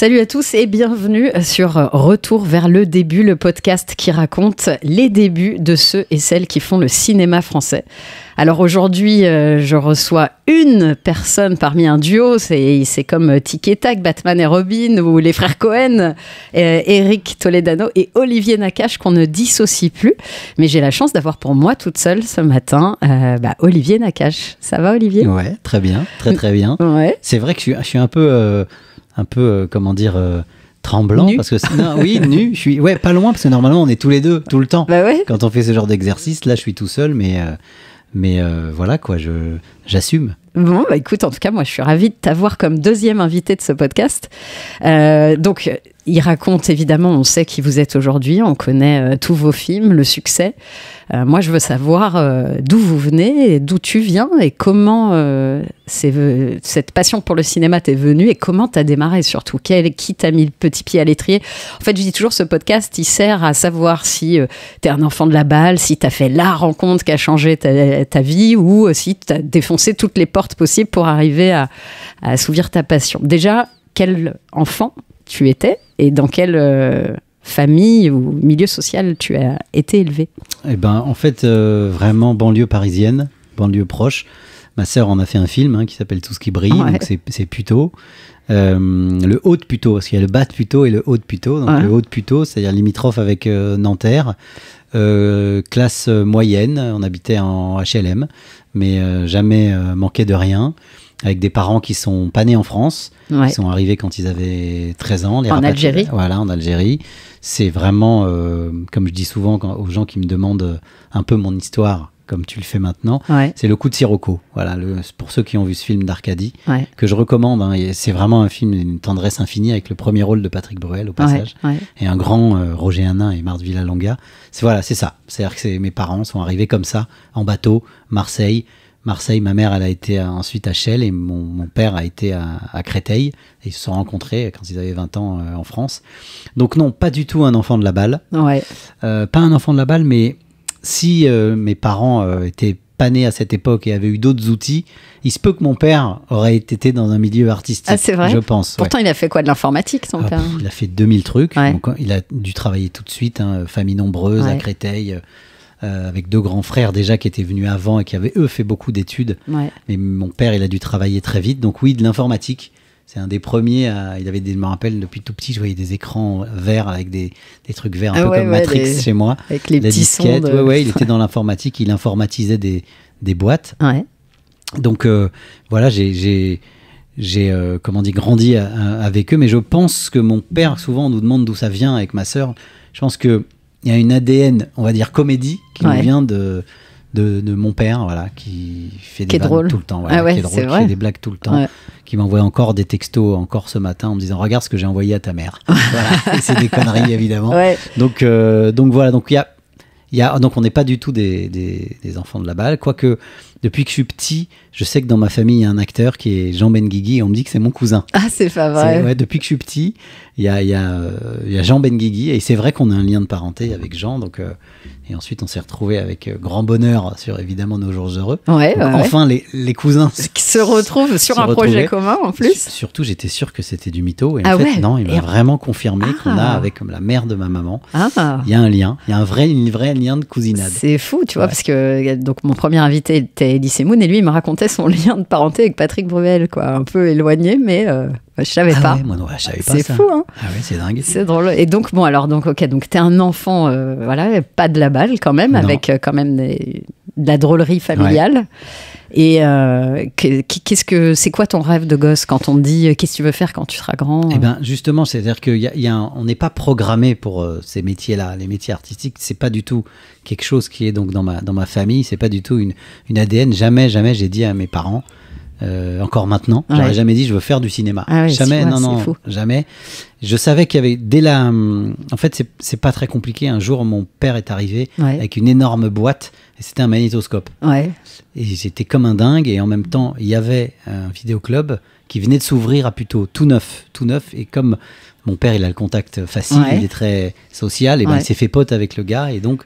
Salut à tous et bienvenue sur Retour vers le début, le podcast qui raconte les débuts de ceux et celles qui font le cinéma français. Alors aujourd'hui, euh, je reçois une personne parmi un duo, c'est comme Tic et Tac, Batman et Robin ou les frères Cohen, euh, Eric Toledano et Olivier Nakache qu'on ne dissocie plus. Mais j'ai la chance d'avoir pour moi toute seule ce matin euh, bah, Olivier Nakache. Ça va Olivier? Ouais, très bien, très très bien. Ouais. C'est vrai que je suis, je suis un peu, un peu, euh, comment dire, euh, tremblant Nu. parce que c'est- non, oui, nu. Je suis, ouais, pas loin parce que normalement on est tous les deux tout le temps. Bah ouais. Quand on fait ce genre d'exercice, là, je suis tout seul, mais, euh, mais euh, voilà quoi, je, j'assume. Bon, bah écoute, en tout cas, moi, je suis ravie de t'avoir comme deuxième invité de ce podcast. Euh, donc, il raconte évidemment, on sait qui vous êtes aujourd'hui, on connaît euh, tous vos films, le succès. Euh, moi, je veux savoir euh, d'où vous venez, d'où tu viens et comment cette passion pour le cinéma t'est venue et comment t'as démarré surtout. Quel, qui t'a mis le petit pied à l'étrier? En fait, je dis toujours, ce podcast, il sert à savoir si t'es un enfant de la balle, si t'as fait la rencontre qui a changé ta, vie ou si t'as défoncé toutes les portes possibles pour arriver à, à assouvir ta passion. Déjà, quel enfant tu étais et dans quelle euh, famille ou milieu social tu as été élevé? Eh ben, en fait, euh, vraiment banlieue parisienne, banlieue proche. Ma sœur en a fait un film hein, qui s'appelle Tout ce qui brille, Ouais. donc c'est, Puteaux. Euh, le haut de Puteaux, parce qu'il y a le bas de Puteaux et le haut de Puteaux. Donc Ouais. le haut de Puteaux, c'est-à-dire limitrophe avec euh, Nanterre. Euh, classe moyenne, on habitait en HLM, mais euh, jamais euh, manqué de rien. Avec des parents qui sont pas nés en France, Ouais. ils sont arrivés quand ils avaient 13 ans. Les En Algérie Voilà, en Algérie. C'est vraiment, euh, comme je dis souvent quand- aux gens qui me demandent euh, un peu mon histoire, comme tu le fais maintenant, Ouais, c'est le coup de Sirocco. Voilà, le, pour ceux qui ont vu ce film d'Arcadie, ouais, que je recommande. hein, c'est vraiment un film d'une tendresse infinie avec le premier rôle de Patrick Bruel au passage. Et un grand euh, Roger Hanin et Marthe Villalonga. C'est voilà, c'est ça. C'est-à-dire que mes parents sont arrivés comme ça, en bateau, Marseille. Marseille, ma mère, elle a été à- ensuite à Chelles et mon, mon père a été à, à Créteil. Et ils se sont rencontrés quand ils avaient 20 ans euh, en France. Donc non, pas du tout un enfant de la balle. Ouais. Euh, pas un enfant de la balle, mais si euh, mes parents euh, étaient pas nés à cette époque et avaient eu d'autres outils, il se peut que mon père aurait été dans un milieu artistique. Ah, c'est vrai Je pense. ouais. Pourtant, il a fait quoi de l'informatique, ton Ah, père? il a fait 2000 trucs. Ouais. Donc, il a dû travailler tout de suite, hein, famille nombreuse à. Créteil, euh, avec deux grands frères déjà qui étaient venus avant et qui avaient eux fait beaucoup d'études. Ouais. Mais mon père, il a dû travailler très vite. Donc oui, de l'informatique. C'est un des premiers. à- il avait des, je me rappelle depuis tout petit, je voyais des écrans verts avec des, des trucs verts un Ah peu ouais, comme ouais, Matrix les- chez moi. Avec les La petits disquette. sons. De... Ouais, ouais, il était dans l'informatique. Il informatisait des, des boîtes. Donc euh, voilà, j'ai j'ai j'ai euh, comment dit grandi à- à- avec eux, mais je pense que mon père souvent on nous demande d'où ça vient avec ma sœur. Je pense que il y a une ADN, on va dire comédie, qui Ouais. nous vient de, de de mon père, voilà, qui fait des drôle. tout le temps, Ah ouais, qui est drôle, qui fait des blagues tout le temps, Ouais. qui m'envoie encore des textos encore ce matin en me disant regarde ce que j'ai envoyé à ta mère. voilà, c'est des conneries évidemment. Donc, euh, donc voilà, donc il y a, il y a, donc on n'est pas du tout des, des, des enfants de la balle. Quoique, depuis que je suis petit, je sais que dans ma famille, il y a un acteur qui est Jean Benguigui et on me dit que c'est mon cousin. Ah, c'est pas vrai. ouais, depuis que je suis petit, il y a, y, a, euh, y a Jean Benguigui et c'est vrai qu'on a un lien de parenté avec Jean. Donc, euh, et ensuite, on s'est retrouvé avec euh, grand bonheur sur évidemment nos jours heureux. Ouais, Donc, ouais, ouais. enfin, les, les cousins. Qui se retrouvent sur se un projet commun en plus. Surtout, j'étais sûr que c'était du mytho. Et Ah en fait, non, il m'a Et- vraiment confirmé qu'on a Ah. avec comme la mère de ma maman. Ah. Il y a un lien, il y a un vrai, une vraie lien de cousinade. C'est fou, tu vois, parce que donc mon premier invité était Elie Semoun et lui il me racontait son lien de parenté avec Patrick Bruel, quoi, un peu éloigné, mais euh, je savais Ah pas. ouais, moi non, je savais pas c'est fou, hein Ah ouais, c'est dingue. C'est drôle. Et donc bon, alors donc ok, donc t'es un enfant, euh, voilà, pas de la balle quand même, Non. avec euh, quand même des- de la drôlerie familiale. Et euh, que- qu'est-ce que c'est quoi ton rêve de gosse quand on te dit euh, qu'est-ce que tu veux faire quand tu seras grand Eh ben justement, c'est-à-dire qu'il y a, il y a un- on n'est pas programmé pour euh, ces métiers-là. Les métiers artistiques, c'est pas du tout quelque chose qui est donc dans ma dans ma famille. C'est pas du tout une, une ADN. Jamais, jamais, j'ai dit à mes parents. Euh, encore maintenant, j'aurais jamais dit je veux faire du cinéma. Ah ouais, jamais, vois, non, non, fou. jamais. Je savais qu'il y avait dès la. hum, En fait, c'est- pas très compliqué. Un jour, mon père est arrivé Ouais. avec une énorme boîte et c'était un magnétoscope. Et j'étais comme un dingue. Et en même temps, il y avait un vidéoclub qui venait de s'ouvrir à plutôt tout neuf. Tout neuf. Et comme mon père, il a le contact facile, il est très social, et ben, il s'est fait pote avec le gars. Et donc,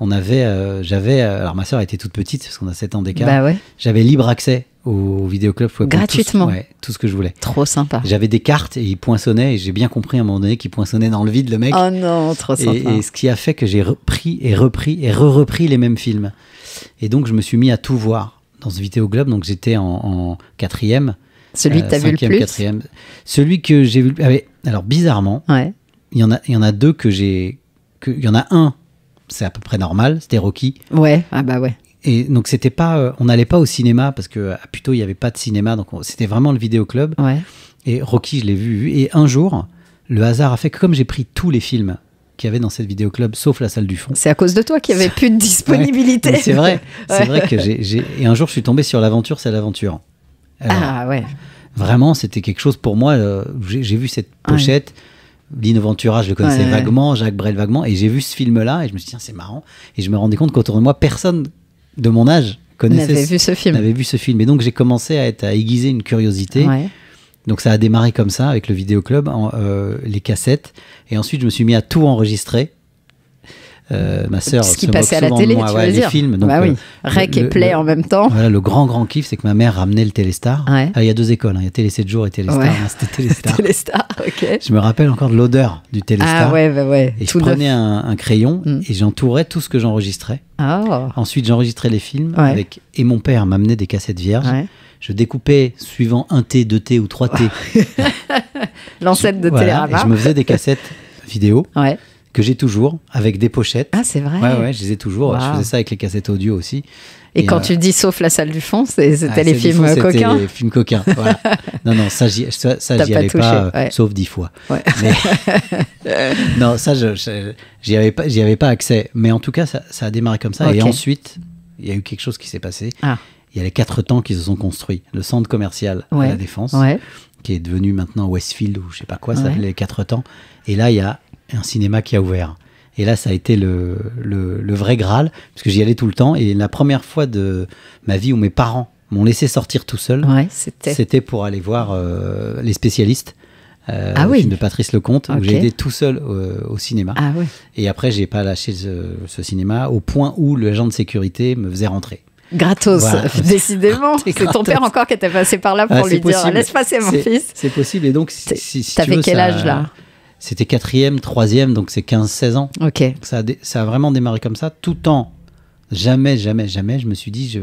on avait, euh, j'avais, euh, alors ma soeur était toute petite parce qu'on a 7 ans d'écart. Bah ouais. J'avais libre accès au vidéoclub. Prendre tout Gratuitement. ouais, tout ce que je voulais. Trop sympa. J'avais des cartes et il poinçonnait et j'ai bien compris à un moment donné qu'il poinçonnait dans le vide le mec. Oh non, trop et, sympa. et ce qui a fait que j'ai repris et repris et re-repris les mêmes films. Et donc je me suis mis à tout voir dans ce vidéoclub. Donc j'étais en, en quatrième. Celui que euh, t'as vu le plus quatrième. Celui que j'ai vu. ah ouais, alors bizarrement, Ouais. il y en a, il y en a deux que j'ai. Il y en a un, c'est à peu près normal. C'était Rocky. Ouais, ah bah ouais. Et donc c'était pas, euh, on n'allait pas au cinéma parce que à Puteaux il y avait pas de cinéma, donc on- c'était vraiment le vidéoclub. Ouais. Et Rocky, je l'ai vu. Et un jour, le hasard a fait que comme j'ai pris tous les films qu'il y avait dans cette vidéoclub, sauf la salle du fond. C'est à cause de toi qu'il n'y avait plus de disponibilité. C'est vrai, c'est vrai que j'ai, Et un jour, je suis tombé sur l'aventure, c'est l'aventure. Ah ouais. Vraiment, c'était quelque chose pour moi. euh, j'ai, j'ai vu cette pochette. Lino Ventura, je le connaissais Ouais. vaguement, Jacques Brel vaguement, et j'ai vu ce film-là, et je me suis dit, tiens, c'est marrant. Et je me rendais compte qu'autour de moi, personne de mon âge On connaissait avait ce- vu ce film. n'avait vu ce film. Et donc, j'ai commencé à, être, à aiguiser une curiosité. Ouais. Donc ça a démarré comme ça avec le vidéoclub, en, euh, les cassettes, et ensuite je me suis mis à tout enregistrer. Euh, ma sœur Ce qui passait à la télé, moi, tu ouais, veux les dire. films. Donc, bah oui. euh, Rec le- et play le- en même temps. Voilà, le grand grand kiff, c'est que ma mère ramenait le Téléstar. Ouais. Ah, il y a deux écoles, hein, il y a Télé 7 jours et Téléstar. Ouais. hein, C'était Téléstar. Téléstar, ok. je me rappelle encore de l'odeur du Téléstar. Ah ouais, bah ouais. Et je prenais un, un crayon Mm. et j'entourais tout ce que j'enregistrais. Ah. Ensuite, j'enregistrais les films avec et mon père m'amenait des cassettes vierges. Je découpais suivant 1T, 2T ou 3T. L'ancêtre de Voilà, Télérama. et je me faisais des cassettes vidéo Ouais. Que j'ai toujours avec des pochettes. Ah, c'est vrai. Ouais, ouais, je les ai toujours. Je faisais ça avec les cassettes audio aussi. Et, quand euh, tu dis sauf la salle du fond, c'était ah, les films coquins. les films coquins. Voilà. non, non, ça, j'y, ça, ça, j'y pas allais touché, pas, ouais. sauf dix fois. Ouais. Mais- non, ça, je, je- j'y avais pas, j'y avais pas accès. Mais en tout cas, ça, ça a démarré comme ça. Et ensuite, il y a eu quelque chose qui s'est passé. Ah. Il y a les quatre temps qui se sont construits. Le centre commercial Ouais. à la Défense, qui est devenu maintenant Westfield ou je sais pas quoi, ça s'appelle les quatre temps. Et là, il y a un cinéma qui a ouvert. Et là, ça a été le, le, le vrai Graal, parce que j'y allais tout le temps. Et la première fois de ma vie où mes parents m'ont laissé sortir tout seul, Ouais, c'était. pour aller voir euh, les spécialistes. euh, Ah oui. film de Patrice Lecomte, Ok. où j'ai été tout seul euh, au cinéma. Ah. Et après, j'ai pas lâché ce, ce cinéma au point où le agent de sécurité me faisait rentrer. Gratos, Voilà. décidément. C'est ton père encore qui était passé par là pour Ah, lui c'est dire laisse passer mon fils. C'est possible. Et donc, si, si, si tu T'avais veux, quel ça- âge là? C'était quatrième, troisième, donc c'est 15-16 ans. Ok. Ça a, dé- ça a vraiment démarré comme ça, tout en jamais, jamais, jamais, je me suis dit, je,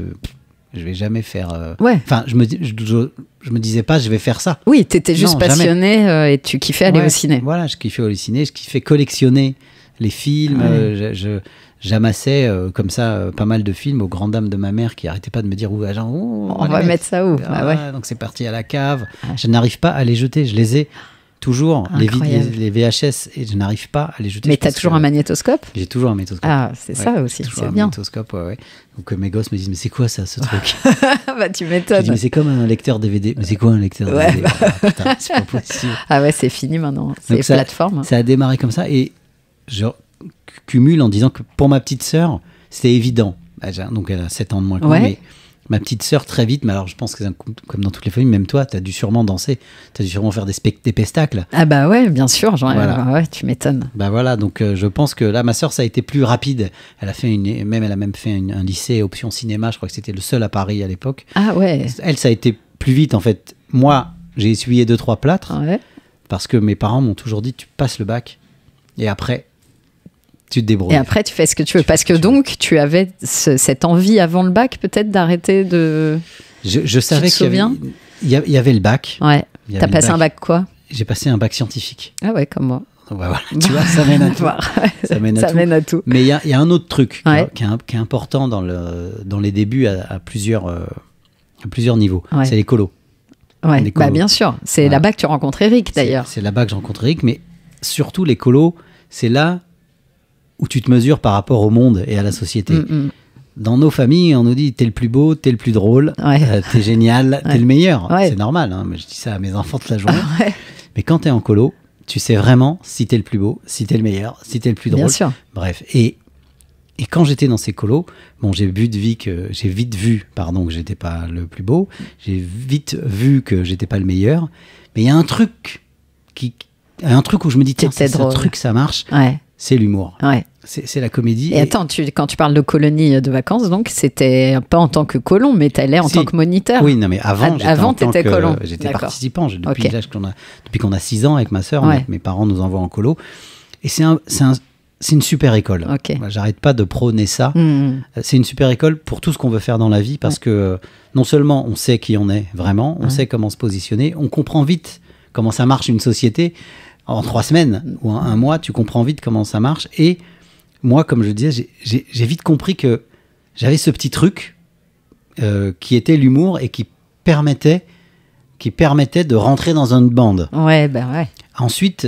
je vais jamais faire. euh, Ouais. Enfin, je me, dis- je, je, je me disais pas, je vais faire ça. Oui, t'étais juste Non, jamais. passionné euh, et tu kiffais aller Ouais, au ciné. Voilà, je kiffais aller au ciné, je kiffais collectionner les films. Ouais. euh, je, j'amassais comme ça pas mal de films aux grandes dames de ma mère qui arrêtaient pas de me dire où On va les mettre ça où Ah Bah ouais. ouais, Donc c'est parti à la cave. Je n'arrive pas à les jeter. Je les ai toujours les, VHS et je n'arrive pas à les jeter. Mais t'as pense toujours un magnétoscope? J'ai toujours un métoscope. Ah, c'est Ouais, ça aussi, toujours c'est un bien. magnétoscope, ouais, ouais. Donc euh, mes gosses me disent mais c'est quoi ça ce truc? Bah tu m'étonnes. mais c'est comme un lecteur DVD. Mais c'est quoi un lecteur. DVD Ah, Putain, c'est pas possible. Ah ouais, c'est fini maintenant. C'est ça- plateforme. Ça a démarré comme ça et je cumule en disant que pour ma petite sœur, c'était évident. A- Donc elle a 7 ans de moins que moi, mais ma petite sœur très vite, mais alors je pense que comme dans toutes les familles, même toi, tu as dû sûrement danser, tu as dû sûrement faire des, des pestacles. Ah bah ouais, bien sûr. Genre, Voilà. ouais, tu m'étonnes. Bah voilà, donc euh, je pense que là, ma sœur, ça a été plus rapide. Elle a fait une, même, elle a même fait une- un lycée option cinéma. Je crois que c'était le seul à Paris à l'époque. Ah ouais. Elle, ça a été plus vite en fait. Moi, j'ai essuyé deux trois plâtres Ouais. parce que mes parents m'ont toujours dit tu passes le bac et après tu te débrouilles. Et après, tu fais ce que tu veux. Tu Parce que donc, tu avais ce- cette envie avant le bac, peut-être, d'arrêter de. je, je savais qu'il y y avait le bac. Ouais. T'as passé un bac quoi? J'ai passé un bac scientifique. Ah ouais, comme moi. Donc, bah, voilà, tu vois, ça mène à tout. Ça mène à Ça tout. mène à tout. Mais il y a, il y a un autre truc qui- Ouais. qui, est, un- qui est important dans, le, dans les débuts à, à plusieurs, euh, à plusieurs niveaux. Ouais. C'est les colos. Ouais, Les bah bien sûr. C'est Voilà. là-bas que tu rencontres Eric, d'ailleurs. C'est là-bas que je rencontre Eric, mais surtout les colos, c'est là où tu te mesures par rapport au monde et à la société. Mm, mm. Dans nos familles, on nous dit t'es le plus beau, t'es le plus drôle, Ouais. euh, t'es génial, Ouais. t'es le meilleur. Ouais. C'est normal, hein, mais je dis ça à mes enfants toute la journée. Mais quand t'es en colo, tu sais vraiment si t'es le plus beau, si t'es le meilleur, si t'es le plus bien drôle. sûr. Bref, et, et quand j'étais dans ces colos, bon, j'ai de vie que j'ai vite vu, pardon, que j'étais pas le plus beau, j'ai vite vu que j'étais pas le meilleur, mais il y a un truc qui, un truc où je me dis tiens, ce drôle. truc ça marche, Ouais, c'est l'humour. ouais. C'est la comédie. Et attends, tu, quand tu parles de colonie de vacances, donc c'était pas en tant que colon, mais t'allais en Si. tant que moniteur. Oui, non, mais avant, j'étais avant, t'étais colon. J'étais participant. Depuis l'âge qu'on a, depuis qu'on a 6 ans avec ma sœur, Ouais. mes, parents nous envoient en colo. Et c'est un, c'est un- c'est une super école. J'arrête pas de prôner ça. Hmm. C'est une super école pour tout ce qu'on veut faire dans la vie parce que euh, non seulement on sait qui on est vraiment, on Ouais. sait comment se positionner, on comprend vite comment ça marche une société. En trois semaines ou un, un mois, tu comprends vite comment ça marche. Et moi, comme je disais, j'ai- vite compris que j'avais ce petit truc euh, qui était l'humour et qui permettait, qui permettait de rentrer dans une bande. Ouais, ben ouais. Ensuite,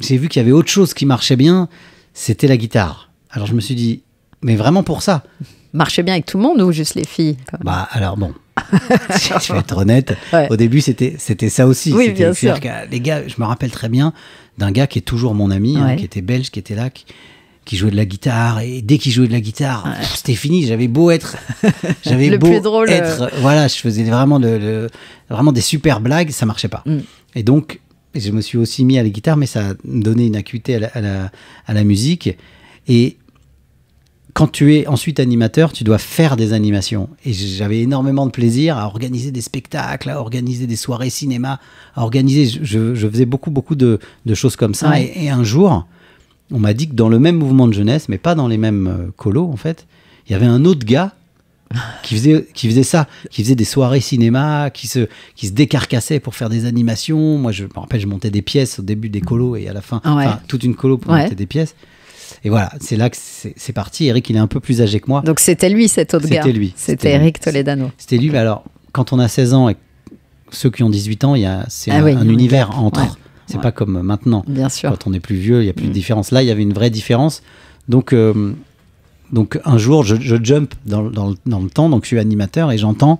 j'ai vu qu'il y avait autre chose qui marchait bien, c'était la guitare. Alors je me suis dit, mais vraiment pour ça Marchait bien avec tout le monde ou juste les filles Bah alors bon, je vais être honnête. Ouais. Au début c'était c'était ça aussi. Oui, bien sûr. que, Les gars, je me rappelle très bien d'un gars qui est toujours mon ami, hein, qui était belge, qui était là, qui, qui jouait de la guitare et dès qu'il jouait de la guitare, c'était fini. J'avais beau être, j'avais Le beau plus drôle, être, voilà, je faisais vraiment le, le- vraiment des super blagues, ça marchait pas. Mm. Et donc je me suis aussi mis à la guitare, mais ça a donné une acuité à la, à la, à la musique et quand tu es ensuite animateur, tu dois faire des animations. Et j'avais énormément de plaisir à organiser des spectacles, à organiser des soirées cinéma, à organiser. Je, je- je faisais beaucoup, beaucoup de, de choses comme ça. Ouais. Et, et un jour, on m'a dit que dans le même mouvement de jeunesse, mais pas dans les mêmes euh, colos, en fait, il y avait un autre gars qui faisait, qui faisait ça, qui faisait des soirées cinéma, qui se, qui se décarcassait pour faire des animations. Moi, je me rappelle, je montais des pièces au début des colos et à la fin, Ouais. enfin, toute une colo pour Ouais. monter des pièces. Et voilà, c'est là que c'est parti. Eric, il est un peu plus âgé que moi. Donc c'était lui cet autre gars. C'était lui. C'était. Eric Toledano. C'était lui, mais alors, quand on a 16 ans et ceux qui ont 18 ans, il y a, c'est Ah un, oui, un univers entre. Ouais. C'est Ouais. pas comme maintenant. Bien sûr. Quand on est plus vieux, il y a plus Mm. de différence. Là, il y avait une vraie différence. Donc, euh, donc un jour, je, je jump dans, dans le- dans le temps, donc je suis animateur et j'entends,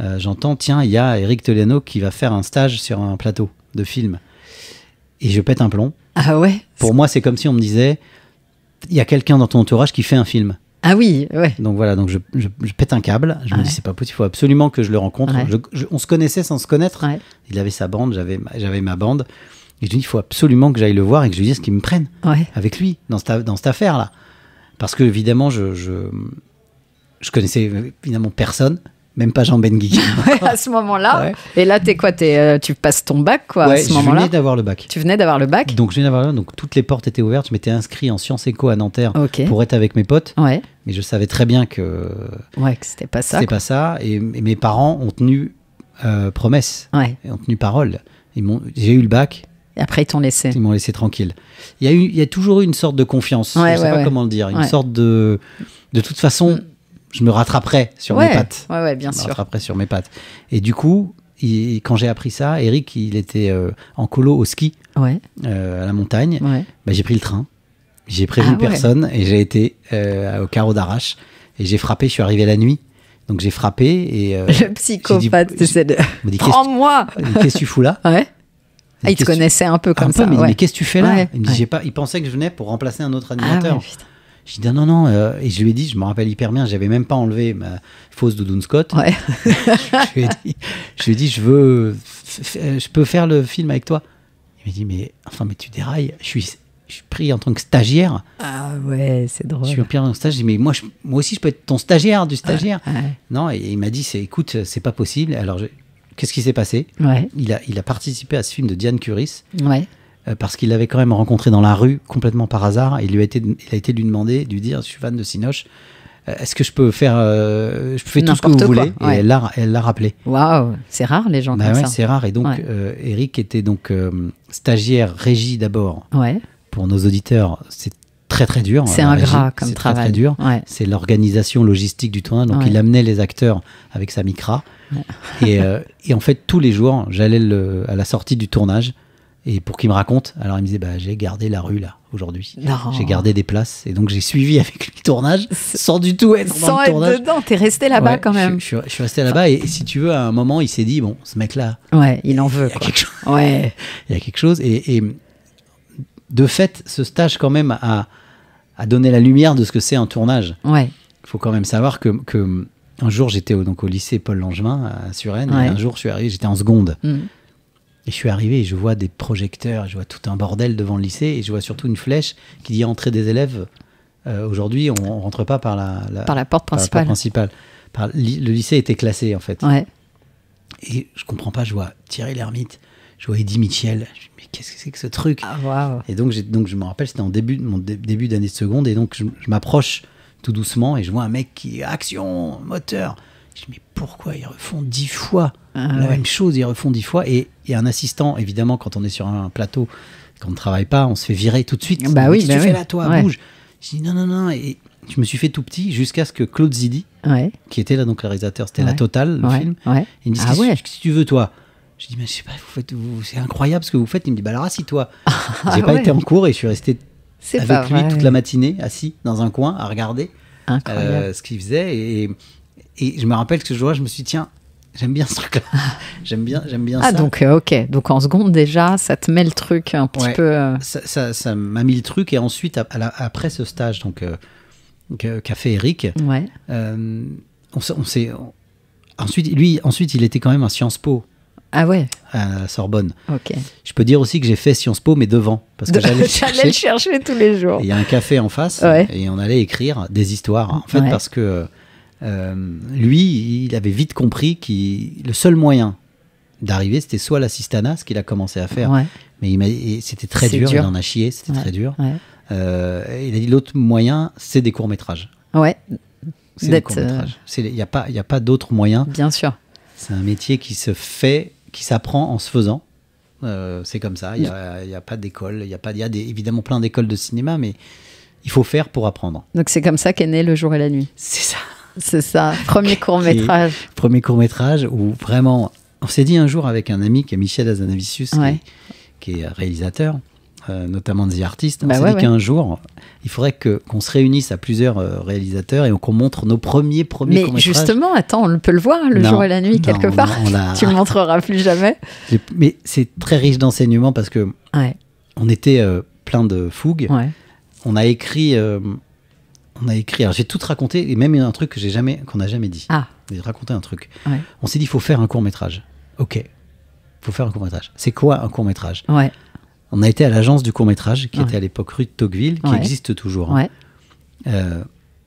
euh, j'entends, tiens, il y a Eric Toleno qui va faire un stage sur un plateau de film. Et je pète un plomb. Ah ouais. Pour moi, c'est comme si on me disait, il y a quelqu'un dans ton entourage qui fait un film. Ah oui, ouais. Donc voilà, donc je, je- je pète un câble. Je me dis, c'est pas possible, il faut absolument que je le rencontre. Ouais. Je- je- on se connaissait sans se connaître. Ouais. Il avait sa bande, j'avais ma- ma bande. Et je lui dis, il faut absolument que j'aille le voir et que je lui dise qu'il me prenne avec lui dans cette, dans cette affaire-là. Parce que, évidemment, je, je, je connaissais évidemment personne, même pas Jean Benguigui. Ouais, à ce moment-là. Ouais. Et là, t'es quoi euh, Tu passes ton bac, quoi, à ce je moment-là venais d'avoir le bac. Tu venais d'avoir le bac Donc, je venais d'avoir le bac, donc toutes les portes étaient ouvertes. Je m'étais inscrit en sciences éco à Nanterre pour être avec mes potes. Ouais. Mais je savais très bien que Ouais, que c'était pas ça. c'était pas ça. Et, et mes parents ont tenu euh, promesse, Ouais. ont tenu parole. Ils J'ai eu le bac, Et après, ils t'ont laissé. ils m'ont laissé tranquille. Il y, a eu, il y a toujours eu une sorte de confiance. Ouais, je sais pas comment le dire. Une sorte de. De toute façon, je me rattraperai sur ouais. mes pattes. Ouais, ouais, bien Je me sûr. rattraperai sur mes pattes. Et du coup, il- quand j'ai appris ça, Eric, il était euh, en colo au ski Ouais. euh, à la montagne. Ouais. Bah, j'ai pris le train. J'ai prévu Ah personne et j'ai été euh, au carreau d'arrache. Et j'ai frappé, je suis arrivé la nuit. Donc j'ai frappé et. Le psychopathe, c'est de. Prends-moi qu'est-ce que tu fous là? Ouais. Ah, il te tu- connaissait un peu comme Un peu, ça. mais, mais qu'est-ce que tu fais là? Il me dit, pas. Il pensait que je venais pour remplacer un autre Ah animateur. ouais, Je dis non, non, euh, et je lui ai dit, je me rappelle hyper bien, j'avais même pas enlevé ma fausse doudoune Scott. Ouais. je, lui ai dit, je lui ai dit, je veux, f- je peux faire le film avec toi. Il m'a dit, mais enfin, mais tu dérailles. Je suis, je suis pris en tant que stagiaire. Ah ouais, c'est drôle. Je suis pris en stage. Je dis, mais moi, je- moi aussi, je peux être ton stagiaire, du stagiaire. Ouais. Non, et il m'a dit, écoute, c'est pas possible. Alors, qu'est-ce qui s'est passé? Ouais. il a, il a participé à ce film de Diane Curis. Ouais. Euh, parce qu'il l'avait quand même rencontré dans la rue complètement par hasard. Et il, lui a été, il a été lui demander, de lui dire, je suis fan de Cinoche, euh, est-ce que je peux faire, euh, je fais tout ce que vous quoi, voulez ouais. Et elle l'a, elle l'a rappelé. Waouh, c'est rare les gens Bah comme ouais, ça. c'est rare. Et donc, Ouais. euh, Eric était donc euh, stagiaire régie d'abord Ouais. pour nos auditeurs. C'est très très dur. C'est ingrat comme C'est travail. Très, très dur. Ouais. C'est l'organisation logistique du tournage. Donc, Ouais. il amenait les acteurs avec sa micra. Et, euh, et en fait, tous les jours, j'allais à la sortie du tournage. Et pour qu'il me raconte, alors il me disait bah, J'ai gardé la rue là, aujourd'hui. J'ai gardé des places. Et donc, j'ai suivi avec lui le tournage sans du tout être dans Sans le être tournage. dedans, t'es resté là-bas Ouais, quand même. Je, suis- je suis resté là-bas. Et, si tu veux, à un moment, il s'est dit Bon, ce mec-là, Ouais, il en veut il y a quelque chose. Ouais. Il y a quelque chose. Et, et de fait, ce stage, quand même, a, a donné la lumière de ce que c'est un tournage. Ouais. Il faut quand même savoir que, que un jour, j'étais au, donc au lycée Paul Langevin à Suresnes. Ouais. Et un jour, je suis arrivé, j'étais en seconde. Mm. Et je suis arrivé et je vois des projecteurs, je vois tout un bordel devant le lycée. Et je vois surtout une flèche qui dit entrée des élèves Euh, Aujourd'hui, on, on rentre pas par la, la- Par la porte par la porte principale. Par le lycée était classé en fait. Ouais. Et je comprends pas. Je vois Thierry Lhermitte, je vois Eddie Mitchell. Je me dis, mais qu'est-ce que c'est que ce truc? Ah, waouh. Et donc, donc je me rappelle, c'était en début, mon dé- début d'année de seconde, et donc je, je m'approche tout doucement et je vois un mec qui action, moteur. Je dis mais pourquoi ils refont dix fois Ah, la ouais. même chose, ils refont dix fois et a un assistant, évidemment, quand on est sur un plateau, quand on ne travaille pas, on se fait virer tout de suite. Bah oui, bah tu fais là, toi, Ouais. bouge. Je dis non, non, non, et je me suis fait tout petit jusqu'à ce que Claude Zidi, Ouais. qui était là donc le réalisateur, c'était. La Totale, le film, il me dit Ah qu'est-ce que tu veux toi? Je dis mais je sais pas, vous faites, vous- c'est incroyable ce que vous faites. Il me dit bah alors assis-toi. J'ai pas ouais. été en cours et je suis resté avec lui toute la matinée, assis dans un coin à regarder euh, ce qu'il faisait. Et, et je me rappelle que ce jour-là, je me suis dit, tiens, j'aime bien ce truc-là. j'aime bien, j'aime bien ah, ça. donc, euh, ok. Donc, en seconde, déjà, ça te met le truc un petit Ouais. peu. euh, Ça, ça, ça m'a mis le truc. Et ensuite, à- à la- après ce stage donc euh, qu'a fait Eric, Ouais. euh, on, s'est- on s'est. Ensuite, lui, ensuite, il était quand même à Sciences Po Ah, ouais. à la Sorbonne. Ok. Je peux dire aussi que j'ai fait Sciences Po, mais devant, parce que j'allais le le chercher. tous les jours. Il y a un café en face Ouais. et on allait écrire des histoires. En fait, parce que euh, lui, il avait vite compris que le seul moyen d'arriver, c'était soit l'assistanat, ce qu'il a commencé à faire. Ouais. Mais c'était très dur, dur. il en a chié, c'était Ouais. très dur. Ouais. Euh, il a dit l'autre moyen, c'est des courts-métrages. Ouais, C'est des courts-métrages. C'est- Il n'y a pas, il y a pas d'autre moyen. bien sûr. C'est un métier qui se fait, qui s'apprend en se faisant. Euh, c'est comme ça. Il n'y a, y a pas d'école. Il y a, pas, il y a des- évidemment plein d'écoles de cinéma, mais il faut faire pour apprendre. Donc, c'est comme ça qu'est né Le jour et la nuit. C'est ça. C'est ça. Premier court-métrage. Premier court métrage où vraiment, on s'est dit un jour avec un ami qui est Michel Azanavicius, qui est- Ouais. qui, est, réalisateur, euh, notamment de The Artist, on Bah s'est ouais, dit ouais. qu'un jour, il faudrait que, qu'on se réunisse à plusieurs euh, réalisateurs et qu'on montre nos premiers premiers Mais justement, attends, on peut le voir le Non, jour et la nuit non, quelque on a- part. on a- tu le montreras plus jamais. Mais c'est très riche d'enseignements parce que on était euh, plein de fougue. On a écrit, euh, on a écrit. Alors j'ai tout raconté et même un truc que j'ai jamais, qu'on n'a jamais dit. Ah, J'ai raconté un truc. ouais, On s'est dit, il faut faire un court métrage. Ok, faut faire un court métrage. C'est quoi un court métrage? Ouais, On a été à l'agence du court métrage qui Ouais. était à l'époque rue de Tocqueville, qui Ouais. existe toujours. hein. ouais. Euh,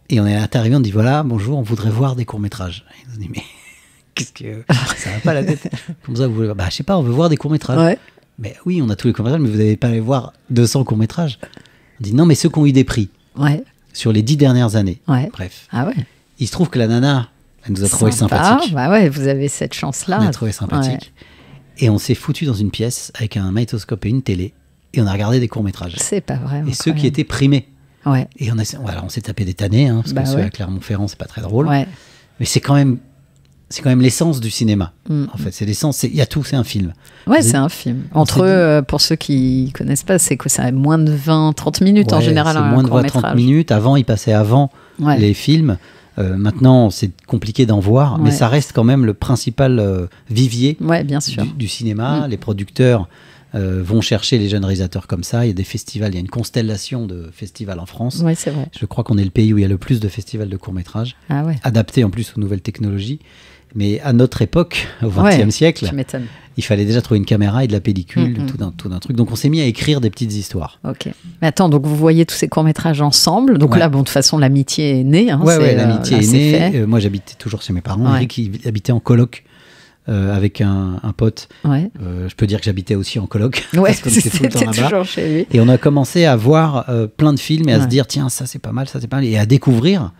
et on est arrivé, on dit voilà, bonjour, on voudrait voir des courts métrages. Ils nous ont dit mais qu'est-ce que ça va pas la tête? Comme ça, vous voulez voir Bah je sais pas, on veut voir des courts métrages. ouais. Mais oui, on a tous les courts métrages, mais vous n'allez pas aller voir 200 courts métrages. On dit non, mais ceux qui ont eu des prix Ouais, sur les dix dernières années. ouais. Bref, Ah ouais. il se trouve que la nana, elle nous a trouvé Sympa. sympathique. Bah ouais, vous avez cette chance-là. On a trouvé sympathique. Et on s'est foutu dans une pièce avec un magnétoscope et une télé. Et on a regardé des courts-métrages. C'est pas vrai. Et ceux qui étaient primés. Ouais, Et on, a, voilà, on s'est tapé des tannées, hein, parce Bah que ceux à Clermont-Ferrand, c'est pas très drôle. ouais. Mais c'est quand même. C'est quand même l'essence du cinéma. Mm. En fait, c'est l'essence. c'est- Il y a tout, c'est un film. Ouais, c'est un film. Entre euh, pour ceux qui connaissent pas, c'est que ça moins de 20, 30 minutes en général. C'est un moins de 20 30 court-métrage. minutes. Avant, il passait avant Ouais. les films. Euh, maintenant, c'est compliqué d'en voir, mais ça reste quand même le principal euh, vivier Ouais, bien sûr. du, du cinéma. Mm. Les producteurs euh, vont chercher les jeunes réalisateurs comme ça. Il y a des festivals, il y a une constellation de festivals en France. Ouais, c'est vrai. Je crois qu'on est le pays où il y a le plus de festivals de courts-métrages, Ah ouais. adaptés en plus aux nouvelles technologies. Mais à notre époque, au Ouais, XXe siècle, il fallait déjà trouver une caméra et de la pellicule, Mm, tout d'un truc. Donc on s'est mis à écrire des petites histoires. Ok. Mais attends, donc vous voyez tous ces courts-métrages ensemble. Donc Ouais. là, bon, de toute façon, l'amitié est née. Hein, ouais, ouais, euh, l'amitié est née. Euh, moi, j'habitais toujours chez mes parents. Eric, il habitait en coloc euh, avec un, un pote. Ouais, Euh, je peux dire que j'habitais aussi en coloc. ouais parce qu'on était tout le temps c'était là-bas. toujours chez lui. Et on a commencé à voir euh, plein de films et à Ouais. se dire, tiens, ça c'est pas mal, ça c'est pas mal. Et à découvrir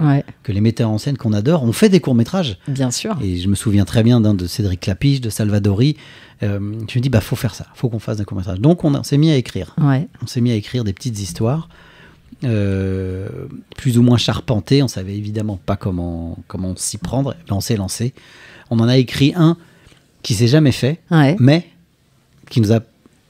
que les metteurs en scène qu'on adore ont fait des courts-métrages. bien sûr. Et je me souviens très bien d'un de Cédric Clapiche, de Salvadori. Je me dis, bah, faut faire ça, faut qu'on fasse des courts-métrages. Donc, on, s'est mis à écrire. On s'est mis à écrire des petites histoires, euh, plus ou moins charpentées. On savait évidemment pas comment, comment s'y prendre, mais on s'est lancé. On en a écrit un qui s'est jamais fait, ouais. mais qui nous a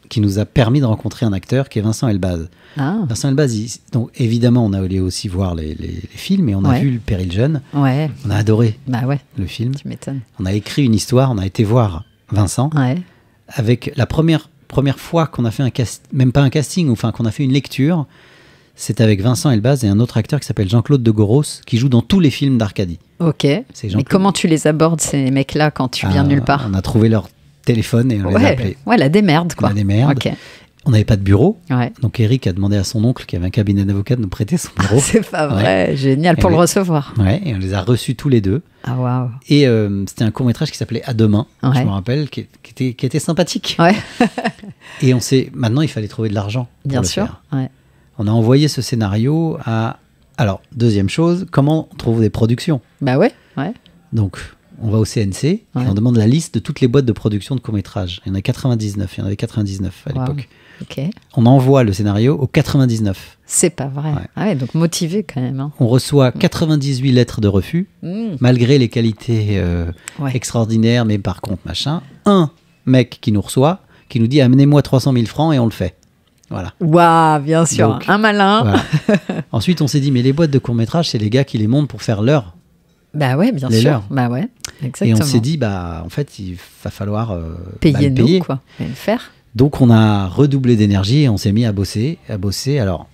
qui nous a permis de rencontrer un acteur qui est Vincent Elbaz. Ah, Vincent Elbaz, il- donc évidemment, on a allé aussi voir les, les- les films et on a Ouais. vu Le Péril Jeune. ouais. On a adoré Bah ouais, le film. tu m'étonnes. On a écrit une histoire, on a été voir Vincent Ouais, avec la première, première fois qu'on a fait un cast, même pas un casting, enfin qu'on a fait une lecture, c'est avec Vincent Elbaz et un autre acteur qui s'appelle Jean-Claude de Goros qui joue dans tous les films d'Arcadie. Ok. C'est Mais comment tu les abordes, ces mecs-là, quand tu viens Ah, nulle part On a trouvé leur téléphone et on les a appelés. ouais, la démerde, quoi. La démerde. Ok. on n'avait pas de bureau. Ouais. Donc Eric a demandé à son oncle, qui avait un cabinet d'avocat, de nous prêter son bureau. C'est pas vrai, génial pour le recevoir. ouais, et on les a reçus tous les deux. Ah waouh. Et euh, c'était un court métrage qui s'appelait À demain, Ouais. je me rappelle, qui, qui était, qui était sympathique. Ouais, Et on s'est, maintenant, il fallait trouver de l'argent. bien sûr. On a envoyé ce scénario à. Alors, deuxième chose, comment on trouve des productions Bah ouais, ouais. Donc, on va au CNC et on demande la liste de toutes les boîtes de production de court-métrage. Il y en a 99, il y en avait 99 à Wow. l'époque. Ok. On envoie le scénario au 99. C'est pas vrai. Ouais. Ah ouais, donc motivé quand même. Hein. On reçoit 98 lettres de refus, Mmh. malgré les qualités euh, extraordinaires, mais par contre, machin. Un mec qui nous reçoit, qui nous dit amenez-moi 300 000 francs et on le fait. Voilà. Waouh, bien sûr. Donc, un malin. Voilà. Ensuite, on s'est dit mais les boîtes de court-métrage, c'est les gars qui les montent pour faire leur. Bah ouais, bien Les sûr. leurs. Bah ouais, Et exactement. on s'est dit bah en fait, il va falloir euh, bah, payer le nous payer. quoi, et le faire. Donc on a redoublé d'énergie et on s'est mis à bosser, à bosser. Alors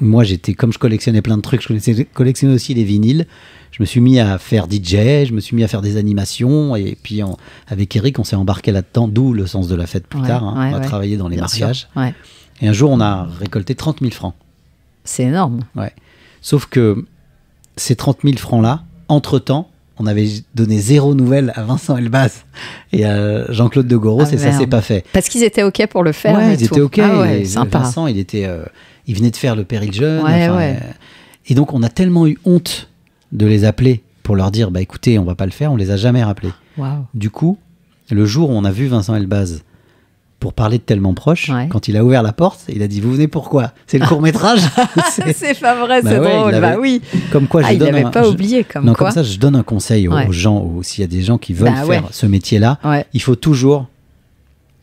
moi j'étais comme je collectionnais plein de trucs, je collectionnais, aussi les vinyles. Je me suis mis à faire DJ, je me suis mis à faire des animations et puis avec Eric on s'est embarqué là-dedans, d'où le sens de la fête plus Ouais, tard. hein. ouais, on a ouais. travaillé dans les Bien mariages. Et un jour on a récolté 30 000 francs. C'est énorme. Ouais. Sauf que ces 30 000 francs là, entre temps on avait donné zéro nouvelle à Vincent Elbaz et à Jean-Claude de Goros Ah, et ça s'est pas fait. Parce qu'ils étaient OK pour le faire. Ouais, ils étaient ok. Ah ouais, sympa. Vincent, il était, euh, il venait de faire le péril jeune. Ouais, enfin, euh, et donc, on a tellement eu honte de les appeler pour leur dire, bah écoutez, on va pas le faire. On les a jamais rappelés. Waouh. Du coup, le jour où on a vu Vincent Elbaz pour parler de tellement proche, Ouais. quand il a ouvert la porte, il a dit, vous venez pourquoi? C'est le court métrage. C'est pas vrai, Bah c'est ouais, drôle. Bah oui. comme quoi, je Ah, il donne un- pas oublié comme non, quoi. comme ça, je donne un conseil aux, Ouais. gens, ou s'il y a des gens qui veulent Bah faire ce métier-là, il faut toujours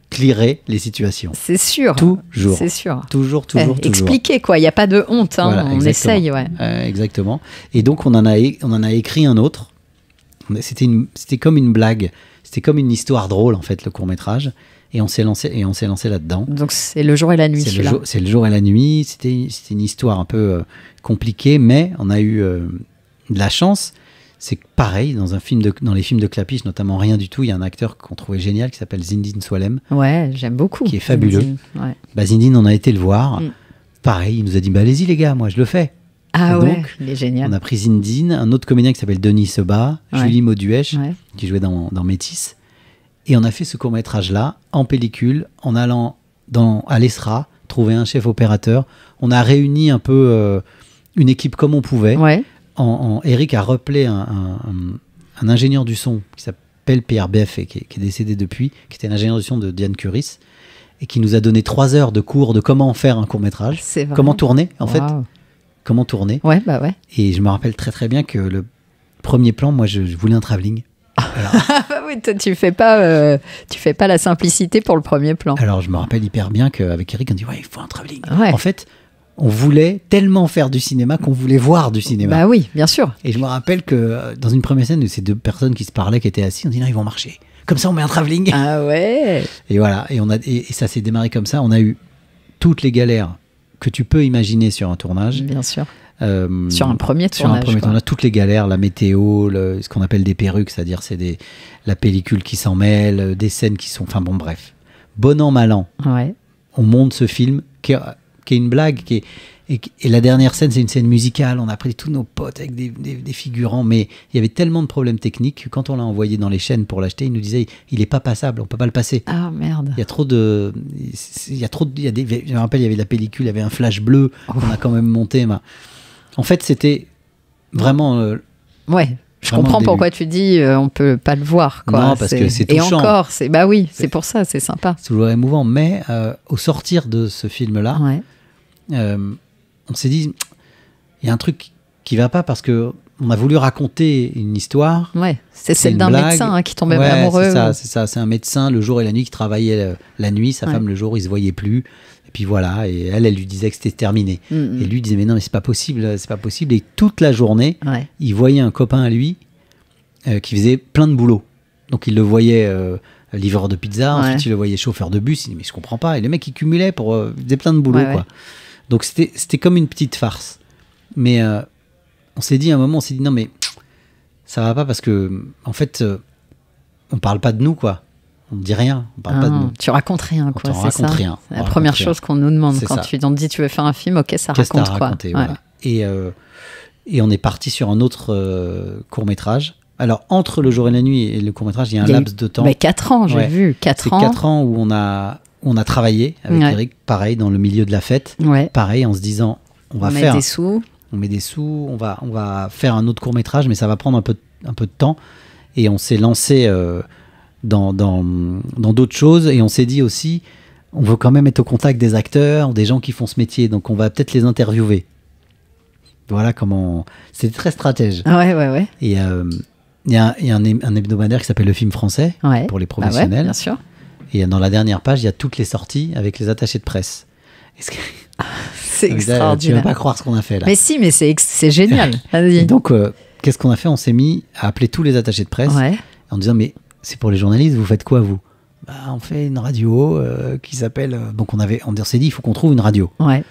clearer les situations. c'est sûr. Toujours. C'est sûr. Toujours, Eh, toujours, toujours. expliquer quoi, il n'y a pas de honte, hein. Voilà, on exactement. essaye, ouais. Euh, exactement. Et donc on en a, on en a écrit un autre. C'était comme une blague. C'était comme une histoire drôle en fait le court métrage. Et on s'est lancé et on s'est lancé là-dedans. Donc c'est le jour et la nuit C'est le, c'est le jour et la nuit. C'était c'était une histoire un peu euh, compliquée, mais on a eu euh, de la chance. C'est pareil dans un film de, dans les films de Clapiche, notamment Rien du tout. Il y a un acteur qu'on trouvait génial qui s'appelle Zindine Swalem. Ouais, j'aime beaucoup. Qui est fabuleux. Zinedine, ouais. Bah, Zindine, on a été le voir. Mm. Pareil, il nous a dit bah, allez-y les gars, moi je le fais. Ah Et ouais, donc, il est génial. On a pris Zindine, un autre comédien qui s'appelle Denis Seba, Ouais. Julie Mauduèche, Ouais. qui jouait dans, dans Métis. Et on a fait ce court-métrage-là, en pellicule, en allant dans, à l'ESRA, trouver un chef opérateur. On a réuni un peu euh, une équipe comme on pouvait. Ouais. En, en- Eric a rappelé un, un- un- un ingénieur du son qui s'appelle Pierre Beff et qui est, qui est décédé depuis, qui était l'ingénieur du son de Diane Curis, et qui nous a donné trois heures de cours de comment faire un court-métrage, C'est vrai. comment tourner, en fait, comment tourner. Ouais, bah ouais. Et je me rappelle très très bien que le premier plan, moi, je, je voulais un travelling. Bah oui, toi, tu fais pas, euh, tu fais pas la simplicité pour le premier plan. Alors, je me rappelle hyper bien qu'avec Eric, on dit ouais, il faut un travelling. Ouais. En fait, on voulait tellement faire du cinéma qu'on voulait voir du cinéma. Bah oui, bien sûr. Et je me rappelle que euh, dans une première scène de ces deux personnes qui se parlaient, qui étaient assis, on dit non, ils vont marcher. Comme ça, on met un travelling. Ah ouais. Et voilà. Et on a et, et ça s'est démarré comme ça. On a eu toutes les galères que tu peux imaginer sur un tournage. Bien sûr. Euh, Sur un premier Sur un tournage. premier quoi. tournage, toutes les galères, la météo, le- ce qu'on appelle des perruques, c'est-à-dire c'est des la pellicule qui s'en mêle, euh, des scènes qui sont, enfin bon bref, bon an mal an, Ouais. on monte ce film qui est, qui est une blague, qui est et, la dernière scène c'est une scène musicale, on a pris tous nos potes avec des, des- des figurants, mais il y avait tellement de problèmes techniques que quand on l'a envoyé dans les chaînes pour l'acheter, ils nous disaient il est pas passable, on peut pas le passer. Ah merde. Il y a trop de, il y a trop, de, il y a des, je me rappelle, il y avait de la pellicule, il y avait un flash bleu qu'on a quand même monté. mais En fait, c'était vraiment. euh, Ouais. Je Vraiment comprends pourquoi tu dis euh, on peut pas le voir quoi. Non, parce que c'est Et touchant. encore, c'est bah oui, c'est pour ça, c'est sympa. c'est toujours émouvant, mais euh, au sortir de ce film-là, Ouais. euh, on s'est dit, il y a un truc qui va pas parce que on a voulu raconter une histoire. Ouais. C'est celle d'un médecin hein, qui tombait Ouais, amoureux. C'est ça, ou- c'est ça. C'est un médecin le jour et la nuit qui travaillait la nuit, sa Ouais. femme le jour, ils se voyaient plus. Et puis voilà, et elle, elle lui disait que c'était terminé. Mm, mm. Et lui disait mais non mais c'est pas possible, c'est pas possible. Et toute la journée, Ouais. il voyait un copain à lui euh, qui faisait plein de boulot. Donc il le voyait euh, livreur de pizza, Ouais. ensuite il le voyait chauffeur de bus. Il dit mais je comprends pas. Et le mec il cumulait pour euh, il faisait plein de boulot Ouais, quoi. Donc c'était c'était comme une petite farce. Mais euh, on s'est dit à un moment on s'est dit non mais ça va pas parce que en fait on parle pas de nous quoi. On ne dit rien. On parle pas de Ah, nous. tu racontes rien, quoi. c'est raconte ça. rien. On La première chose qu'on nous demande quand ça. tu on te dit tu veux faire un film, ok, ça raconte quoi. raconté Ouais. voilà. et, euh, et on est parti sur un autre court métrage. Alors, entre le jour et la nuit et le court métrage, il y a un Il y a eu- laps de temps. Mais 4 ans, j'ai Ouais. vu. 4 C'est ans. 4 ans où on a, on a travaillé avec Ouais. Eric, pareil, dans le milieu de la fête. Ouais. Pareil, en se disant, on va On met faire, des sous. on met des sous, on va, on va faire un autre court métrage, mais ça va prendre un peu, un peu de temps. Et on s'est lancé euh, dans dans dans d'autres choses, et on s'est dit aussi, on veut quand même être au contact des acteurs, des gens qui font ce métier, donc on va peut-être les interviewer. Voilà comment. C'était très stratège. Ah Ouais, ouais, ouais. Et euh, il y a, y a un, hebdomadaire qui s'appelle Le Film Français ouais. pour les Bah ouais, professionnels. bien sûr. Et dans la dernière page, il y a toutes les sorties avec les attachés de presse. Que- C'est tu vas extraordinaire. pas croire ce qu'on a fait là. Mais si, mais c'est génial. Donc, euh, qu'est-ce qu'on a fait? On s'est mis à appeler tous les attachés de presse Ouais. en disant Mais c'est pour les journalistes, vous faites quoi vous? Bah, On fait une radio euh, qui s'appelle. euh, donc, on, avait, on s'est dit Il faut qu'on trouve une radio. Ouais.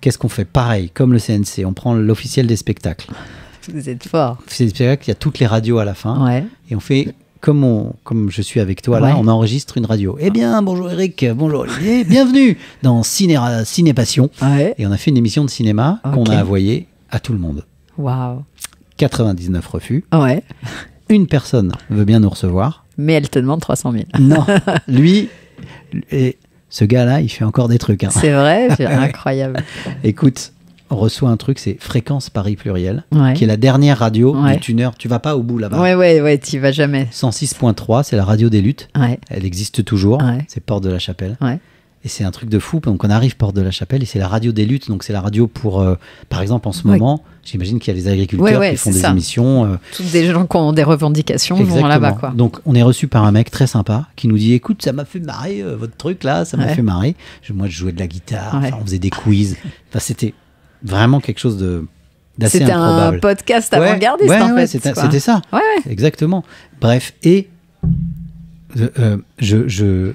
Qu'est-ce qu'on fait? Pareil, comme le CNC, on prend l'officiel des spectacles. Vous êtes fort. L'officiel des spectacles, il y a toutes les radios à la fin. Ouais. Et on fait. Comme, on, comme je suis avec toi là, Ouais. on enregistre une radio. Eh bien, bonjour Eric, bonjour Olivier, bienvenue dans Ciné, Ciné Passion. Ouais. Et on a fait une émission de cinéma qu'on a envoyée à tout le monde. Waouh. 99 refus. Ouais. Une personne veut bien nous recevoir. Mais elle te demande 300 000. Non, lui, et ce gars-là, il fait encore des trucs. hein. C'est vrai, c'est incroyable. Écoute, on reçoit un truc, c'est Fréquence Paris Pluriel, Ouais. qui est la dernière radio Ouais. du tuner. Tu vas pas au bout là-bas. Ouais, ouais, ouais, tu vas jamais. 106.3, c'est la radio des luttes. Ouais. Elle existe toujours. C'est Porte de la Chapelle. Et c'est un truc de fou. Donc on arrive Porte de la Chapelle et c'est la radio des luttes. Donc c'est la radio pour, euh, par exemple, en ce Ouais. moment, j'imagine qu'il y a les agriculteurs Ouais, ouais, qui font des ça. émissions. euh, Tous des gens qui ont des revendications vont Exactement. là-bas, quoi. Donc on est reçu par un mec très sympa qui nous dit écoute ça m'a fait marrer euh, votre truc là ça m'a fait marrer moi je jouais de la guitare enfin, on faisait des quiz enfin, c'était vraiment quelque chose de d'assez C'était un podcast avant-gardiste, en fait. c'était ça exactement bref et je, je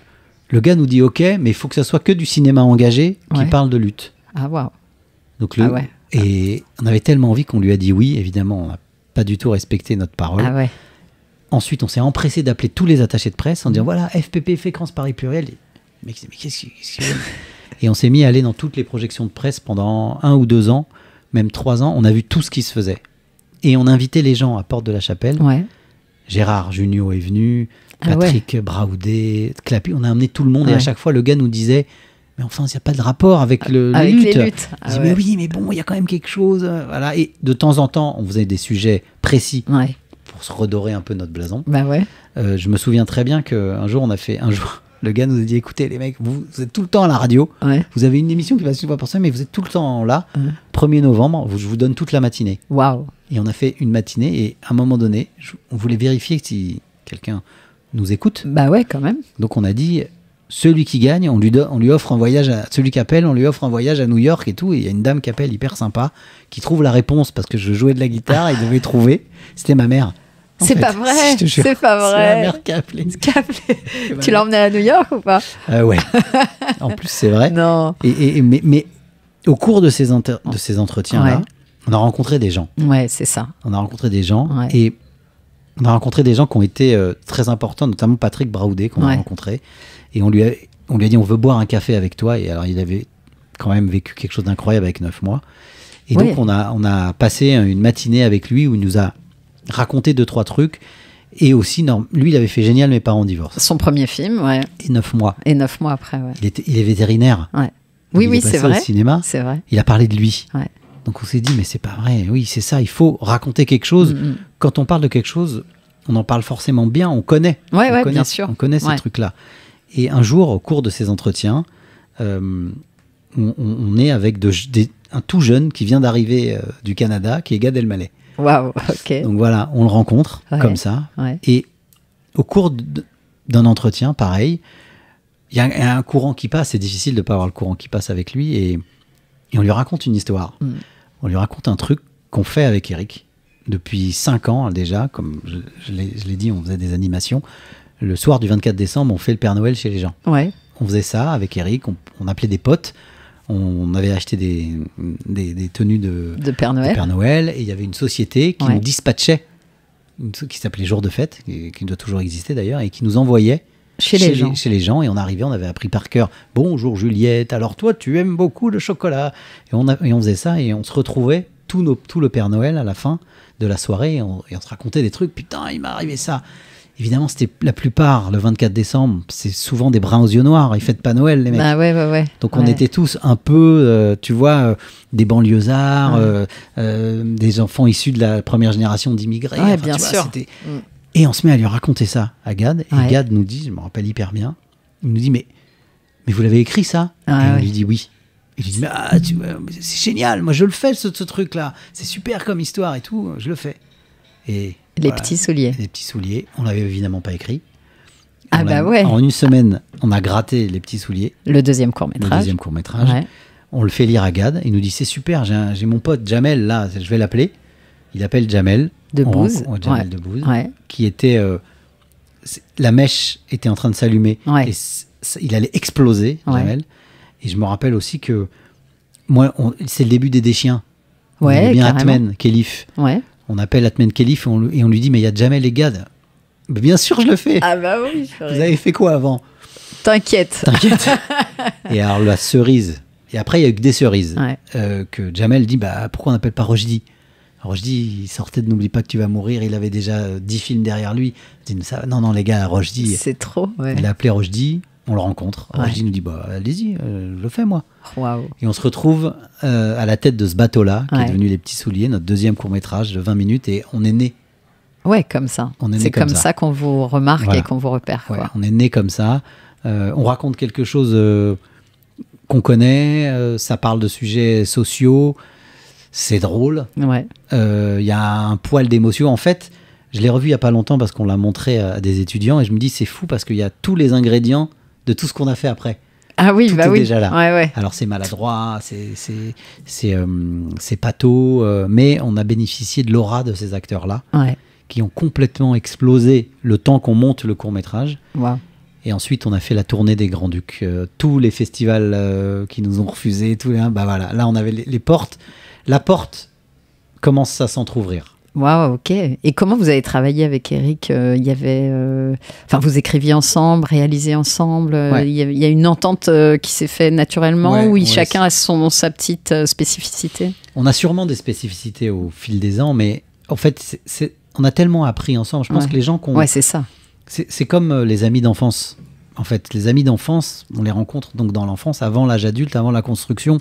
le gars nous dit ok mais il faut que ça soit que du cinéma engagé qui Ouais. parle de lutte Ah, waouh. donc le Ah ouais. et on avait tellement envie qu'on lui a dit oui évidemment on n'a pas du tout respecté notre parole Ah, ouais. Ensuite, on s'est empressé d'appeler tous les attachés de presse en disant voilà, FPP, Fréquence Paris Pluriel. Mais, mais qu'est-ce qu'il- a Et on s'est mis à aller dans toutes les projections de presse pendant un ou deux ans, même trois ans. On a vu tout ce qui se faisait. Et on invitait les gens à Porte de la Chapelle. Ouais. Gérard Junio est venu, Ah ouais. Patrick Braoudet, Clapy. On a amené tout le monde. Et à Ouais. chaque fois, le gars nous disait mais enfin, il n'y a pas de rapport avec le, les Avec luttes. les luttes. Ah, dit, ouais. mais oui, mais bon, il y a quand même quelque chose. euh, Voilà. Et de temps en temps, on faisait des sujets précis Ouais. pour se redorer un peu notre blason. Bah ouais. Euh, je me souviens très bien qu'un jour, on a fait. Un jour, le gars nous a dit écoutez, les mecs, vous, vous êtes tout le temps à la radio. Ouais. Vous avez une émission qui va suivre pour ça, mais vous êtes tout le temps là. Ouais. 1er novembre, vous- je vous donne toute la matinée. Waouh. Et on a fait une matinée, et à un moment donné, je- on voulait vérifier si quelqu'un nous écoute. Bah ouais, quand même. Donc on a dit celui qui gagne, on lui, on lui offre un voyage à celui qui appelle, on lui offre un voyage à New York et tout. Et il y a une dame qui appelle hyper sympa, qui trouve la réponse parce que je jouais de la guitare, et devait trouver. C'était ma mère. C'est pas vrai, c'est pas C'est vrai. ma mère qui a appelé. tu l'as emmené à New York ou pas? Ah ouais. en plus, c'est vrai. Non. Et, et- mais, mais au cours de ces, de ces entretiens-là, Ouais. on a rencontré des gens. Ouais, c'est ça. On a rencontré des gens Ouais. et on a rencontré des gens qui ont été euh, très importants, notamment Patrick Braoudet qu'on Ouais. a rencontré. Et on lui, a, on lui a dit on veut boire un café avec toi. Et alors il avait quand même vécu quelque chose d'incroyable avec neuf mois. Et Oui. donc on a, on a passé une matinée avec lui où il nous a raconté deux trois trucs. Et aussi, non, lui, il avait fait génial, mes parents divorcent. Son premier film, ouais. Et neuf mois. Et neuf mois après, ouais. Il, était, il est vétérinaire. Ouais. Oui, Il oui, est c'est vrai. Au cinéma. C'est vrai. Il a parlé de lui. Ouais. Donc on s'est dit, mais c'est pas vrai. Oui, c'est ça. Il faut raconter quelque chose. Mm, mm. Quand on parle de quelque chose, on en parle forcément bien. On connaît. Ouais, on ouais, connaît, bien sûr. On connaît ces trucs-là. Et un jour, au cours de ces entretiens, euh, on, est avec de- des- un tout jeune qui vient d'arriver euh, du Canada, qui est Gad Elmaleh. Waouh, ok. Donc voilà, on le rencontre Ouais. comme ça. Ouais. Et au cours d'un entretien, pareil, il y, a un- il y a un courant qui passe. C'est difficile de pas avoir le courant qui passe avec lui. Et, et on lui raconte une histoire. Mm. On lui raconte un truc qu'on fait avec Eric depuis 5 ans déjà. Comme je, je l'ai dit, on faisait des animations. Le soir du 24 décembre, on fait le Père Noël chez les gens. Ouais. On faisait ça avec Eric. On, on appelait des potes. On avait acheté des, des, des tenues de, De Père de Noël. Père Noël et il y avait une société qui Ouais. nous dispatchait, qui s'appelait Jour de fête, qui, qui doit toujours exister d'ailleurs, et qui nous envoyait Chez les gens. chez les gens. Et on arrivait, on avait appris par cœur Bonjour Juliette, alors toi, tu aimes beaucoup le chocolat. Et on, a- et on faisait ça et on se retrouvait, tout, nos, tout le Père Noël à la fin de la soirée, et on, et on se racontait des trucs. Putain, il m'est arrivé ça. Évidemment, c'était la plupart, le 24 décembre, c'est souvent des bruns aux yeux noirs. Ils fêtent pas Noël, les mecs. Bah ouais, ouais, ouais. Donc on était tous un peu, euh, tu vois, euh, des banlieusards, euh, euh, des enfants issus de la première génération d'immigrés. Ouais, Enfin, bien tu vois, sûr. Et on se met à lui raconter ça à Gad. Et Ouais. Gad nous dit, je me rappelle hyper bien, il nous dit, mais, mais vous l'avez écrit ça? Ah, Et on ouais. lui dit oui. Et je lui dis, mais, ah, tu c'est génial, moi je le fais ce, ce truc-là. C'est super comme histoire et tout, je le fais. Et Les voilà. petits souliers. Les petits souliers, on l'avait évidemment pas écrit. Ah bah ouais. En une semaine, on a gratté les petits souliers, Le deuxième le court-métrage. deuxième court métrage. Ouais. On le fait lire à Gad. Il nous dit c'est super. J'ai mon pote Jamel là. Je vais l'appeler. Il appelle Jamel. De On Bouze. Jamel Ouais. de Bouze. Ouais. Qui était euh, la mèche était en train de s'allumer. Ouais. Et il allait exploser. Jamel. Et je me rappelle aussi que moi on- c'est le début des déchiens. On Ouais, aimait bien carrément. Atmen Kelif. Ouais. On appelle Atmen Kelif et on, lui- et on lui dit mais il y a Jamel et Gad. Mais bien sûr je le fais. Ah bah oui. Vous avez fait quoi avant? T'inquiète. T'inquiète. et alors la cerise. Et après, il y a eu que des cerises. Ouais. Euh, que Jamel dit bah, pourquoi on n'appelle pas Rojdi? Rojdi, il sortait de N'oublie pas que tu vas mourir. Il avait déjà euh, 10 films derrière lui. Il dit ça, non, non, les gars, Rojdi. C'est trop. Ouais. Il a appelé Rojdi. On le rencontre. Ouais. Rojdi nous dit bah, allez-y, euh, je le fais moi. Waouh. Et on se retrouve euh, à la tête de ce bateau-là, qui Ouais. est devenu Les Petits Souliers, notre deuxième court-métrage de 20 minutes. Et on est né. Ouais, comme ça. On est né C'est comme ça. ça, qu'on vous remarque Voilà. et qu'on vous repère. Quoi. on est né comme ça. Euh, on raconte quelque chose euh, qu'on connaît. euh, ça parle de sujets sociaux. C'est drôle. Ouais. Euh, Il y a un poil d'émotion. En fait, je l'ai revu il y a pas longtemps parce qu'on l'a montré à des étudiants et je me dis c'est fou parce qu'il y a tous les ingrédients de tout ce qu'on a fait après. Ah oui, Tout bah est oui. déjà là. Ouais, ouais. Alors c'est maladroit, c'est c'est c'est euh, c'est pâteau, euh, mais on a bénéficié de l'aura de ces acteurs-là Ouais. qui ont complètement explosé le temps qu'on monte le court métrage. Et ensuite, on a fait la tournée des Grands Ducs. Euh, tous les festivals euh, qui nous ont refusés, tous les, bah voilà, là on avait les, les portes. La porte commence à s'entrouvrir. Waouh, ok. Et comment vous avez travaillé avec Eric Euh, Il y avait, euh, enfin, vous écriviez ensemble, réalisez ensemble. euh, Ouais. Il y a- il y, a une entente qui s'est faite naturellement, Ouais, où il- chacun a son sa petite spécificité? On a sûrement des spécificités au fil des ans, mais en fait, on a tellement appris ensemble. Je pense Ouais. que les gens qu'on Ouais, c'est ça. C'est comme les amis d'enfance. En fait, les amis d'enfance, on les rencontre donc dans l'enfance, avant l'âge adulte, avant la construction.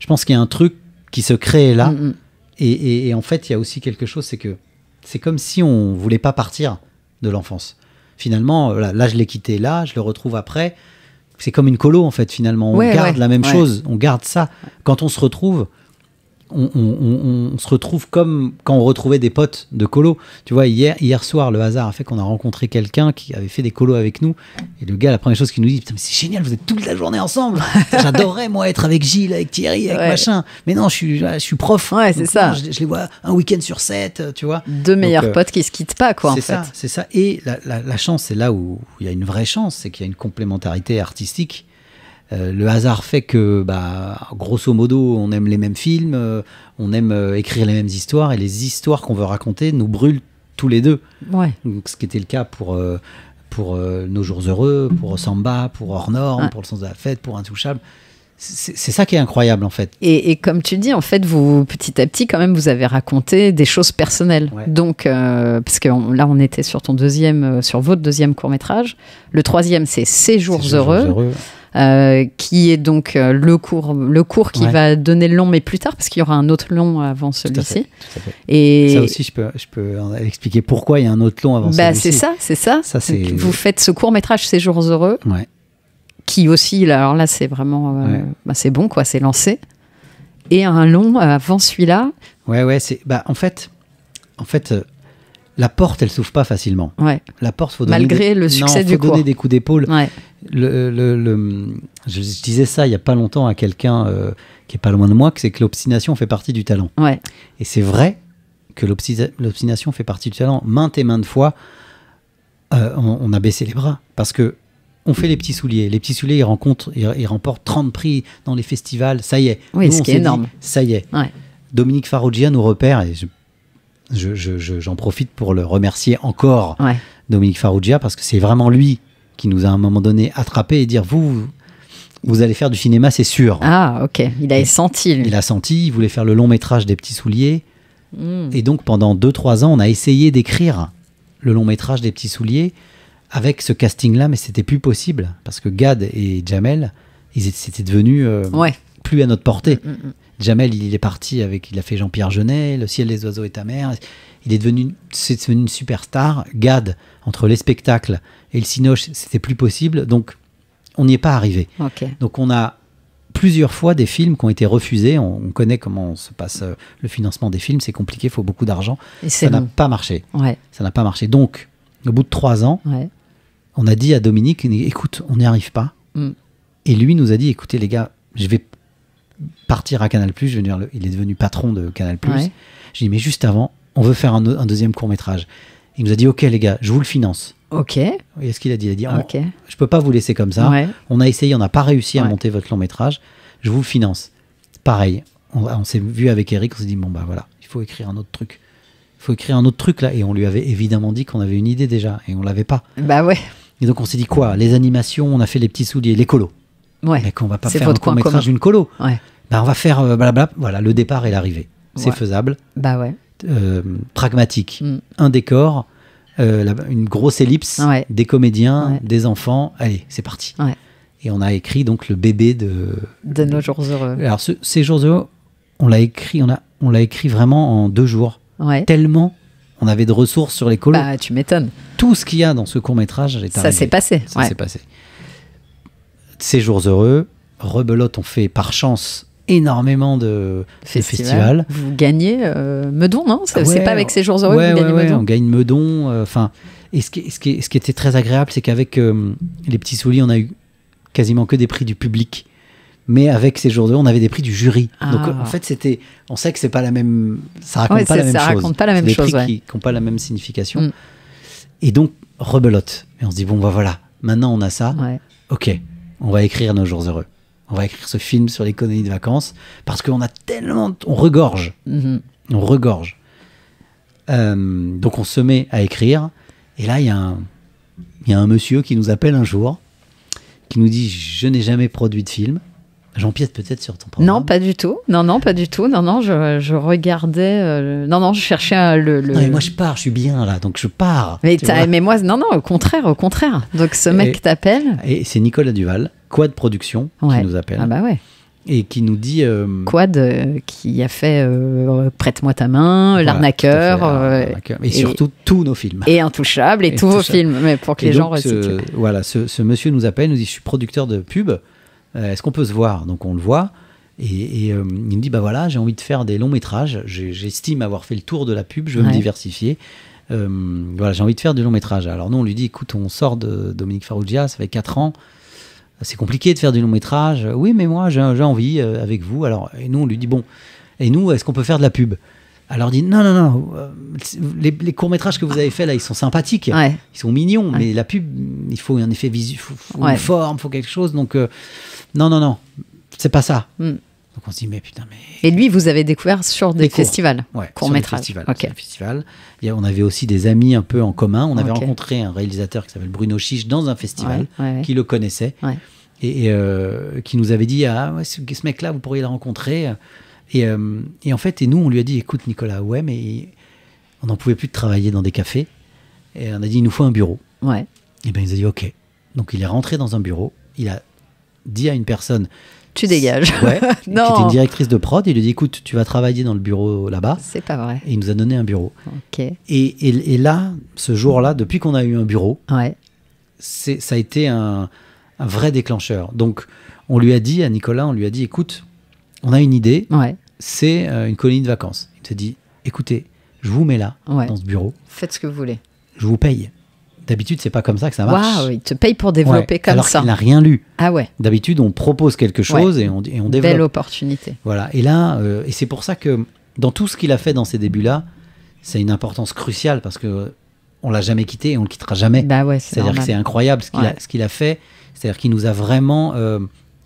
Je pense qu'il y a un truc qui se crée là. Mm, mm. Et, et- et en fait, il y a aussi quelque chose, c'est que c'est comme si on voulait pas partir de l'enfance. Finalement, euh, là, là, je l'ai quitté là, je le retrouve après. C'est comme une colo, en fait, finalement. On Ouais, garde ouais, la même ouais. chose, on garde ça. Quand on se retrouve, on, on- on- on se retrouve comme quand on retrouvait des potes de colo. Tu vois, hier, hier soir, le hasard a fait qu'on a rencontré quelqu'un qui avait fait des colos avec nous. Et le gars, la première chose qu'il nous dit, Putain, mais c'est génial, vous êtes toute la journée ensemble. J'adorerais, moi, être avec Gilles, avec Thierry, avec Ouais. machin. Mais non, je suis, je suis prof. Ouais, c'est ça. je, je les vois un week-end sur sept, euh, tu vois. Deux meilleurs euh, potes qui se quittent pas, quoi, en C'est fait. ça, c'est ça. Et la, la- la chance, c'est là où il y a une vraie chance, c'est qu'il y a une complémentarité artistique. Euh, le hasard fait que, bah, grosso modo, on aime les mêmes films, euh, on aime euh, écrire les mêmes histoires, et les histoires qu'on veut raconter nous brûlent tous les deux. Ouais. Donc, ce qui était le cas pour, pour Nos Jours Heureux, pour Samba, pour Hors Norme, Ouais. pour Le Sens de la Fête, pour Intouchable. C'est ça qui est incroyable, en fait. Et, et comme tu dis, en fait, vous, petit à petit, quand même, vous avez raconté des choses personnelles. Ouais. Donc, euh, parce que on- là, on était sur ton deuxième, euh, sur votre deuxième court métrage. Le troisième, c'est Ces jours Ces heureux, euh, qui est donc euh, le cours, le cours qui Ouais. va donner le long, mais plus tard, parce qu'il y aura un autre long avant celui-ci. Et Ça aussi, je peux, je peux expliquer pourquoi il y a un autre long avant bah, celui-ci. c'est ça, c'est ça. Ça, c'est- Donc, Vous faites ce court métrage Ces jours heureux, Ouais. qui aussi, là, alors là, c'est vraiment, euh, Ouais. bah, c'est bon, quoi, c'est lancé. Et un long avant celui-là, Ouais, ouais, c'est. Bah, en fait, en fait, euh, la porte, elle s'ouvre pas facilement. ouais, La porte, faut donner Malgré des- le succès non, du faut donner des coups d'épaule. ouais, Le, le- le- je, je disais ça il y a pas longtemps à quelqu'un euh, qui est pas loin de moi, que c'est que l'obstination fait partie du talent. ouais. Et c'est vrai que l'obsti- l'obstination fait partie du talent. Maintes et maintes fois, euh, on, on a baissé les bras parce que on fait les petits souliers. Les petits souliers, ils rencontrent, ils, ils remportent 30 prix dans les festivals. Ça y est. Oui, Nous, ce on qui est dit, énorme. ça y est. Dominique Farrugia nous repère et je- je- je- je- j'en profite pour le remercier encore, Ouais. Dominique Farrugia, parce que c'est vraiment lui qui nous a à un moment donné attrapé et dire vous, vous allez faire du cinéma, c'est sûr. Ah, ok. Il a senti, lui. Il a senti, il voulait faire le long métrage des petits souliers. Hmm. Et donc pendant 2-3 ans, on a essayé d'écrire le long métrage des petits souliers avec ce casting-là, mais c'était plus possible parce que Gad et Jamel, ils étaient, c'était devenu euh, Ouais. plus à notre portée. Mm, mm. Jamel, il est parti avec, il a fait Jean-Pierre Jeunet, Le ciel des oiseaux et ta mère. Il est devenu, c'est devenu une superstar. Gad, entre les spectacles et le cinoche, c'était plus possible. Donc, on n'y est pas arrivé. Donc, on a plusieurs fois des films qui ont été refusés. On, on connaît comment se passe euh, le financement des films. C'est compliqué, il faut beaucoup d'argent. Ça n'a pas marché. Ouais, Ça n'a pas marché. Donc, au bout de trois ans, ouais. on a dit à Dominique, écoute, on n'y arrive pas. Mm. Et lui nous a dit, écoutez les gars, je vais partir à Canal+, je le- il est devenu patron de Canal+. Ouais. J'ai dit, mais juste avant, on veut faire un, un deuxième court-métrage. Il nous a dit, ok les gars, je vous le finance. Ok. Et ce qu'il a dit Il a dit, oh, Ok. je peux pas vous laisser comme ça. Ouais. On a essayé, on n'a pas réussi à Ouais. monter votre long métrage. Je vous le finance. Pareil, on, on s'est vu avec Eric, on s'est dit, bon bah voilà, il faut écrire un autre truc. Il faut écrire un autre truc là. Et on lui avait évidemment dit qu'on avait une idée déjà, et on l'avait pas. Bah ouais. Et donc on s'est dit quoi Les animations, on a fait les petits souliers, les colos. Ouais. Mais qu'on va pas faire un court métrage commun. d'une colo. Ouais. Ben, on va faire euh. Voilà, le départ et l'arrivée. C'est Ouais. faisable, Bah ouais. euh, pragmatique. Mm. Un décor, euh, la- une grosse ellipse, Ouais. des comédiens, Ouais. des enfants. Allez, c'est parti. Et on a écrit donc le bébé de. De nos jours heureux. Alors ce- ces jours heureux, on l'a écrit, on a, on l'a écrit vraiment en deux jours. Tellement on avait de ressources sur les colos. Bah tu m'étonnes. Tout ce qu'il y a dans ce court métrage est Ça s'est passé. Ça s'est passé. Ces jours heureux, Rebelote ont fait par chance énormément de Festival. festivals. Vous gagnez euh, Meudon, non? C'est ouais, pas avec ces jours heureux ouais, que vous gagnez ouais, Meudon? on gagne Meudon. euh, Enfin, et ce qui, ce, qui, ce qui était très agréable, c'est qu'avec euh, les petits souliers, on a eu quasiment que des prix du public. Mais avec ces jours heureux, on avait des prix du jury. Donc Ah. en fait, c'était, on sait que c'est pas la même, ça raconte pas la même ça chose. raconte pas la même des chose, prix qui n'ont pas la même signification. Mm. Et donc rebelote. Et on se dit bon bah voilà, maintenant on a ça. Ok, on va écrire nos jours heureux. On va écrire ce film sur les colonies de vacances parce qu'on a tellement, on regorge, Mhm. on regorge. Euh, donc on se met à écrire et là il y, a un- il y a un monsieur qui nous appelle un jour, qui nous dit je n'ai jamais produit de film. J'empiète peut-être sur ton programme. Non, pas du tout. Non, non, pas du tout. Non, non, je, je regardais. euh, non, non, je cherchais euh, le. le- Non, mais moi je pars, je suis bien là, donc je pars. mais, mais moi, non, non, au contraire, au contraire. Donc ce mec Et- t'appelle. Et c'est Nicolas Duval, Quad Production, Ouais. qui nous appelle Ah bah ouais. et qui nous dit euh, Quad euh, qui a fait euh, Prête-moi ta main, voilà, L'arnaqueur et, surtout tous nos films. et Intouchable et, Et tous vos films. Mais pour que Et les gens donc, ce, resituent. voilà, ce, ce monsieur nous appelle, nous dit je suis producteur de pub, est-ce qu'on peut se voir? Donc on le voit. Et, il me dit bah voilà, j'ai envie de faire des longs métrages. J'estime avoir fait le tour de la pub, je veux Ouais. me diversifier. Voilà, j'ai envie de faire du long métrage. Alors nous on lui dit écoute, on sort de Dominique Farrugia, ça fait 4 ans. C'est compliqué de faire du long métrage. Oui, mais moi j'ai envie euh, avec vous. Alors et nous on lui dit bon, et nous est-ce qu'on peut faire de la pub? Alors il dit non non non, euh, les, les courts métrages que vous avez fait là ils sont sympathiques. Ouais. Ils sont mignons, Ouais. mais la pub, il faut un effet visuel, il faut, faut Ouais. une forme, il faut quelque chose. Donc, euh, non, non, non, c'est pas ça. Mm. Donc on se dit, mais putain, mais. Et lui, vous avez découvert sur des Des cours. festivals. Ouais, Court sur les métrage. festivals, Ok. sur les festivals. Il y a- on avait aussi des amis un peu en commun. On avait rencontré un réalisateur qui s'appelle Bruno Chiche dans un festival, Ouais, ouais, ouais. qui le connaissait Ouais. et, et, euh, qui nous avait dit Ah, ouais, ce, ce mec-là, vous pourriez le rencontrer. Et, euh, et en fait, et nous, on lui a dit Écoute, Nicolas, ouais, mais on n'en pouvait plus de travailler dans des cafés. Et on a dit Il nous faut un bureau. Ouais. Et bien, il nous a dit OK. Donc, il est rentré dans un bureau. Il a dit à une personne Tu dégages. ouais, qui Non. était une directrice de prod. Il lui a dit Écoute, tu vas travailler dans le bureau là-bas. C'est pas vrai. Et il nous a donné un bureau. Ok. Et, et- et là, ce jour-là, depuis qu'on a eu un bureau, Ouais. c'est, ça a été un, un vrai déclencheur. Donc, on lui a dit, à Nicolas, on lui a dit Écoute, on a une idée, Ouais. c'est euh, une colonie de vacances. Il s'est dit Écoutez, je vous mets là, Ouais. dans ce bureau, Faites ce que vous voulez. je vous paye. D'habitude, c'est pas comme ça que ça marche. Waouh, il te paye pour développer Ouais, comme alors ça. qu'il n'a rien lu. Ah ouais. D'habitude, on propose quelque chose et, on, et on développe. Belle opportunité. Voilà. Et là, euh, et c'est pour ça que dans tout ce qu'il a fait dans ces débuts-là, c'est une importance cruciale parce que on l'a jamais quitté et on le quittera jamais. Bah ouais, c'est C'est-à-dire que c'est incroyable ce qu'il a, fait. C'est-à-dire qu'il nous a vraiment euh,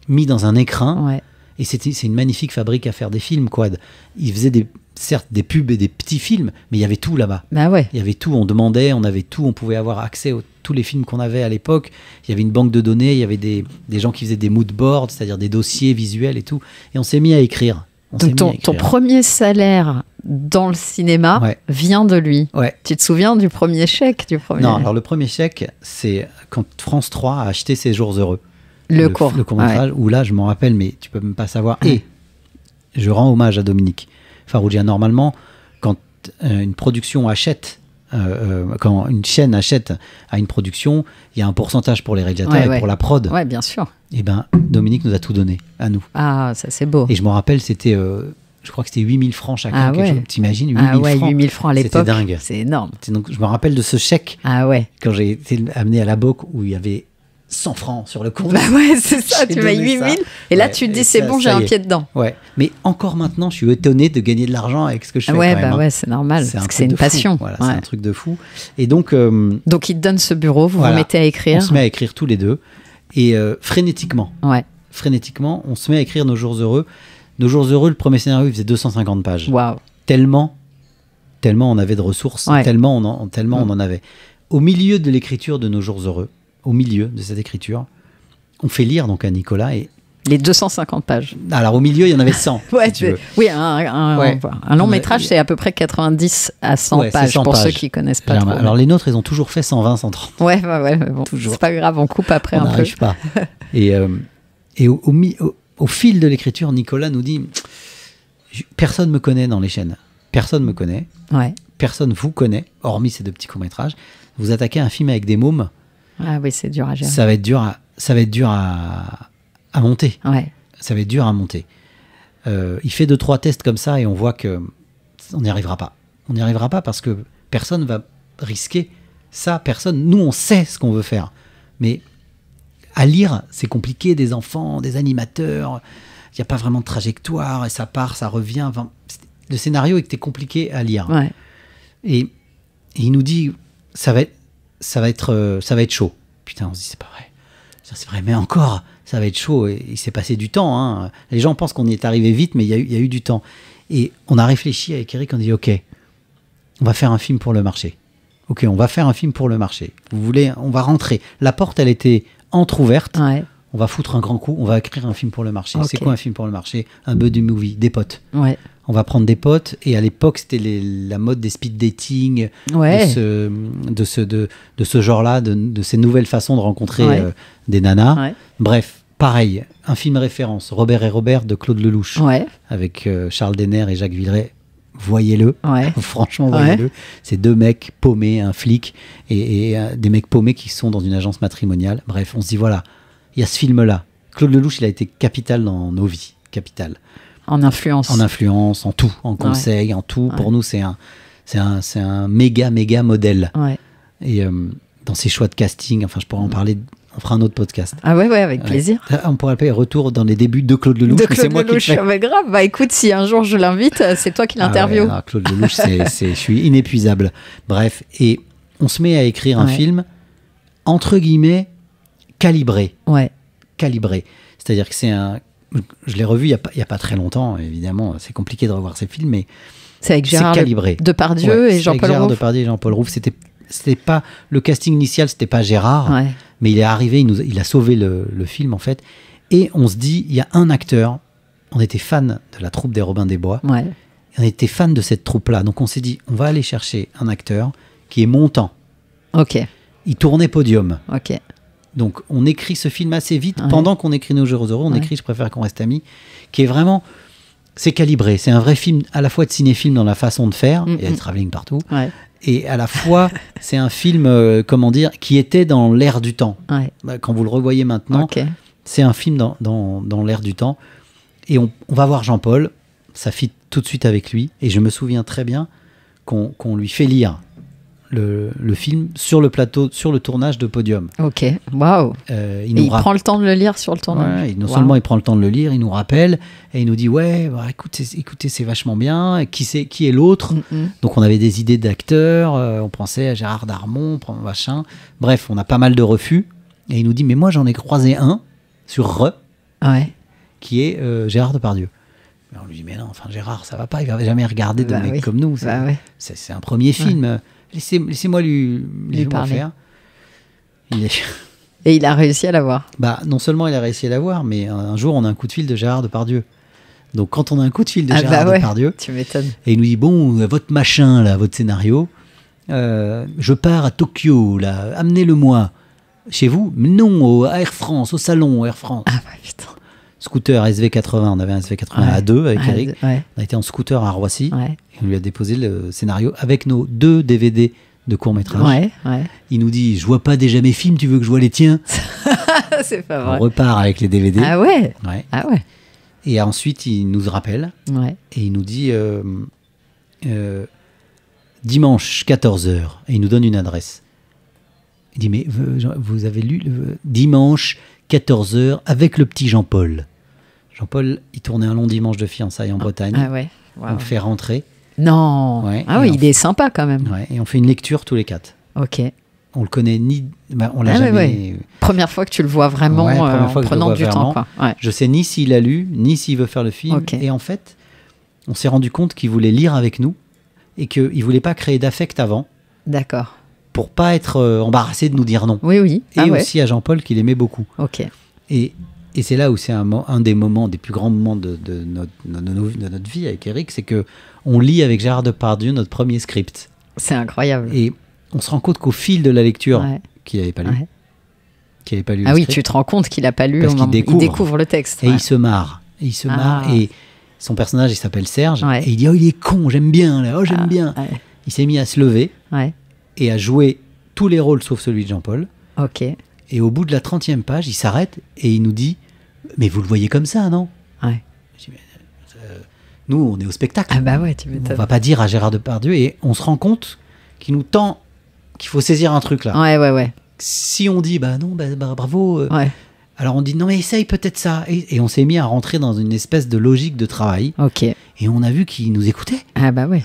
mis dans un écrin. Ouais. Et c'est une magnifique fabrique à faire des films, Quad. Il faisait des, certes des pubs et des petits films, mais il y avait tout là-bas. Bah ouais. Il y avait tout, on demandait, on avait tout, on pouvait avoir accès à tous les films qu'on avait à l'époque. Il y avait une banque de données, il y avait des, des gens qui faisaient des mood boards, c'est-à-dire des dossiers visuels et tout. Et on s'est mis à écrire. On Donc ton, premier salaire dans le cinéma Ouais. vient de lui. Ouais. Tu te souviens du premier chèque du premier Non, alors le premier chèque, c'est quand France 3 a acheté ses jours heureux. le, cours. Le court-métrage, où là, je m'en rappelle, mais tu peux même pas savoir. Et je rends hommage à Dominique Farrugia. Normalement, quand euh, une production achète, euh, euh, quand une chaîne achète à une production, il y a un pourcentage pour les réalisateurs Ouais, et ouais. pour la prod. Ouais. ouais, bien sûr. Et ben, Dominique nous a tout donné, à nous. Ah, ça c'est beau. Et je me rappelle, c'était, euh, je crois que c'était 8000 francs chacun. Ah ouais. T'imagines 8000 Ah ouais, francs 8000 francs à C'était l'époque. dingue. C'est énorme. Donc, je me rappelle de ce chèque Ah ouais. quand j'ai été amené à la BOC où il y avait 100 francs sur le compte. Bah ouais, c'est ça, tu ça. 8000 et là Ouais, tu te dis c'est bon, j'ai un pied dedans. Ouais, mais encore maintenant, je suis étonné de gagner de l'argent avec ce que je fais. ouais, quand bah même, hein. ouais, c'est normal un parce que c'est une fou. passion. Voilà, Ouais. c'est un truc de fou. Et donc, euh, Donc il te donne ce bureau, vous Voilà. vous mettez à on écrire. se met à écrire tous les deux et euh, frénétiquement, Ouais. frénétiquement, on se met à écrire nos jours heureux. Nos jours heureux, le premier scénario, il faisait 250 pages. Waouh. Tellement, tellement on avait de ressources, Ouais. tellement on en, tellement Mm. on en avait. Au milieu de l'écriture de nos jours heureux, au milieu de cette écriture, on fait lire donc à Nicolas et Les 250 pages. alors au milieu il y en avait 100 Ouais, si tu c'est- veux. oui, un, un- Ouais. un long métrage, c'est à peu près 90 à 100 Ouais, c'est pages 100 pour ceux qui connaissent pas trop. alors, les nôtres ils ont toujours fait 120 130 Ouais, ouais, ouais, mais bon, Toujours. c'est pas grave, on coupe après on un peu. pas. Et, euh, et au, au mi- au- au fil de l'écriture, Nicolas nous dit Personne me connaît dans les chaînes. Personne me connaît. Ouais. Personne vous connaît, hormis ces deux petits courts-métrages. Vous attaquez un film avec des mômes, Ah oui, c'est dur à gérer. ça va être dur à, ça va être dur à, à monter. Ouais. Ça va être dur à monter. Euh, il fait deux, trois tests comme ça et on voit que on n'y arrivera pas. On n'y arrivera pas parce que personne va risquer ça. Personne. Nous, on sait ce qu'on veut faire. Mais à lire, c'est compliqué. Des enfants, des animateurs, il n'y a pas vraiment de trajectoire et ça part, ça revient. Enfin, le scénario était compliqué à lire. Ouais. Et, et il nous dit ça va être, ça va être, euh, ça va être chaud. Putain, on se dit c'est pas vrai. C'est vrai, mais encore, ça va être chaud. Et il s'est passé du temps. hein. Les gens pensent qu'on y est arrivé vite, mais il y, a eu, il y a eu du temps. Et on a réfléchi avec Eric, on dit ok, on va faire un film pour le marché. Ok, on va faire un film pour le marché. Vous voulez, on va rentrer. La porte, elle était entrouverte. Ouais. On va foutre un grand coup. On va écrire un film pour le marché. C'est quoi un film pour le marché? Un buddy movie, des potes Ouais. On va prendre des potes. Et à l'époque, c'était la mode des speed dating, Ouais. de ce, de ce, de, de ce genre-là, de, de ces nouvelles façons de rencontrer Ouais. euh, des nanas. Ouais. Bref, pareil, un film référence, Robert et Robert de Claude Lelouch, avec euh, Charles Denner et Jacques Villeray. Voyez-le. Franchement, voyez-le. C'est deux mecs paumés, un flic, et, et, euh, des mecs paumés qui sont dans une agence matrimoniale. Bref, on se dit, voilà, il y a ce film-là. Claude Lelouch, il a été capital dans nos vies. Capital En influence. en influence, en tout, en conseil, en tout. Pour Ouais. nous, c'est un, c'est un, c'est un méga, méga modèle. Ouais. Et euh, dans ses choix de casting, enfin, je pourrais en parler, on fera un autre podcast. Ah ouais, ouais, avec plaisir. Ah, On pourrait appeler Retour dans les débuts de Claude Lelouch, de mais c'est Claude moi qui le Lelouch. fais. Ah bah grave. Bah écoute, si un jour je l'invite, euh, c'est toi qui Ah ouais, l'interview. non, Claude Lelouch, c'est, c'est- je suis inépuisable. Bref, et on se met à écrire un film, entre guillemets, calibré. ouais. calibré. C'est-à-dire que c'est un... Je l'ai revu il n'y a, pas- il y a pas très longtemps, évidemment, c'est compliqué de revoir ces films, mais C'est avec Gérard calibré. Depardieu Ouais, et Jean-Paul Gérard Rouff. Depardieu et Jean-Paul Rouff. C'était, c'était pas le casting initial, c'était pas Gérard, Ouais. mais il est arrivé, il, nous, il a sauvé le, le film en fait. Et on se dit, il y a un acteur. On était fan de la troupe des Robins des Bois. Ouais. On était fan de cette troupe-là. Donc on s'est dit, on va aller chercher un acteur qui est montant. Ok. Il tournait podium. Ok. Donc on écrit ce film assez vite. Ouais. Pendant qu'on écrit Nos Jours Heureux, on Ouais. écrit Je préfère qu'on reste amis, qui est vraiment. C'est calibré. C'est un vrai film à la fois de cinéfilm dans la façon de faire. Mm, mm. du travelling partout. Ouais. Et à la fois, c'est un film, euh, comment dire, qui était dans l'air du temps. Bah, Quand vous le revoyez maintenant, c'est un film dans, dans, dans l'air du temps. Et on, on va voir Jean-Paul, ça fit tout de suite avec lui. Et je me souviens très bien qu'on qu'on lui fait lire le, le film sur le plateau, sur le tournage de Podium. Ok. Waouh. Euh, il Et prend le temps de le lire sur le tournage. Ouais, et non seulement il prend le temps de le lire, il nous rappelle et il nous dit ouais, bah, écoutez, écoutez, c'est vachement bien. Qui c'est, qui est l'autre Mm, mm. Donc on avait des idées d'acteurs, euh, on pensait à Gérard Darmon, machin. Bref, on a pas mal de refus. Et il nous dit mais moi j'en ai croisé un sur Re Ouais. qui est euh, Gérard Depardieu. On lui dit mais non, enfin Gérard, ça va pas, il va jamais regarder de Bah mecs oui. comme nous. C'est Bah ouais. c'est un premier film. Laissez, laissez-moi lui, laissez-moi parler. faire. Il est- Et il a réussi à l'avoir. bah, non seulement il a réussi à l'avoir, mais un, jour on a un coup de fil de Gérard Depardieu. Donc quand on a un coup de fil de Ah Gérard bah ouais. Depardieu, Tu m'étonnes. et il nous dit bon, euh, votre machin là, votre scénario, euh, je pars à Tokyo là, amenez-le-moi chez vous. Mais non, au, à Air France, au salon Air France. Ah bah putain. Scooter SV80, on avait un SV80 Ouais. à deux avec Eric. Ouais, On a été en scooter à Roissy ouais. et on lui a déposé le scénario avec nos deux DVD de court métrage. Il nous dit je vois pas déjà mes films, tu veux que je vois les tiens c'est pas On vrai. repart avec les DVD. Ah ouais. Ah ouais. Et ensuite il nous rappelle et il nous dit euh, euh, dimanche 14h et il nous donne une adresse. Il dit mais vous avez lu le- dimanche 14h avec le petit Jean-Paul. Jean-Paul, il tournait un long dimanche de fiançailles en Bretagne. Ah ouais. On le fait rentrer Non. Ouais, ah oui, il est sympa quand même. ouais, et on fait une lecture tous les quatre. Ok. On le connaît ni, bah, on l'a Ah ouais, jamais. Première fois que tu le vois vraiment Ouais, euh, en prenant du vraiment. temps. Quoi. Ouais. Je sais ni s'il a lu, ni s'il veut faire le film. Et en fait, on s'est rendu compte qu'il voulait lire avec nous et qu'il voulait pas créer d'affect avant D'accord. Pour pas être euh, embarrassé de nous dire non. Oui, oui. Et ah ouais. aussi à Jean-Paul qu'il aimait beaucoup. Ok. Et, et c'est là où c'est un, des moments, des plus grands moments de, de notre, de nos- de notre vie avec Eric, c'est que on lit avec Gérard Depardieu notre premier script. C'est incroyable. Et on se rend compte qu'au fil de la lecture, Ouais. qu'il n'avait pas lu, Ouais. qu'il avait pas lu Ah oui, script, tu te rends compte qu'il a pas lu. Parce qu'il découvre. Le texte. Et il se marre. Et il se Ah. marre. Et son personnage, il s'appelle Serge. Et il dit Oh, il est con, j'aime bien. Là. Oh, j'aime Ah, bien. Il s'est mis à se lever ouais. Et à jouer tous les rôles sauf celui de Jean-Paul. Ok. Et au bout de la 30e page, il s'arrête et il nous dit Mais vous le voyez comme ça, non? Ouais. Mais, euh, Nous, on est au spectacle. Ah bah ouais, tu on va pas dire à Gérard Depardieu. Et on se rend compte qu'il nous tend, qu'il faut saisir un truc là. Ouais, ouais, ouais. Si on dit Bah non, bah, bah, bravo. euh, Ouais. Alors on dit Non, mais essaye peut-être ça. Et, et on s'est mis à rentrer dans une espèce de logique de travail. Ok. Et on a vu qu'il nous écoutait. Ah bah ouais.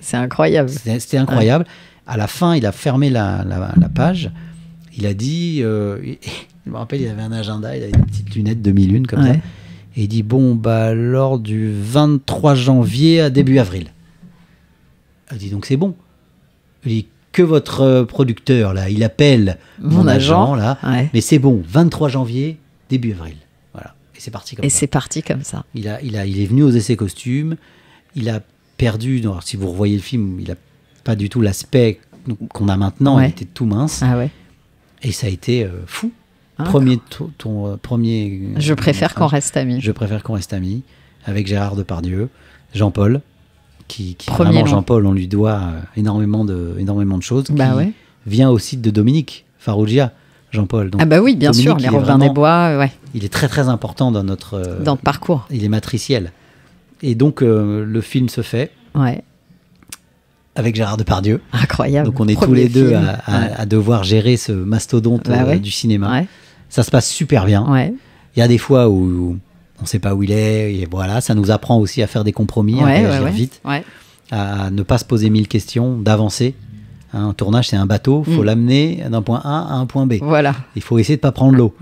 C'est incroyable. C'était c'était incroyable. À la fin, il a fermé la, la- la page. Il a dit, euh, je me rappelle, il avait un agenda, il avait des petites lunettes demi-lune comme ça. Et il dit, bon, bah, lors du 23 janvier à début avril. Il dit, donc c'est bon. Il dit, que votre euh, producteur, là, il appelle mon, Mon agent, agent, là. Ouais. Mais c'est bon, 23 janvier, début avril. Voilà. Et c'est parti comme Et ça. c'est parti comme ça. Il, a, il, a, il est venu aux essais costumes. Il a perdu, alors, si vous revoyez le film, il a pas du tout l'aspect qu'on a maintenant. Ouais. Il était tout mince. Ah ouais. Et ça a été euh, fou. Ah, premier ton, ton, euh, premier. euh, Je préfère qu'on métrage. reste amis. Je préfère qu'on reste amis. Avec Gérard Depardieu, Jean-Paul. Qui, qui vraiment. Jean-Paul, on lui doit euh, énormément, de, énormément de choses. Bah qui ouais. vient aussi de Dominique Farrugia, Jean-Paul. Ah bah oui, bien Dominique, sûr, les Robins des Bois, ouais, il est très très important dans notre. euh, dans le parcours. il est matriciel. Et donc, euh, le film se fait Ouais, avec Gérard Depardieu. incroyable. Donc, on est tous les deux à, à- à devoir gérer ce mastodonte Bah euh, ouais. du cinéma. Ouais, Ça se passe super bien. ouais, Il y a des fois où on ne sait pas où il est. Et voilà, ça nous apprend aussi à faire des compromis, à réagir vite, à ne pas se poser mille questions, d'avancer. Hein, Un tournage, c'est un bateau. Il faut Mm. l'amener d'un point A à un point B. Voilà, Il faut essayer de pas prendre l'eau.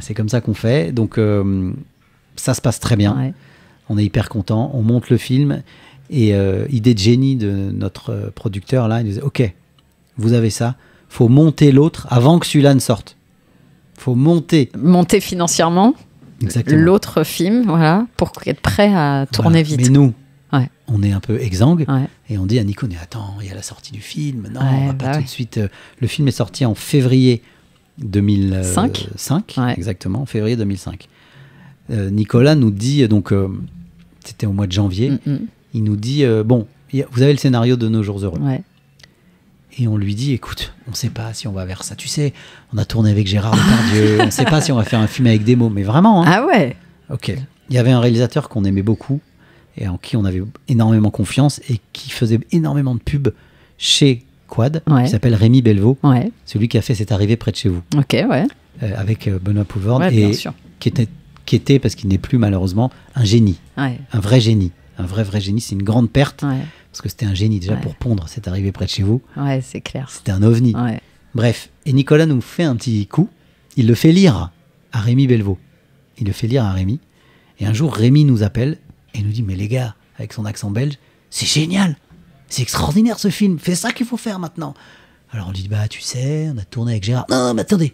c'est comme ça qu'on fait. Donc, euh, ça se passe très bien. On est hyper content. On monte le film. Et euh, idée de génie de notre euh, producteur, là, il nous disait Ok, vous avez ça. faut monter l'autre avant que celui-là ne sorte. faut monter. Monter financièrement l'autre film, voilà, pour être prêt à tourner Voilà. vite. Mais nous, Ouais. on est un peu exsangue. Ouais. Et on dit à Nico mais Attends, il y a la sortie du film. Non, Ouais, on va pas bah tout de suite. euh, Le film est sorti en février 2005. Cinq Ouais. Exactement, en février 2005. Euh, Nicolas nous dit, donc, euh, c'était au mois de janvier, Mm, mm. Il nous dit euh, Bon, vous avez le scénario de Nos Jours Heureux. Ouais. Et on lui dit, écoute, on ne sait pas si on va vers ça. Tu sais, on a tourné avec Gérard Depardieu, on ne sait pas si on va faire un film avec des mots, mais vraiment. hein. Ah ouais, Ok. Il y avait un réalisateur qu'on aimait beaucoup et en qui on avait énormément confiance et qui faisait énormément de pubs chez Quad, Ouais. qui s'appelle Rémi Belvaux, ouais, celui qui a fait cette arrivée près de chez vous, ok, ouais, euh, avec euh, Benoît Poulvord, et bien sûr. qui était, qui était, parce qu'il n'est plus malheureusement, un génie, Ouais, un vrai génie. Un vrai, vrai génie. C'est une grande perte, ouais, parce que c'était un génie déjà Ouais. pour pondre cette arrivée près de chez vous. ouais, c'est clair. C'était un ovni. Ouais, Bref, et Nicolas nous fait un petit coup. Il le fait lire à Rémi Belvaux. Il le fait lire à Rémi. Et un jour, Rémi nous appelle Et nous dit, mais les gars, avec son accent belge, c'est génial, c'est extraordinaire ce film, c'est ça qu'il faut faire maintenant. Alors on lui dit, bah tu sais, on a tourné avec Gérard. Non, non mais attendez,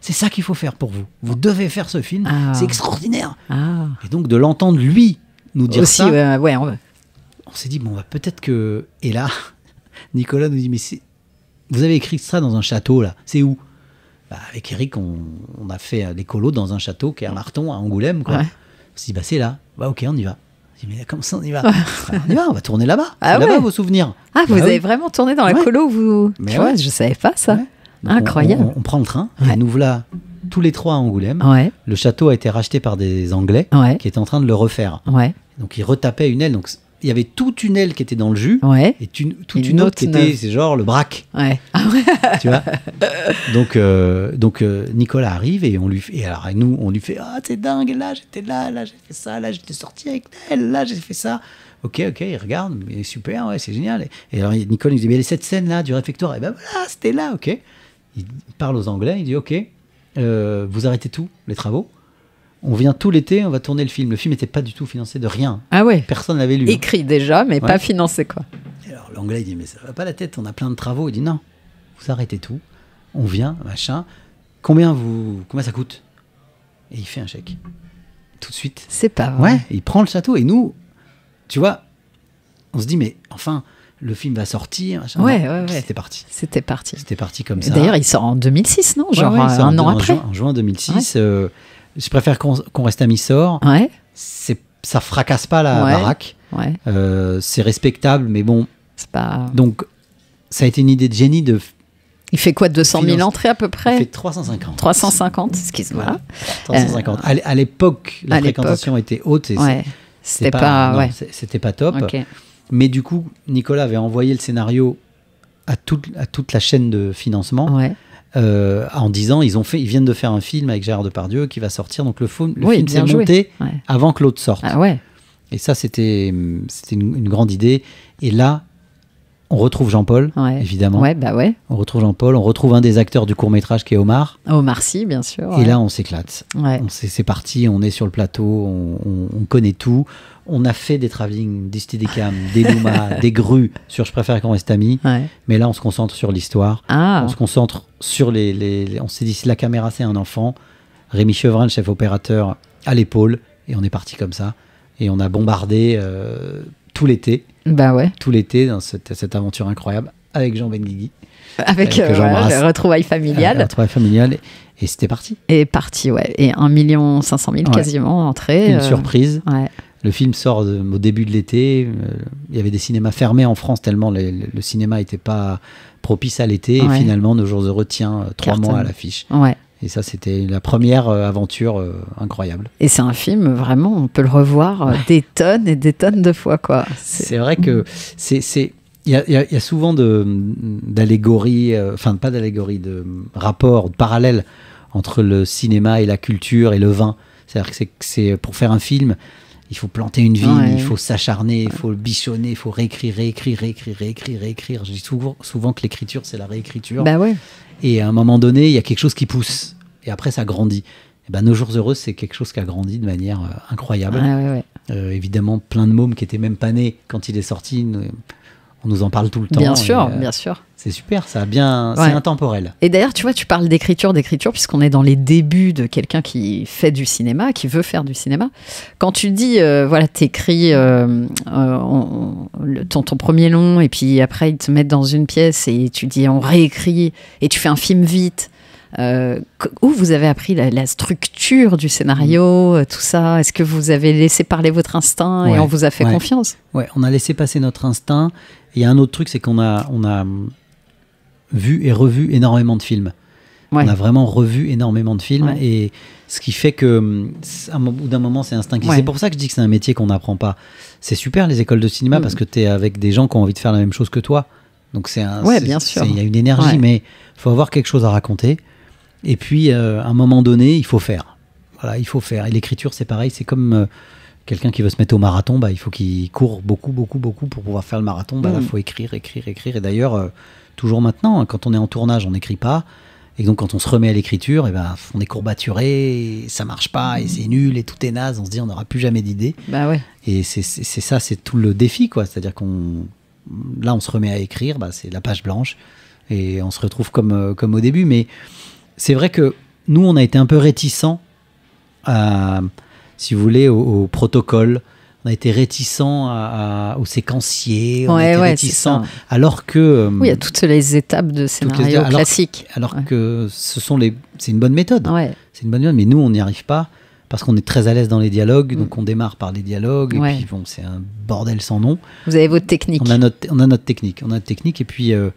c'est ça qu'il faut faire pour vous. Vous devez faire ce film, Ah. c'est extraordinaire. Ah. Et donc de l'entendre lui nous dire Aussi, ça, ouais, ouais, on- on s'est dit, bon, bah, peut-être que. Et là, Nicolas nous dit, mais c'est- vous avez écrit ça dans un château, là. C'est où? Bah, Avec Eric, on, on a fait euh, des colos dans un château qui est à Marton, à Angoulême, quoi. Ouais. On s'est dit, bah, c'est là. Bah, ok, on y va. On s'est dit, mais comment ça, on y va? Bah, On y va, on va tourner là-bas. Ah C'est là-bas vos souvenirs. Ah, vous Bah avez vraiment tourné dans la Ouais. colo, vous? Mais Tu vois, ouais. je savais pas ça. Ouais. Donc, on- Incroyable. On, on prend le train Ouais. nous voilà tous les trois à Angoulême. Ouais, Le château a été racheté par des Anglais ouais, qui étaient en train de le refaire. ouais, Donc ils retapaient une aile. Donc il y avait toute une aile qui était dans le jus ouais, et toute Une une, autre autre qui était, c'est genre le braque. ouais. Ah ouais. tu vois? Donc euh, donc euh, Nicolas arrive et on lui fait, et alors et nous on lui fait ah c'est dingue là j'étais là là j'ai fait ça là j'étais sorti avec elle là j'ai fait ça ok ok il regarde mais super ouais c'est génial et, et alors Nicolas il dit mais cette scène là du réfectoire et ben voilà c'était là ok il parle aux Anglais il dit ok euh, vous arrêtez tout les travaux on vient tout l'été on va tourner le film le film n'était pas du tout financé de rien Ah ouais. personne l'avait lu hein. Écrit déjà, mais Ouais. pas financé, quoi. Et alors l'anglais il dit mais ça va pas la tête, on a plein de travaux. Il dit non, vous arrêtez tout, on vient, machin. Combien vous, combien ça coûte? Et il fait un chèque. Tout de suite. C'est pas vrai. Ouais, il prend le château et nous, tu vois, on se dit mais enfin le film va sortir. Machin. Ouais, Non, ouais, ouais. C'était parti. C'était parti. C'était parti comme ça. D'ailleurs, il sort en 2006, non? Ouais, Genre ouais, un en- an en après. juin- En juin 2006. euh, je préfère qu'on reste amis sort. Ouais, C'est ça fracasse pas la Ouais. baraque. ouais. Euh, c'est respectable, mais bon. C'est pas. Donc ça a été une idée de génie de Il fait quoi 200 000 Finance- entrées à peu Il près fait 350. 350, excuse-moi. 350. À l'é- À l'époque, la à fréquentation était haute. Ouais. C'était pas. non, top. Mais du coup, Nicolas avait envoyé le scénario à toute, à toute la chaîne de financement Ouais. Euh, en disant ils, ont fait, ils viennent de faire un film avec Gérard Depardieu qui va sortir. Donc le, film- le Oui, film s'est monté Ouais. avant que l'autre sorte. Ah ouais. Et ça, c'était c'était une, une grande idée. Et là, on retrouve Jean-Paul, Ouais. évidemment. Ouais, bah ouais. On retrouve Jean-Paul, on retrouve un des acteurs du court-métrage qui est Omar. Omar Sy, bien sûr. Et là, on s'éclate. C'est parti, on est sur le plateau, on, on- on connaît tout. On a fait des travelling, des steadicam, des Luma, des grues sur Je préfère qu'on reste amis. Ouais. Mais là, on se concentre sur l'histoire. Ah, On se concentre sur les. les- les- on s'est dit, si la caméra, c'est un enfant, Rémi Chevrin, le chef opérateur, à l'épaule. Et on est parti comme ça. Et on a bombardé euh, tout l'été, bah ouais. tout l'été, dans cette, cette aventure incroyable avec Jean Benguigui. Avec Que euh, j'embrasse. voilà, le retrouvailles Euh, familial. la trouvaille familiale. Et, et c'était parti. Et parti, ouais. Et 1 500 000 Ouais. quasiment entrées. Une euh, surprise. Ouais. Le film sort de- au début de l'été. euh, Il y avait des cinémas fermés en France tellement le, le- le cinéma n'était pas propice à l'été. Ouais. Et finalement, Nos Jours Heureux tient euh, trois mois à l'affiche. Ouais. Et ça, c'était la première euh, aventure euh, incroyable. Et c'est un film, vraiment, on peut le revoir euh, des tonnes et des tonnes de fois, quoi. C'est- vrai que c'est. Il y a, y y souvent d'allégories, euh, enfin pas d'allégories, de rapports, de parallèles entre le cinéma et la culture et le vin. C'est-à-dire que c'est- que c'est pour faire un film, il faut planter une vigne, Ouais. il faut s'acharner, il faut bichonner, il faut réécrire, réécrire, réécrire, réécrire, réécrire. Je dis souvent, souvent que l'écriture, c'est la réécriture. Bah ouais. Et à un moment donné, il y a quelque chose qui pousse. Et après, ça grandit. Et ben, Nos Jours Heureux, c'est quelque chose qui a grandi de manière euh, incroyable. Ouais. Euh, évidemment, plein de mômes qui étaient même pas nés quand il est sorti. On nous en parle tout le temps. Bien sûr, euh, bien sûr. C'est super, ça a bien. Ouais. C'est intemporel. Et d'ailleurs, tu vois, tu parles d'écriture, d'écriture, puisqu'on est dans les débuts de quelqu'un qui fait du cinéma, qui veut faire du cinéma. Quand tu dis, euh, voilà, t'écris euh, euh, ton, ton premier long, et puis après, ils te mettent dans une pièce et tu dis, on réécrit, et tu fais un film vite. Euh, où vous avez appris la, la structure du scénario, euh, tout ça? Est-ce que vous avez laissé parler votre instinct et on vous a fait ouais. confiance? Ouais, on a laissé passer notre instinct. Il y a un autre truc, c'est qu'on a, on a vu et revu énormément de films. Ouais. On a vraiment revu énormément de films. Ouais. Et ce qui fait que, un bout d'un moment, c'est instinctif. Ouais. C'est pour ça que je dis que c'est un métier qu'on n'apprend pas. C'est super les écoles de cinéma Mm. parce que tu es avec des gens qui ont envie de faire la même chose que toi. Donc c'est un. Bien sûr. Il y a une énergie, mais il faut avoir quelque chose à raconter. Et puis, euh, à un moment donné, il faut faire. Voilà, il faut faire. Et l'écriture, c'est pareil. C'est comme euh, quelqu'un qui veut se mettre au marathon. Bah, il faut qu'il court beaucoup, beaucoup, beaucoup pour pouvoir faire le marathon. Bah, là, Mm. il faut écrire, écrire, écrire. Et d'ailleurs, euh, toujours maintenant, hein, quand on est en tournage, on n'écrit pas. Et donc, quand on se remet à l'écriture, et ben, on est courbaturé, et ça marche pas, et c'est nul, et tout est naze. On se dit, on n'aura plus jamais d'idées. Bah ouais. Et c'est ça, c'est tout le défi, quoi. C'est-à-dire qu'on. Là, on se remet à écrire, bah, c'est la page blanche, et on se retrouve comme, euh, comme au début. Mais c'est vrai que nous, on a été un peu réticents à, si vous voulez, au, au protocole. On a été réticents à- à- au séquencier, on a été ouais, réticents, alors que. Oui, il y a toutes les étapes de scénario classique. alors Ouais. que ce sont les, c'est une bonne méthode. C'est une bonne méthode, mais nous, on n'y arrive pas parce qu'on est très à l'aise dans les dialogues. Mm. Donc, on démarre par les dialogues, Ouais. et puis bon, c'est un bordel sans nom. Vous avez votre technique. On a notre, on a notre technique, on a notre technique, et puis euh,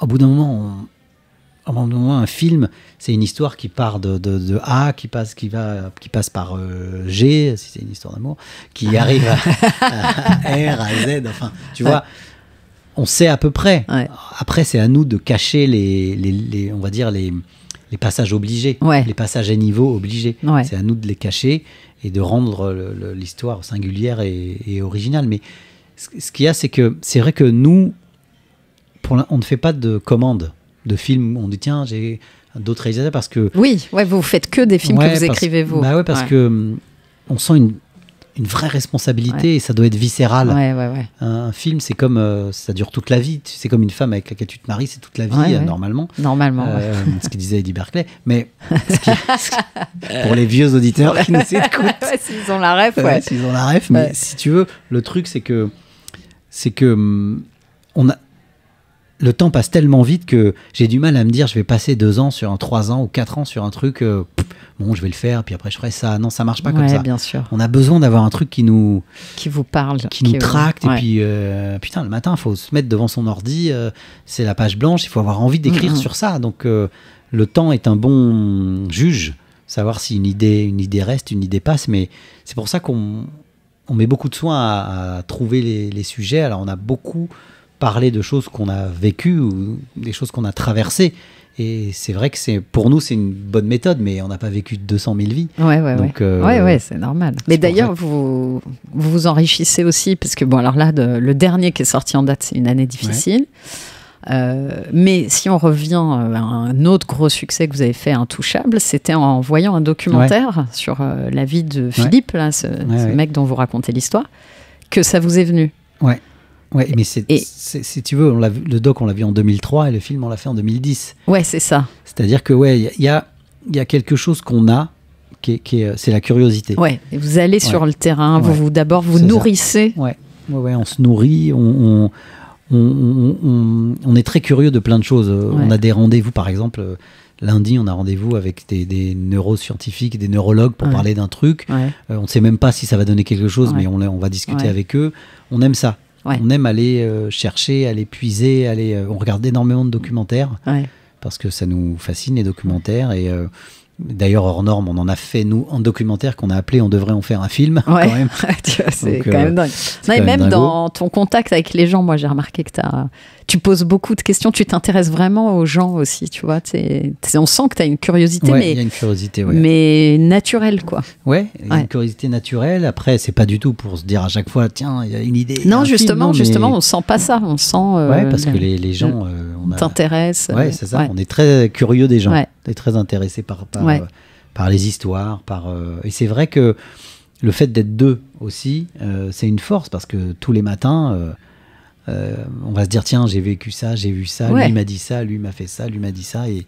au bout d'un moment, d'un moment, un film, c'est une histoire qui part de, de- de A, qui passe, qui va, qui passe par euh, G, si c'est une histoire d'amour, qui arrive à, à R, à Z. Enfin, tu vois, on sait à peu près. Ouais. Après, c'est à nous de cacher les, les, les- on va dire les, les passages obligés, Ouais. les passages à niveau obligés. C'est à nous de les cacher et de rendre l'histoire singulière et, et originale. Mais ce, ce qu'il y a, c'est que c'est vrai que nous, pour on ne fait pas de commandes de films. On dit tiens, j'ai d'autres réalisateurs parce que Oui, ouais, vous faites que des films Ouais, que vous parce- écrivez vous. Bah ouais, parce Ouais. que hum, on sent une, une vraie responsabilité et ça doit être viscéral. Ouais. Un film, c'est comme euh, ça dure toute la vie. C'est comme une femme avec laquelle tu te maries, c'est toute la vie euh, normalement. Normalement. ouais. Euh, ce que disait Eddie Berkeley. Mais ce qui- pour les vieux auditeurs qui nous écoutent, ouais, s'ils ont la ref, Ouais, ouais. s'ils ont la ref, mais si tu veux, le truc c'est que c'est que hum, on a le temps passe tellement vite que j'ai du mal à me dire je vais passer deux ans sur un trois ans ou quatre ans sur un truc euh, bon je vais le faire puis après je ferai ça non ça marche pas comme ça bien sûr. on a besoin d'avoir un truc qui nous Qui vous parle. qui nous tracte ouais. et puis euh, putain le matin faut se mettre devant son ordi euh, c'est la page blanche il faut avoir envie d'écrire Mhm. sur ça donc le temps est un bon juge savoir si une idée une idée reste une idée passe mais c'est pour ça qu'on on met beaucoup de soin à, à trouver les, les sujets alors on a beaucoup parlé de choses qu'on a vécues ou des choses qu'on a traversées et c'est vrai que c'est pour nous c'est une bonne méthode mais on n'a pas vécu 200 000 vies Ouais, ouais, Donc, ouais. euh, ouais, ouais, c'est normal. Mais d'ailleurs, vous, vous vous enrichissez aussi, parce que bon, alors là, de- le dernier qui est sorti en date, c'est une année difficile. Euh, mais si on revient euh, à un autre gros succès que vous avez fait, Intouchable, c'était en voyant un documentaire sur euh, la vie de Philippe, là, ce, ce mec dont vous racontez l'histoire, que ça vous est venu. Ouais, ouais, mais c'est, Et- si tu veux, on l'a vu- le doc, on l'a vu en 2003 et le film, on l'a fait en 2010. Ouais, c'est ça. C'est-à-dire que, ouais, il y a- y, a, quelque chose qu'on a, qui est, qui est, euh, c'est la curiosité. Ouais. Et vous allez sur le terrain, vous, Ouais. vous d'abord vous nourrissez. Ouais, ouais, ouais, on se nourrit, on, on, on, on- on- est très curieux de plein de choses. Euh, Ouais. On a des rendez-vous, par exemple, euh, lundi, on a rendez-vous avec des, des neuroscientifiques, des neurologues pour Ouais. parler d'un truc. Ouais. Euh, on ne sait même pas si ça va donner quelque chose, mais on, on va discuter avec eux. On aime ça. Ouais. On aime aller euh, chercher, aller puiser, aller. euh, on regarde énormément de documentaires Ouais. parce que ça nous fascine les documentaires et euh, D'ailleurs, hors norme, on en a fait, nous, en documentaire qu'on a appelé On devrait en faire un film, Ouais. quand même. Tu c'est quand même dingue. et même dans ton contact avec les gens, moi j'ai remarqué que as, tu poses beaucoup de questions, tu t'intéresses vraiment aux gens aussi, tu vois. on sent que tu as une curiosité, Ouais, il y a mais, une curiosité, ouais. mais naturelle, quoi. Ouais, il y a Ouais. une curiosité naturelle. Après, c'est pas du tout pour se dire à chaque fois, tiens, il y a une idée. Non, un film. justement, Non, mais- justement, on sent pas ça. On sent. euh, Ouais, parce que le- les, les gens, euh, on a- t'intéresse. Ouais, euh, c'est ça. On est très curieux des gens. On est très intéressé par, par, euh, par les histoires. Par, euh, Et c'est vrai que le fait d'être deux aussi, euh, c'est une force parce que tous les matins, euh, on va se dire tiens, j'ai vécu ça, j'ai vu ça, Ouais. lui m'a dit ça, lui m'a fait ça, lui m'a dit ça. Et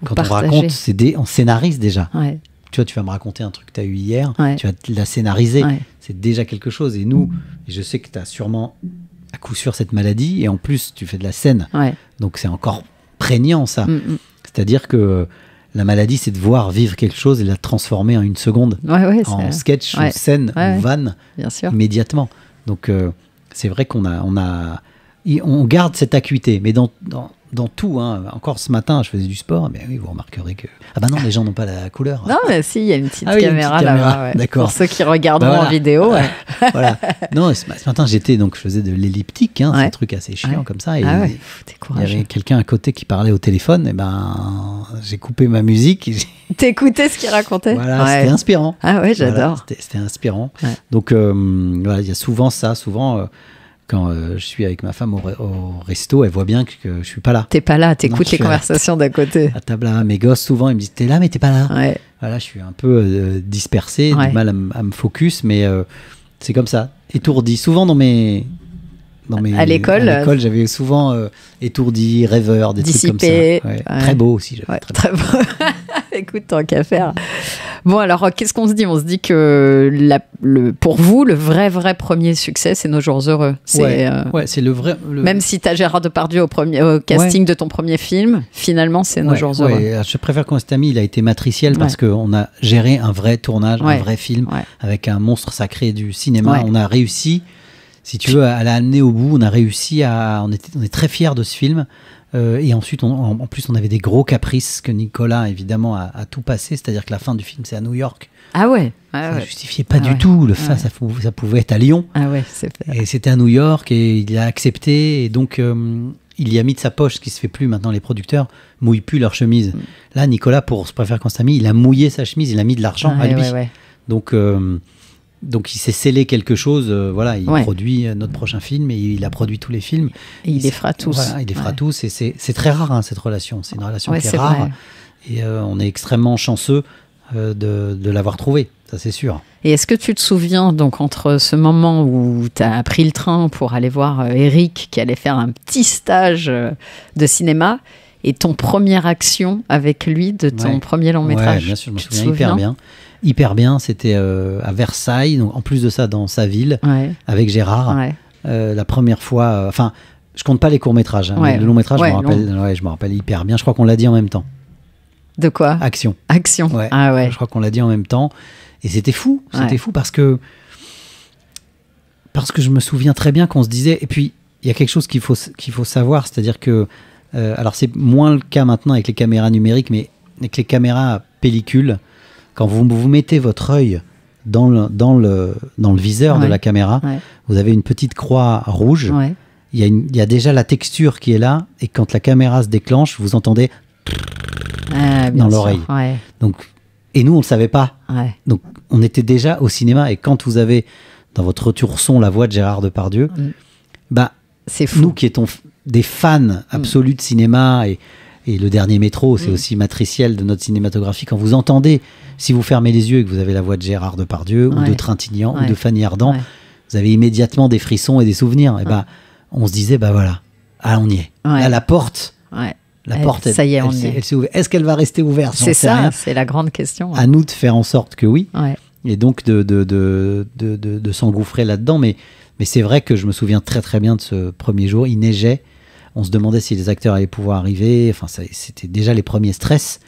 Vous quand partagez. on raconte, c'est des, on scénarise déjà. Ouais, Tu vois, tu vas me raconter un truc que tu as eu hier, Ouais. tu vas la scénariser. C'est déjà quelque chose. Et nous, et je sais que tu as sûrement à coup sûr cette maladie, et en plus, tu fais de la scène. Donc c'est encore prégnant ça. Mm, mm. C'est-à-dire que la maladie, c'est de voir vivre quelque chose et la transformer en une seconde, en sketch, ou scène, ou vanne, immédiatement. Donc euh, c'est vrai qu'on a, on a, on garde cette acuité, mais dans, dans, dans tout. hein. Encore ce matin, je faisais du sport, mais oui, vous remarquerai que ah bah non, les gens n'ont pas la couleur. Non, mais si, il y a une petite Ah oui, caméra là-bas. caméra, ouais. d'accord. Pour ceux qui regarderont Bah voilà. en vidéo. ouais. voilà. Non, ce, ce matin, j'étais donc je faisais de l'elliptique, hein, Ouais. un truc assez chiant comme ça. Et Ah ouais, il y avait quelqu'un à côté qui parlait au téléphone, et ben j'ai coupé ma musique. T'écoutais ce qu'il racontait? Voilà, c'était inspirant. Ah ouais, j'adore. c'était- c'était inspirant. Donc, euh, voilà, il y a souvent ça. Souvent, euh, quand euh, je suis avec ma femme au, re- au resto, elle voit bien que, je suis pas là. T'es pas là, t'écoutes les à conversations d'à côté. À table là, mes gosses souvent ils me disent t'es là mais t'es pas là. Ouais. Voilà, je suis un peu euh, dispersé, Ouais. du mal à, à me focus, mais euh, c'est comme ça, étourdi. Souvent dans mes dans mes À l'école, à l'école, j'avais souvent euh, étourdi, rêveur, des trucs comme ça. Dissipé, Ouais. Très beau aussi. très très beau. Écoute, tant qu'à faire. Bon, alors, qu'est-ce qu'on se dit? On se dit que la- le, pour vous, le vrai, vrai premier succès, c'est Nos Jours Heureux. C'est, Ouais, euh, ouais, c'est le vrai. le- Même si tu as Gérard Depardieu au, premier, au casting de ton premier film, finalement, c'est Nos Ouais, Jours Heureux. je préfère qu'on il a été matriciel parce qu'on a géré un vrai tournage, un vrai film avec un monstre sacré du cinéma. On a réussi, si tu veux, à l'amener au bout. On a réussi à. On, était, on est très fiers de ce film. Euh, et ensuite, on- en, en plus, on avait des gros caprices que Nicolas, évidemment, a, a tout passé. C'est-à-dire que la fin du film, c'est à New York. Ah ouais Ah ça ouais, ne justifiait pas Ah du ouais. tout. Le fin, Ouais. ça, pou- ça pouvait être à Lyon. ah ouais c'est fait. Et c'était à New York et il a accepté. Et donc, euh, il y a mis de sa poche, ce qui se fait plus maintenant. Les producteurs mouillent plus leur chemise. Mm. Là, Nicolas, pour se préfère quand il a mouillé sa chemise, il a mis de l'argent à lui. ouais, ouais. Donc, euh, donc, il s'est scellé quelque chose. euh, voilà, il Ouais. produit notre prochain film et il a produit tous les films. Et il les fera tous. Voilà, il les fera Ouais. tous. Et c'est très rare, hein, cette relation. C'est une relation Ouais, qui est, rare. vrai. Et euh, on est extrêmement chanceux euh, de, de l'avoir trouvé. Ça, c'est sûr. Et est-ce que tu te souviens, donc, entre ce moment où tu as pris le train pour aller voir Eric, qui allait faire un petit stage de cinéma, et ton première action avec lui de ton Ouais. premier long Ouais, métrage bien sûr, je me souviens hyper bien. Hyper bien. C'était euh, à Versailles. Donc, en plus de ça, dans sa ville, Ouais, avec Gérard. ouais. Euh, la première fois, euh, enfin, je compte pas les courts métrages. Ouais. Le long métrage, Ouais, je me rappelle, ouais, je me rappelle hyper bien. Je crois qu'on l'a dit en même temps. De quoi? Action. Action. Ouais. Ah ouais. Je crois qu'on l'a dit en même temps. Et c'était fou. C'était Ouais. fou parce que parce que je me souviens très bien qu'on se disait. Et puis il y a quelque chose qu'il faut qu'il faut savoir, c'est-à-dire que euh, alors c'est moins le cas maintenant avec les caméras numériques, mais avec les caméras pellicule, quand vous vous mettez votre œil dans le dans le dans le viseur de la caméra, Ouais. vous avez une petite croix rouge. Ouais. Il y, a une- il y a déjà la texture qui est là, et quand la caméra se déclenche, vous entendez. Ah, Dans l'oreille. Donc, et nous, on ne le savait pas. Donc, on était déjà au cinéma, et quand vous avez dans votre retour son la voix de Gérard Depardieu, Mm. bah, C'est fou. nous qui étions des fans absolus de cinéma, et, et le dernier métro, c'est Mm. aussi matriciel de notre cinématographie, quand vous entendez, si vous fermez les yeux et que vous avez la voix de Gérard Depardieu, ou de Trintignant, Ouais. ou de Fanny Ardant, Ouais. vous avez immédiatement des frissons et des souvenirs. Et bah, on se disait, bah voilà, ah, on y est. Là, la porte, la Elle- porte, elle- ça y est, elle on y s'est- est. ouverte. Est-ce qu'elle va rester ouverte? C'est ça, c'est la grande question. À nous de faire en sorte que oui, et donc de, de, de, de, de- de s'engouffrer là-dedans. Mais, mais c'est vrai que je me souviens très très bien de ce premier jour. Il neigeait. On se demandait si les acteurs allaient pouvoir arriver. Enfin, c'était déjà les premiers stress.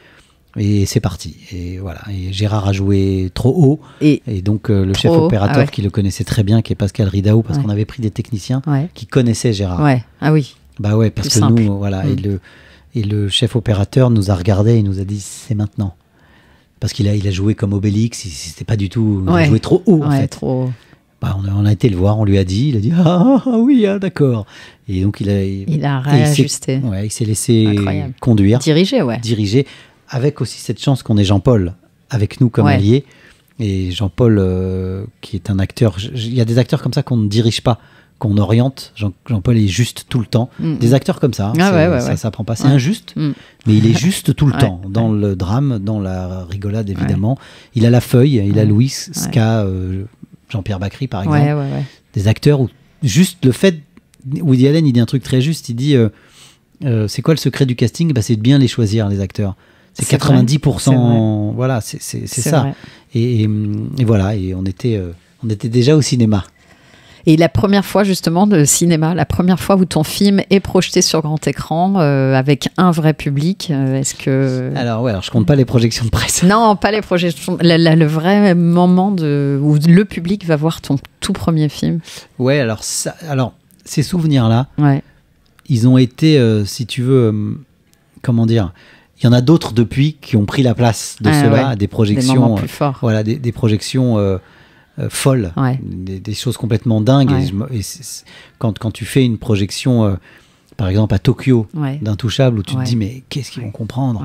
Et c'est parti. Et voilà. Et Gérard a joué trop haut. Et Et donc euh, le chef opérateur ah ouais. qui le connaissait très bien, qui est Pascal Ridaou, parce Ouais. qu'on avait pris des techniciens ouais. qui connaissaient Gérard. Ah oui. Bah ouais, parce Plus que simple. nous, voilà, et Mm. le et le chef opérateur nous a regardé et nous a dit c'est maintenant. Parce qu'il a, il a joué comme Obélix, c'était pas du tout, il a joué trop haut en Ouais, fait. trop. Bah, on, a, on a été le voir, on lui a dit, il a dit ah, ah, oui, ah, d'accord. Et donc il a, Il a et il s'est- réajusté. ouais, il s'est laissé Incroyable. conduire, Dirigé, ouais. diriger, avec aussi cette chance qu'on ait Jean-Paul avec nous comme Ouais. allié. Et Jean-Paul, euh, qui est un acteur, il y a des acteurs comme ça qu'on ne dirige pas, qu'on oriente. Jean- Jean-Paul est juste tout le temps. Mm. Des acteurs comme ça, hein, Ah c'est- ouais, ouais, ça ouais. s'apprend pas. C'est injuste, Mm. mais il est juste tout le temps, dans le drame, dans la rigolade évidemment. Il a la feuille, il a. Louis, ce qu'a euh, Jean-Pierre Bacry par exemple. Ouais, ouais, ouais. Des acteurs où juste le fait, Woody Allen il dit un truc très juste, il dit euh, euh, c'est quoi le secret du casting? Bah, C'est de bien les choisir les acteurs. C'est C'est vrai, 90%, voilà, c'est ça. et, et voilà, et on était, euh, on était déjà au cinéma. Et la première fois justement de cinéma, la première fois où ton film est projeté sur grand écran euh, avec un vrai public, euh, est-ce que Alors ouais, alors je compte pas les projections de presse. non, pas les projections, la- la- le vrai moment de où le public va voir ton tout premier film. Ouais, alors ça, alors ces souvenirs-là, Ouais, ils ont été, euh, si tu veux, comment dire, il y en a d'autres depuis qui ont pris la place de Ah, ouais. des des projections, euh, plus forts. voilà, des, des projections euh, folles, Ouais. des, des choses complètement dingues. Ouais. Et et quand, quand tu fais une projection, euh, par exemple à Tokyo, Ouais. d'Intouchable, où tu te dis mais qu'est-ce qu'ils vont comprendre.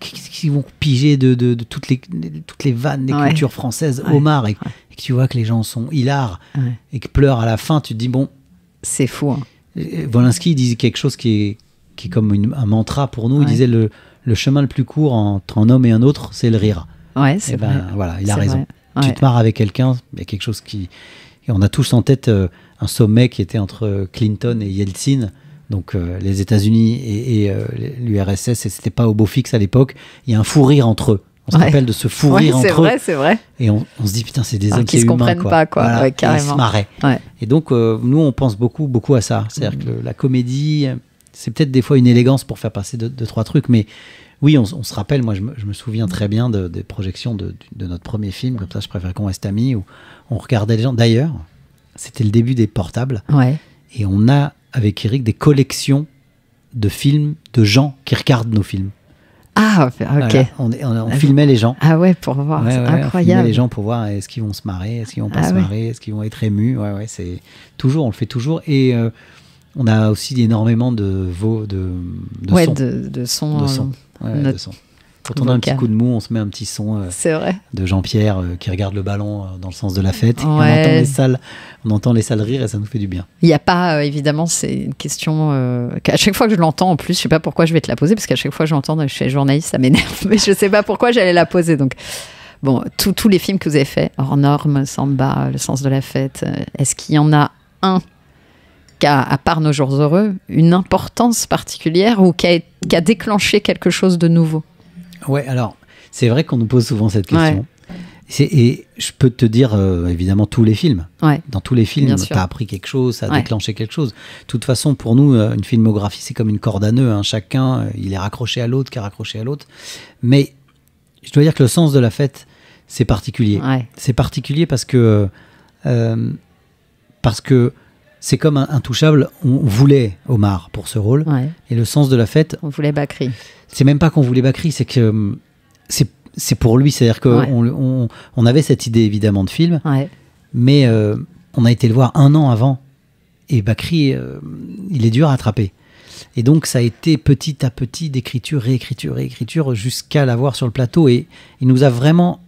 Qu'est-ce qu'ils vont piger de, de- de toutes, les, toutes les vannes des cultures françaises. Omar, et, et que tu vois que les gens sont hilars et que pleurent à la fin, tu te dis bon, C'est fou. hein. Euh, Wolinski disait quelque chose qui est, qui est comme une- un mantra pour nous. Il disait le, le chemin le plus court entre un homme et un autre, c'est le rire. Ouais, Eh c'est ben, vrai. voilà, il a raison. vrai. Tu te marres avec quelqu'un, il y a quelque chose qui. Et on a tous en tête euh, un sommet qui était entre Clinton et Yeltsin, donc euh, les États-Unis et, et, euh, l'URSS, et c'était pas au beau fixe à l'époque. Il y a un fou rire entre eux. On se Ouais. rappelle de ce fou rire c'est entre vrai, eux. c'est vrai. Et on, on se dit, putain, c'est des hommes qui se humains, comprennent quoi. pas, quoi. Voilà. Ouais, Et ils carrément. se marraient. Et donc, euh, nous, on pense beaucoup, beaucoup à ça. C'est-à-dire que le- la comédie, euh, c'est peut-être des fois une élégance pour faire passer deux, deux, trois trucs, mais oui, on, se rappelle, moi, je me, je me souviens très bien de- des projections de, de notre premier film, comme ça, je préfère qu'on reste amis, où on regardait les gens. D'ailleurs, c'était le début des portables, Ouais. et on a, avec Eric, des collections de films de gens qui regardent nos films. Ah, ok. Voilà. On, on filmait les gens. Ah ouais, pour voir, Ouais, c'est ouais, on filmait incroyable. les gens pour voir est-ce qu'ils vont se marrer, est-ce qu'ils vont pas Ah se ouais. marrer, est-ce qu'ils vont être émus. Ouais, ouais, c'est toujours, on le fait toujours. Et euh, on a aussi énormément de de, de ouais, sons. de, de. De euh, son. Ouais, notre. Quand on a un petit coup de mou, on se met un petit son euh, de Jean-Pierre euh, qui regarde le ballon euh, dans le sens de la fête. Et on entend les salles, on entend les salles rire et ça nous fait du bien. Il n'y a pas, évidemment, c'est une question qu'à chaque fois que je l'entends, en plus, je sais pas pourquoi je vais te la poser, parce qu'à chaque fois que je l'entends, je suis journaliste, ça m'énerve, mais je sais pas pourquoi j'allais la poser. Donc, bon, tous- les films que vous avez faits, hors normes, Samba, Le sens de la fête, est-ce qu'il y en a un qui a, à part Nos jours heureux, une importance particulière ou qui a, qui a déclenché quelque chose de nouveau Ouais, alors, c'est vrai qu'on nous pose souvent cette question. Et je peux te dire, euh, évidemment, tous les films. Ouais. Dans tous les films, tu as appris quelque chose, ça a Ouais. déclenché quelque chose. De toute façon, pour nous, euh, une filmographie, c'est comme une corde à nœuds. hein. Chacun, euh, il est raccroché à l'autre, qui est raccroché à l'autre. Mais je dois dire que le sens de la fête, c'est particulier. C'est particulier parce que euh, parce que c'est comme un intouchable. On voulait Omar pour ce rôle. Ouais. Et le sens de la fête, On voulait Bakri. c'est même pas qu'on voulait Bakri, c'est que hum, c'est c'est pour lui. C'est-à-dire qu'on Ouais. on, on avait cette idée évidemment de film, Ouais. mais euh, on a été le voir un an avant. Et Bakri, euh, il est dur à attraper. Et donc, ça a été petit à petit d'écriture, réécriture, réécriture, jusqu'à l'avoir sur le plateau. Et il nous a vraiment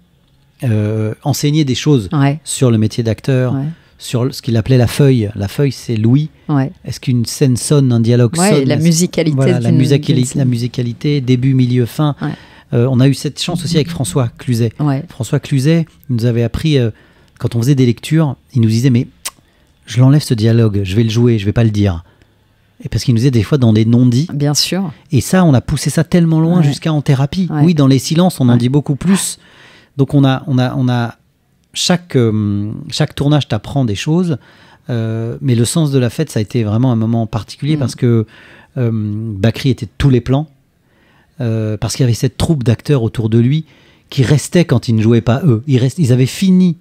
euh, enseigné des choses sur le métier d'acteur. Sur ce qu'il appelait la feuille. La feuille, c'est Louis. Ouais. Est-ce qu'une scène sonne, un dialogue Ouais, sonne la musicalité Voilà, la, la musicalité, début, milieu, fin. Ouais. Euh, on a eu cette chance aussi avec François Cluzet. François Cluzet il nous avait appris, euh, quand on faisait des lectures, il nous disait Mais je l'enlève ce dialogue, je vais le jouer, je vais pas le dire. Et parce qu'il nous disait des fois dans des non-dits. Bien sûr. Et ça, on a poussé ça tellement loin Ouais. jusqu'à en thérapie. Ouais. Oui, dans les silences, on en Ouais. dit beaucoup plus. Donc on a, on a, on a chaque, euh, chaque tournage t'apprend des choses. Euh, mais le sens de la fête, ça a été vraiment un moment particulier Mm. parce que euh, Bakri était de tous les plans. Euh, parce qu'il y avait cette troupe d'acteurs autour de lui qui restaient quand ils ne jouaient pas eux. Ils, rest- ils avaient fini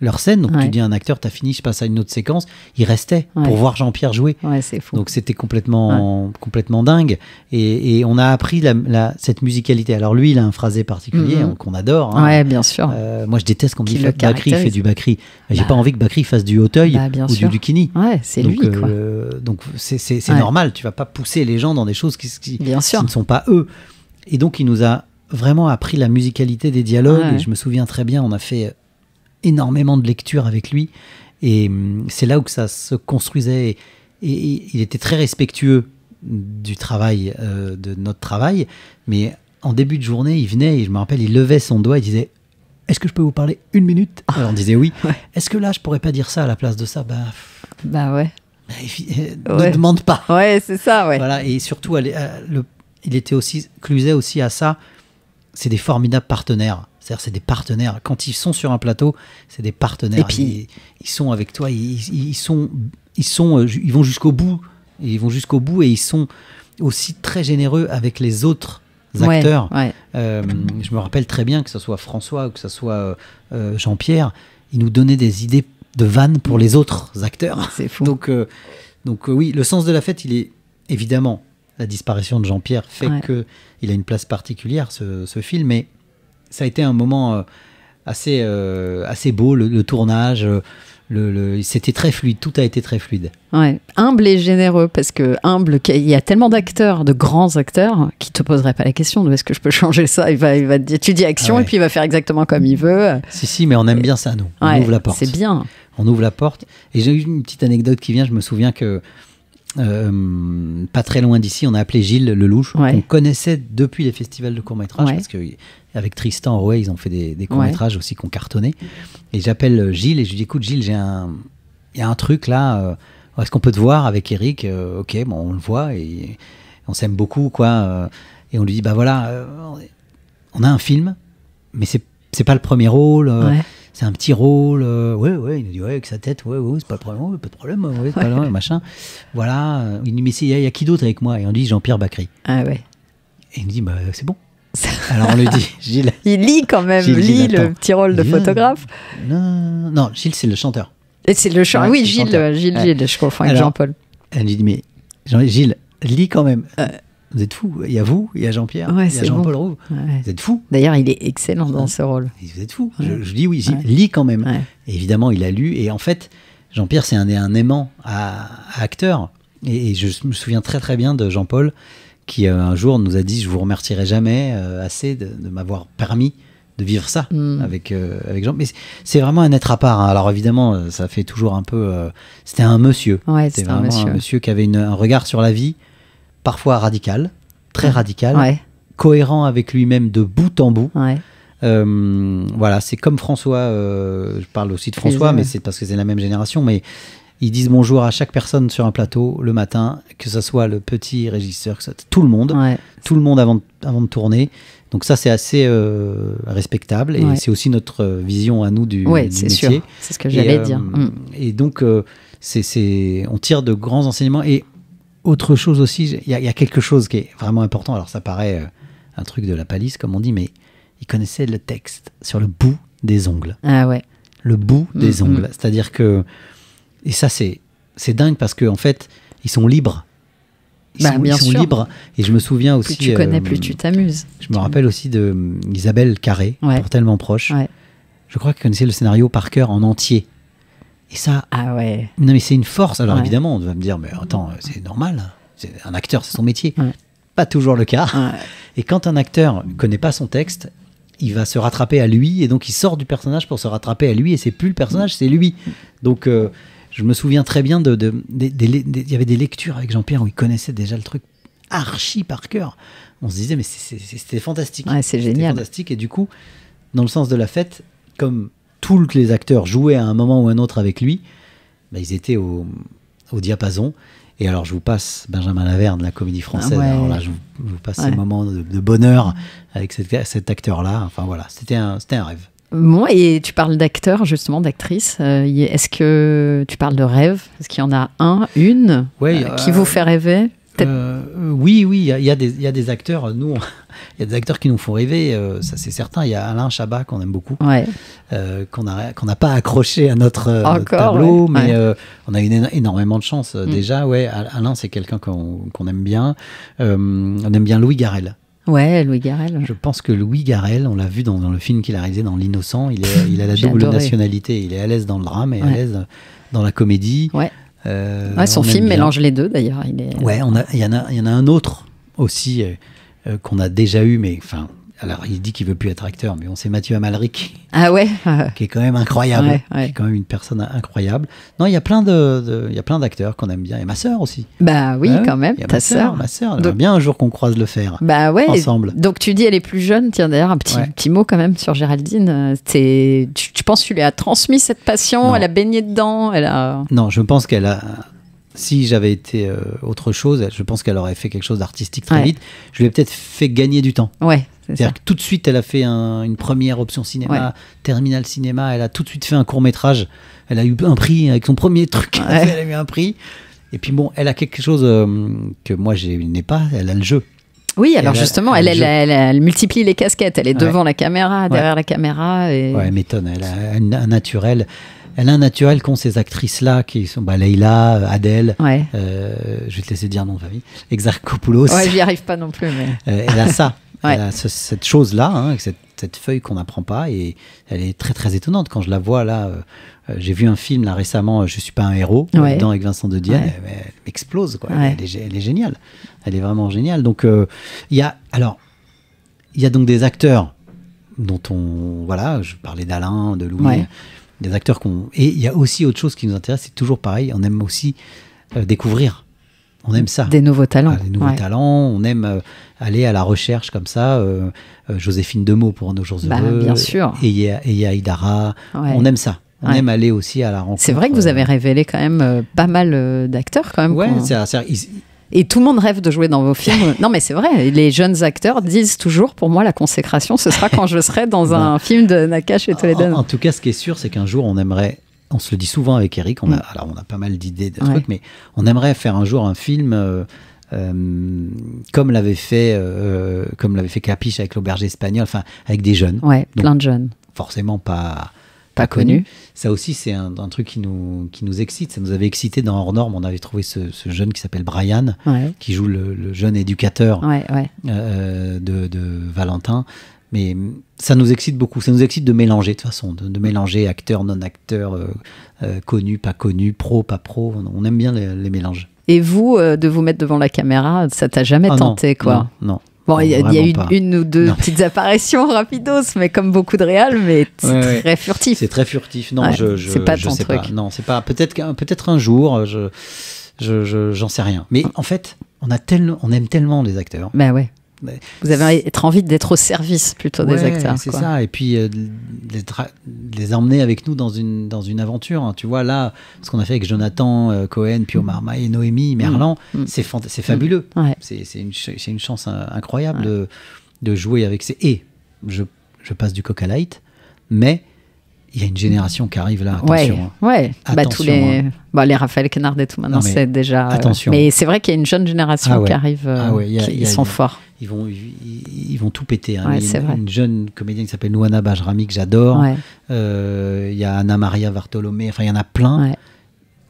leur scène. Donc Ouais. tu dis à un acteur, t'as fini, je passe à une autre séquence. Ils restaient Ouais. pour voir Jean-Pierre jouer. Ouais, c'est fou. Donc c'était complètement, complètement dingue. Et, et on a appris la- la- cette musicalité. Alors lui, il a un phrasé particulier Mhm. hein, qu'on adore. hein. ouais, bien sûr. Euh, moi, je déteste qu'on me dise Bakri fait du Bakri. J'ai Bah. pas envie que Bakri fasse du Hauteuil Bah, ou sûr. du Lucchini. Ouais, c'est lui, quoi. euh, donc c'est normal. Tu vas pas pousser les gens dans des choses qui, qui- Bien sûr. qui ne sont pas eux. Et donc, il nous a vraiment appris la musicalité des dialogues. Ouais. Et je me souviens très bien, on a fait énormément de lectures avec lui. Et hum, c'est là où que ça se construisait. Et, et il était très respectueux du travail, euh, de notre travail. Mais en début de journée, il venait et je me rappelle, il levait son doigt et disait Est-ce que je peux vous parler une minute? Alors on disait oui. Ouais. Est-ce que là, je pourrais pas dire ça à la place de ça? Bah, Bah ouais. bah, euh, Ouais. ne demande pas. Ouais, c'est ça, ouais. Voilà, et surtout, elle euh, le- il était aussi, Cluzet aussi à ça, c'est des formidables partenaires. C'est-à-dire, c'est des partenaires. Quand ils sont sur un plateau, c'est des partenaires. Et puis- ils, ils sont avec toi, ils, ils sont, ils sont, euh, ils vont jusqu'au bout. Ils vont jusqu'au bout et ils sont aussi très généreux avec les autres acteurs. Ouais, Euh, je me rappelle très bien que ce soit François ou que ce soit euh, Jean-Pierre, ils nous donnaient des idées de vannes pour les autres acteurs. c'est fou. Donc, euh, donc oui, le sens de la fête, il est évidemment la disparition de Jean-Pierre fait Ouais. que il a une place particulière ce, ce film, mais ça a été un moment euh, assez euh, assez beau, le, le tournage, euh, le, le- c'était très fluide, tout a été très fluide. Ouais. Humble et généreux, parce que humble, il y a tellement d'acteurs, de grands acteurs, qui te poseraient pas la question de est-ce que je peux changer ça. Il va, il va tu dis action Ah ouais. et puis il va faire exactement comme il veut. Si si, mais on aime bien ça nous, on Ouais, ouvre la porte. c'est bien. On ouvre la porte. Et j'ai eu une petite anecdote qui vient. Je me souviens que euh, pas très loin d'ici, on a appelé Gilles Lelouch, Ouais. qu'on connaissait depuis les festivals de court-métrage, Ouais. parce que avec Tristan Rouet, ils ont fait des, des courts-métrages aussi qu'on cartonné. Et j'appelle Gilles et je lui dis écoute, Gilles, j'ai un, il y a un truc là, euh, est-ce qu'on peut te voir avec Eric Euh, Ok, bon, on le voit et on s'aime beaucoup, quoi. euh, et on lui dit bah voilà, euh, on a un film, mais c'est c'est pas le premier rôle. euh, Ouais. c'est un petit rôle. euh, ouais, ouais, il nous dit, ouais, avec sa tête, ouais, ouais, c'est pas le problème, ouais, pas de problème, ouais, c'est pas loin, machin. Voilà. euh, Il nous dit, mais il y, a- il y a qui d'autre avec moi? Et on dit Jean-Pierre Bacry. Ah ouais. Et il nous dit, bah, c'est bon. Alors on lui dit, Gilles. Il lit quand même, Gilles, lit Gilles, le petit rôle de photographe. Non, non, Gilles, c'est le chanteur. Et c'est le chant. Ouais, oui, Gilles, chanteur. Gilles, Ouais. Gilles, je confonds avec Jean-Paul. Elle lui dit, mais Jean- Gilles, lis quand même. Vous êtes fous. Il y a vous, il y a Jean-Pierre, Ouais, il y a Jean-Paul bon. Ouais. Vous êtes fous. D'ailleurs, il est excellent dans ce rôle. Vous êtes fous. Ouais. Je, je dis oui, Gilles, lis quand même. Et évidemment, il a lu. Et en fait, Jean-Pierre, c'est un, un aimant à, à acteur. Et, et je me souviens très très bien de Jean-Paul qui euh, un jour nous a dit Je vous remercierai jamais euh, assez de, de m'avoir permis de vivre ça Mm. avec, euh, avec Jean. Mais c'est- vraiment un être à part. hein. Alors évidemment, ça fait toujours un peu. euh, C'était un monsieur. Ouais, C'était c'est un vraiment monsieur. qui avait une- un regard sur la vie, parfois radical, très radical, Ouais, cohérent avec lui-même de bout en bout. ouais. Euh, voilà, c'est comme François, je parle aussi de François, mais c'est parce que c'est la même génération, mais ils disent bonjour à chaque personne sur un plateau le matin, que ce soit le petit régisseur, que tout le monde, ouais. tout le monde avant, de- avant de tourner. Donc ça, c'est assez euh, respectable et Ouais. c'est aussi notre euh, vision à nous du, Ouais, du métier. C'est ce que j'allais euh, dire. Mm. Et donc, euh, c'est, on tire de grands enseignements. Et autre chose aussi, il y, a- il y a quelque chose qui est vraiment important. Alors, ça paraît euh, un truc de la palisse, comme on dit, mais il connaissait le texte sur le bout des ongles. Ah ouais. Le bout des Mm, ongles. mm. C'est-à-dire que. Et ça, c'est, c'est dingue parce qu'en en fait, ils sont libres. Ils Bah, sont, bien ils sont sûr. libres. Et je me souviens aussi. Plus tu connais, euh, plus tu t'amuses. Je me rappelle aussi de hum, Isabelle Carré, Ouais. pour tellement proche. Ouais. Je crois qu'elle connaissait le scénario par cœur en entier. Et ça, Ah ouais. non mais c'est une force. Alors Ouais. évidemment, on va me dire, mais attends, c'est normal. C'est un acteur, c'est son métier. Pas toujours le cas. Et quand un acteur connaît pas son texte, il va se rattraper à lui et donc il sort du personnage pour se rattraper à lui et c'est plus le personnage, c'est lui. Donc euh, je me souviens très bien de, il y avait des lectures avec Jean-Pierre où il connaissait déjà le truc archi par cœur. On se disait mais c'était fantastique. Ouais, c'est génial. fantastique et du coup, dans le sens de la fête, comme tous les acteurs jouaient à un moment ou un autre avec lui, bah, ils étaient au, au diapason. Et alors, je vous passe Benjamin Laverne, la comédie française. Ah ouais. Alors là, je vous, je vous passe Ouais. ces moments de, de bonheur avec cet, cet acteur-là. Enfin voilà, c'était un, c'était un rêve. Bon, et tu parles d'acteurs, justement, d'actrices. Euh, Est-ce que tu parles de rêve? Est-ce qu'il y en a un, une Ouais, euh, qui vous fait rêver? Euh, oui, oui, il y, a- il y a des- acteurs, nous, il y a des acteurs qui nous font rêver, euh, ça c'est certain. Il y a Alain Chabat qu'on aime beaucoup. Ouais. euh, qu'on n'a pas accroché à notre, notre tableau, ouais. mais Ouais. on a eu éno- énormément de chance Mm. déjà. Ouais, Al- Alain, c'est quelqu'un qu'on aime bien. On aime bien Louis Garrel. Ouais, Louis Garrel. Je pense que Louis Garrel, on l'a vu dans, dans le film qu'il a réalisé dans L'Innocent, il, est- il a la double adoré. nationalité. Il est à l'aise dans le drame et à l'aise dans la comédie. Ouais. Euh, Ouais, son film mélange les deux, d'ailleurs. Il est... Ouais, il y, en a- y en a un autre aussi euh, euh, qu'on a déjà eu, mais enfin. Alors, il dit qu'il veut plus être acteur, mais on sait Mathieu Amalric, Ah ouais qui est quand même incroyable, Ouais, ouais. qui est quand même une personne incroyable. Non, il y a plein de, de- il y a plein d'acteurs qu'on aime bien, et ma sœur aussi. Bah oui, quand même, ta ma sœur, ma sœur, Donc- bien un jour qu'on croise le fer. Bah ouais. Ensemble. Donc tu dis elle est plus jeune. Tiens d'ailleurs un petit Ouais. petit mot quand même sur Géraldine. Tu, tu penses que tu lui as transmis cette passion? Non. Elle a baigné dedans? Elle a. Non, je pense qu'elle a. Si j'avais été euh, autre chose, je pense qu'elle aurait fait quelque chose d'artistique très Ouais. vite. Je lui ai peut-être fait gagner du temps. Ouais. C'est-à-dire que tout de suite, elle a fait un- une première option cinéma, Terminal Cinéma. Elle a tout de suite fait un court métrage. Elle a eu un prix avec son premier truc. Ouais. Elle a eu un prix. Et puis bon, elle a quelque chose euh, que moi je n'ai pas. Elle a le jeu. Oui, alors elle justement, elle elle, a elle, le elle- elle multiplie les casquettes. Elle est Ouais. devant la caméra, derrière la caméra. Et... Ouais, elle m'étonne. Elle a un naturel. Elle a un naturel qu'ont ces actrices-là qui sont bah, Leïla, Adèle. Ouais. euh, je vais te laisser dire de famille. Exarchopoulos. Ouais, j'y arrive pas non plus, mais. Euh, elle a ça. Ouais. Elle a ce- cette chose-là, hein, cette, cette feuille qu'on n'apprend pas. Et elle est très, très étonnante. Quand je la vois là, euh, euh, j'ai vu un film là récemment, euh, Je suis pas un héros, Ouais. dedans avec Vincent de Dienne. Elle, elle m'explose. quoi. Elle, est, elle est géniale. Elle est vraiment géniale. Donc, euh, il y a. Alors, il y a donc des acteurs dont on. Voilà, je parlais d'Alain, de Louis. Des acteurs qu'on. Et il y a aussi autre chose qui nous intéresse, c'est toujours pareil, on aime aussi euh, découvrir. On aime ça. Des nouveaux talents. Ah, des nouveaux Ouais. talents. On aime euh, aller à la recherche comme ça. euh, Joséphine Demeaux pour Nos Jours Bah, Heureux. bien sûr. Et il y a, et il y a Idara. Ouais. On aime ça. On Ouais. aime aller aussi à la rencontre. C'est vrai que vous avez révélé quand même pas mal d'acteurs quand même. Ouais, c'est Et tout le monde rêve de jouer dans vos films. non, mais c'est vrai. Les jeunes acteurs disent toujours, pour moi, la consécration, ce sera quand je serai dans un film de Nakash et Toledano. En, en tout cas, ce qui est sûr, c'est qu'un jour, on aimerait. On se le dit souvent avec Eric. On a, Mm. alors, on a pas mal d'idées, de Ouais. trucs, mais on aimerait faire un jour un film euh, euh, comme l'avait fait, euh, comme l'avait fait Capiche avec l'auberge espagnol, enfin avec des jeunes, Ouais, plein de jeunes. forcément pas Pas connus. Ça aussi, c'est un, un truc qui nous qui nous excite. Ça nous avait excité dans Hors Norme. On avait trouvé ce, ce jeune qui s'appelle Brian, Ouais, qui joue le, le jeune éducateur ouais, ouais. euh, de, de Valentin. Mais ça nous excite beaucoup. Ça nous excite de mélanger, de toute façon, de, de mélanger acteurs, non-acteurs, euh, euh, connus, pas connus, pro, pas pro. On, aime bien les, les mélanges. Et vous, euh, de vous mettre devant la caméra, ça t'a jamais Ah non, tenté, quoi Non, non. Bon, il y a, Non, il y a eu pas. une ou deux Non. petites apparitions rapidos, mais comme beaucoup de réals, mais c'est Ouais, très furtif. C'est très furtif. Non, Ouais, je, je, c'est pas je ton sais truc. pas. Non, c'est pas. Peut-être peut-être un jour. Je, je, je- j'en sais rien. Mais en fait, on a tellement, on aime tellement les acteurs. Ben ouais. Vous avez être envie d'être au service plutôt des acteurs. C'est ça. Et puis euh, de les, emmener avec nous dans une, dans une aventure. hein. Tu vois, là, ce qu'on a fait avec Jonathan euh, Cohen, puis Omar Maï et Noémie Merlan, Mm. c'est fant- c'est fabuleux. Ouais. C'est une, ch- une chance euh, incroyable Ouais. de, de jouer avec ces. Et je, je passe du coq à light, mais il y a une génération qui arrive là. Attention. Ouais, hein. ouais. Bah, tous Attention, les, hein. bah, les Raphaël Quenard et tout maintenant, c'est déjà. euh, attention. Mais c'est vrai qu'il y a une jeune génération Ah ouais. qui arrive, euh, Ah ouais, il y a- qui il y a- sont il y a- forts. Ils vont, ils, ils vont tout péter. hein. Ouais, il y a une, jeune comédienne qui s'appelle Luana Bajrami que j'adore. Ouais, Euh, Il y a Anna Maria Bartolomé. Enfin, il y en a plein. ouais.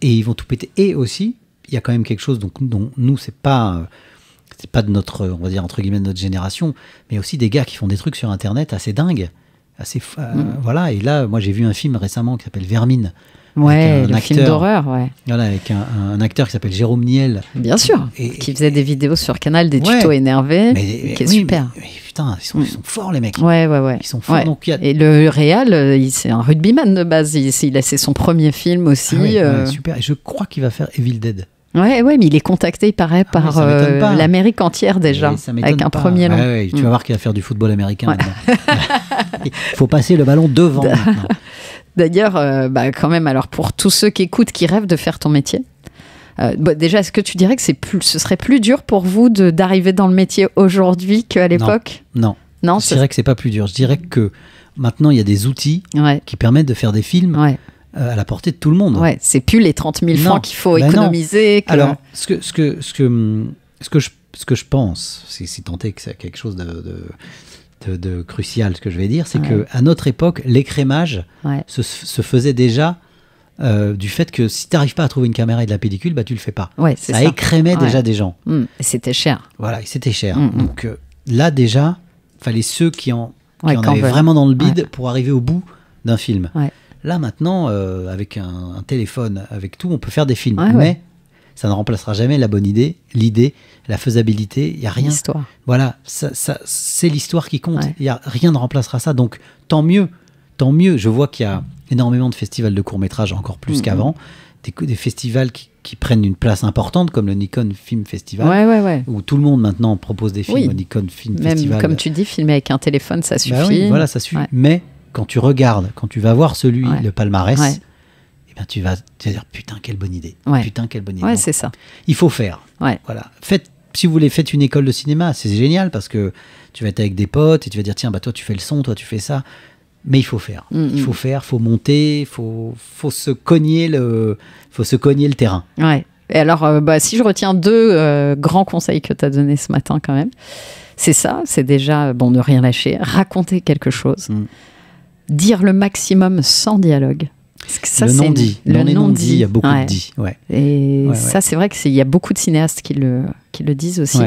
et ils vont tout péter. Et aussi, il y a quand même quelque chose donc, dont nous, c'est pas, c'est pas de notre, on va dire entre guillemets de notre génération, mais aussi des gars qui font des trucs sur Internet assez dingues, assez, euh, Mm. voilà. Et là, moi, j'ai vu un film récemment qui s'appelle Vermine, Ouais, un le film acteur. d'horreur, ouais. voilà, avec un, un acteur qui s'appelle Jérôme Niel. Bien sûr. Et- qui faisait des vidéos sur Canal, des Ouais. tutos énervés, Mais, qui est oui, super. Mais, mais putain, ils sont, Mm. ils sont forts les mecs. Ouais, ouais, ouais. Ils sont forts. Ouais. Donc a, Et le Réal, euh, c'est un rugbyman de base. Il, il a c'est son premier film aussi. Ah ouais, euh, super. Et je crois qu'il va faire Evil Dead. Ouais, ouais, mais il est contacté, il paraît, Ah par euh, l'Amérique entière déjà, avec un pas. premier long. Ouais, ouais, tu Mm. vas voir qu'il va faire du football américain Ouais. Il faut passer le ballon devant. D'ailleurs, euh, bah, quand même, alors pour tous ceux qui écoutent, qui rêvent de faire ton métier, euh, bah, déjà, est-ce que tu dirais que c'est plus, ce serait plus dur pour vous de- d'arriver dans le métier aujourd'hui qu'à l'époque? Non. Non, je dirais que c'est pas plus dur. Je dirais que maintenant, il y a des outils ouais, qui permettent de faire des films ouais, euh, à la portée de tout le monde. ouais. C'est plus les 30 000 Non. francs qu'il faut Ben économiser. que- Alors, ce que, ce que, ce que, ce que, je, ce que je pense, si, si tant est que c'est quelque chose de, de, de- de crucial, ce que je vais dire, c'est Ouais. que à notre époque, l'écrémage Ouais. se, se faisait déjà euh, du fait que si tu n'arrives pas à trouver une caméra et de la pellicule, bah tu le fais pas. Ouais, Ça, ça. écrémait déjà des gens. Et C'était cher. Voilà, c'était cher. Mm, mm. Donc euh, là déjà, fallait ceux qui en, qui en avaient vraiment dans le bide pour arriver au bout d'un film. Là maintenant, euh, avec un, un téléphone, avec tout, on peut faire des films. Mais. Ça ne remplacera jamais la bonne idée, l'idée, la faisabilité. Il y a rien. L'histoire. Voilà, ça, ça- c'est l'histoire qui compte. Ouais. Y a rien ne remplacera ça. Donc tant mieux, tant mieux. Je vois qu'il y a énormément de festivals de courts métrages, encore plus Mhm. qu'avant. Des, des festivals qui, qui prennent une place importante, comme le Nikon Film Festival Ouais, ouais, ouais. où tout le monde maintenant propose des films Oui. au Nikon Film Même Festival. comme tu dis, filmer avec un téléphone, ça suffit. Bah oui, voilà, ça suffit. Mais quand tu regardes, quand tu vas voir celui, Ouais. le palmarès, Ouais. Ben, tu vas te dire putain quelle bonne idée. Ouais. Putain quelle bonne idée. Ouais, c'est ça. il faut faire. Ouais. Voilà. Faites, si vous voulez, faites une école de cinéma, c'est génial parce que tu vas être avec des potes et tu vas dire tiens bah toi tu fais le son, toi tu fais ça. Mais il faut faire. Mm, Il mm. faut faire, faut monter, faut faut se cogner le faut se cogner le terrain. Ouais. Et alors, euh, bah, si je retiens deux euh, grands conseils que tu as donnés ce matin, quand même, c'est ça c'est déjà, bon, ne rien lâcher, raconter quelque chose, Mm. dire le maximum sans dialogue. Ça, le c'est non dit, le non-dit. dit, il y a beaucoup Ouais. de dit. Ouais. Et Ouais, ça, c'est vrai qu'il y a beaucoup de cinéastes qui le, qui le disent aussi.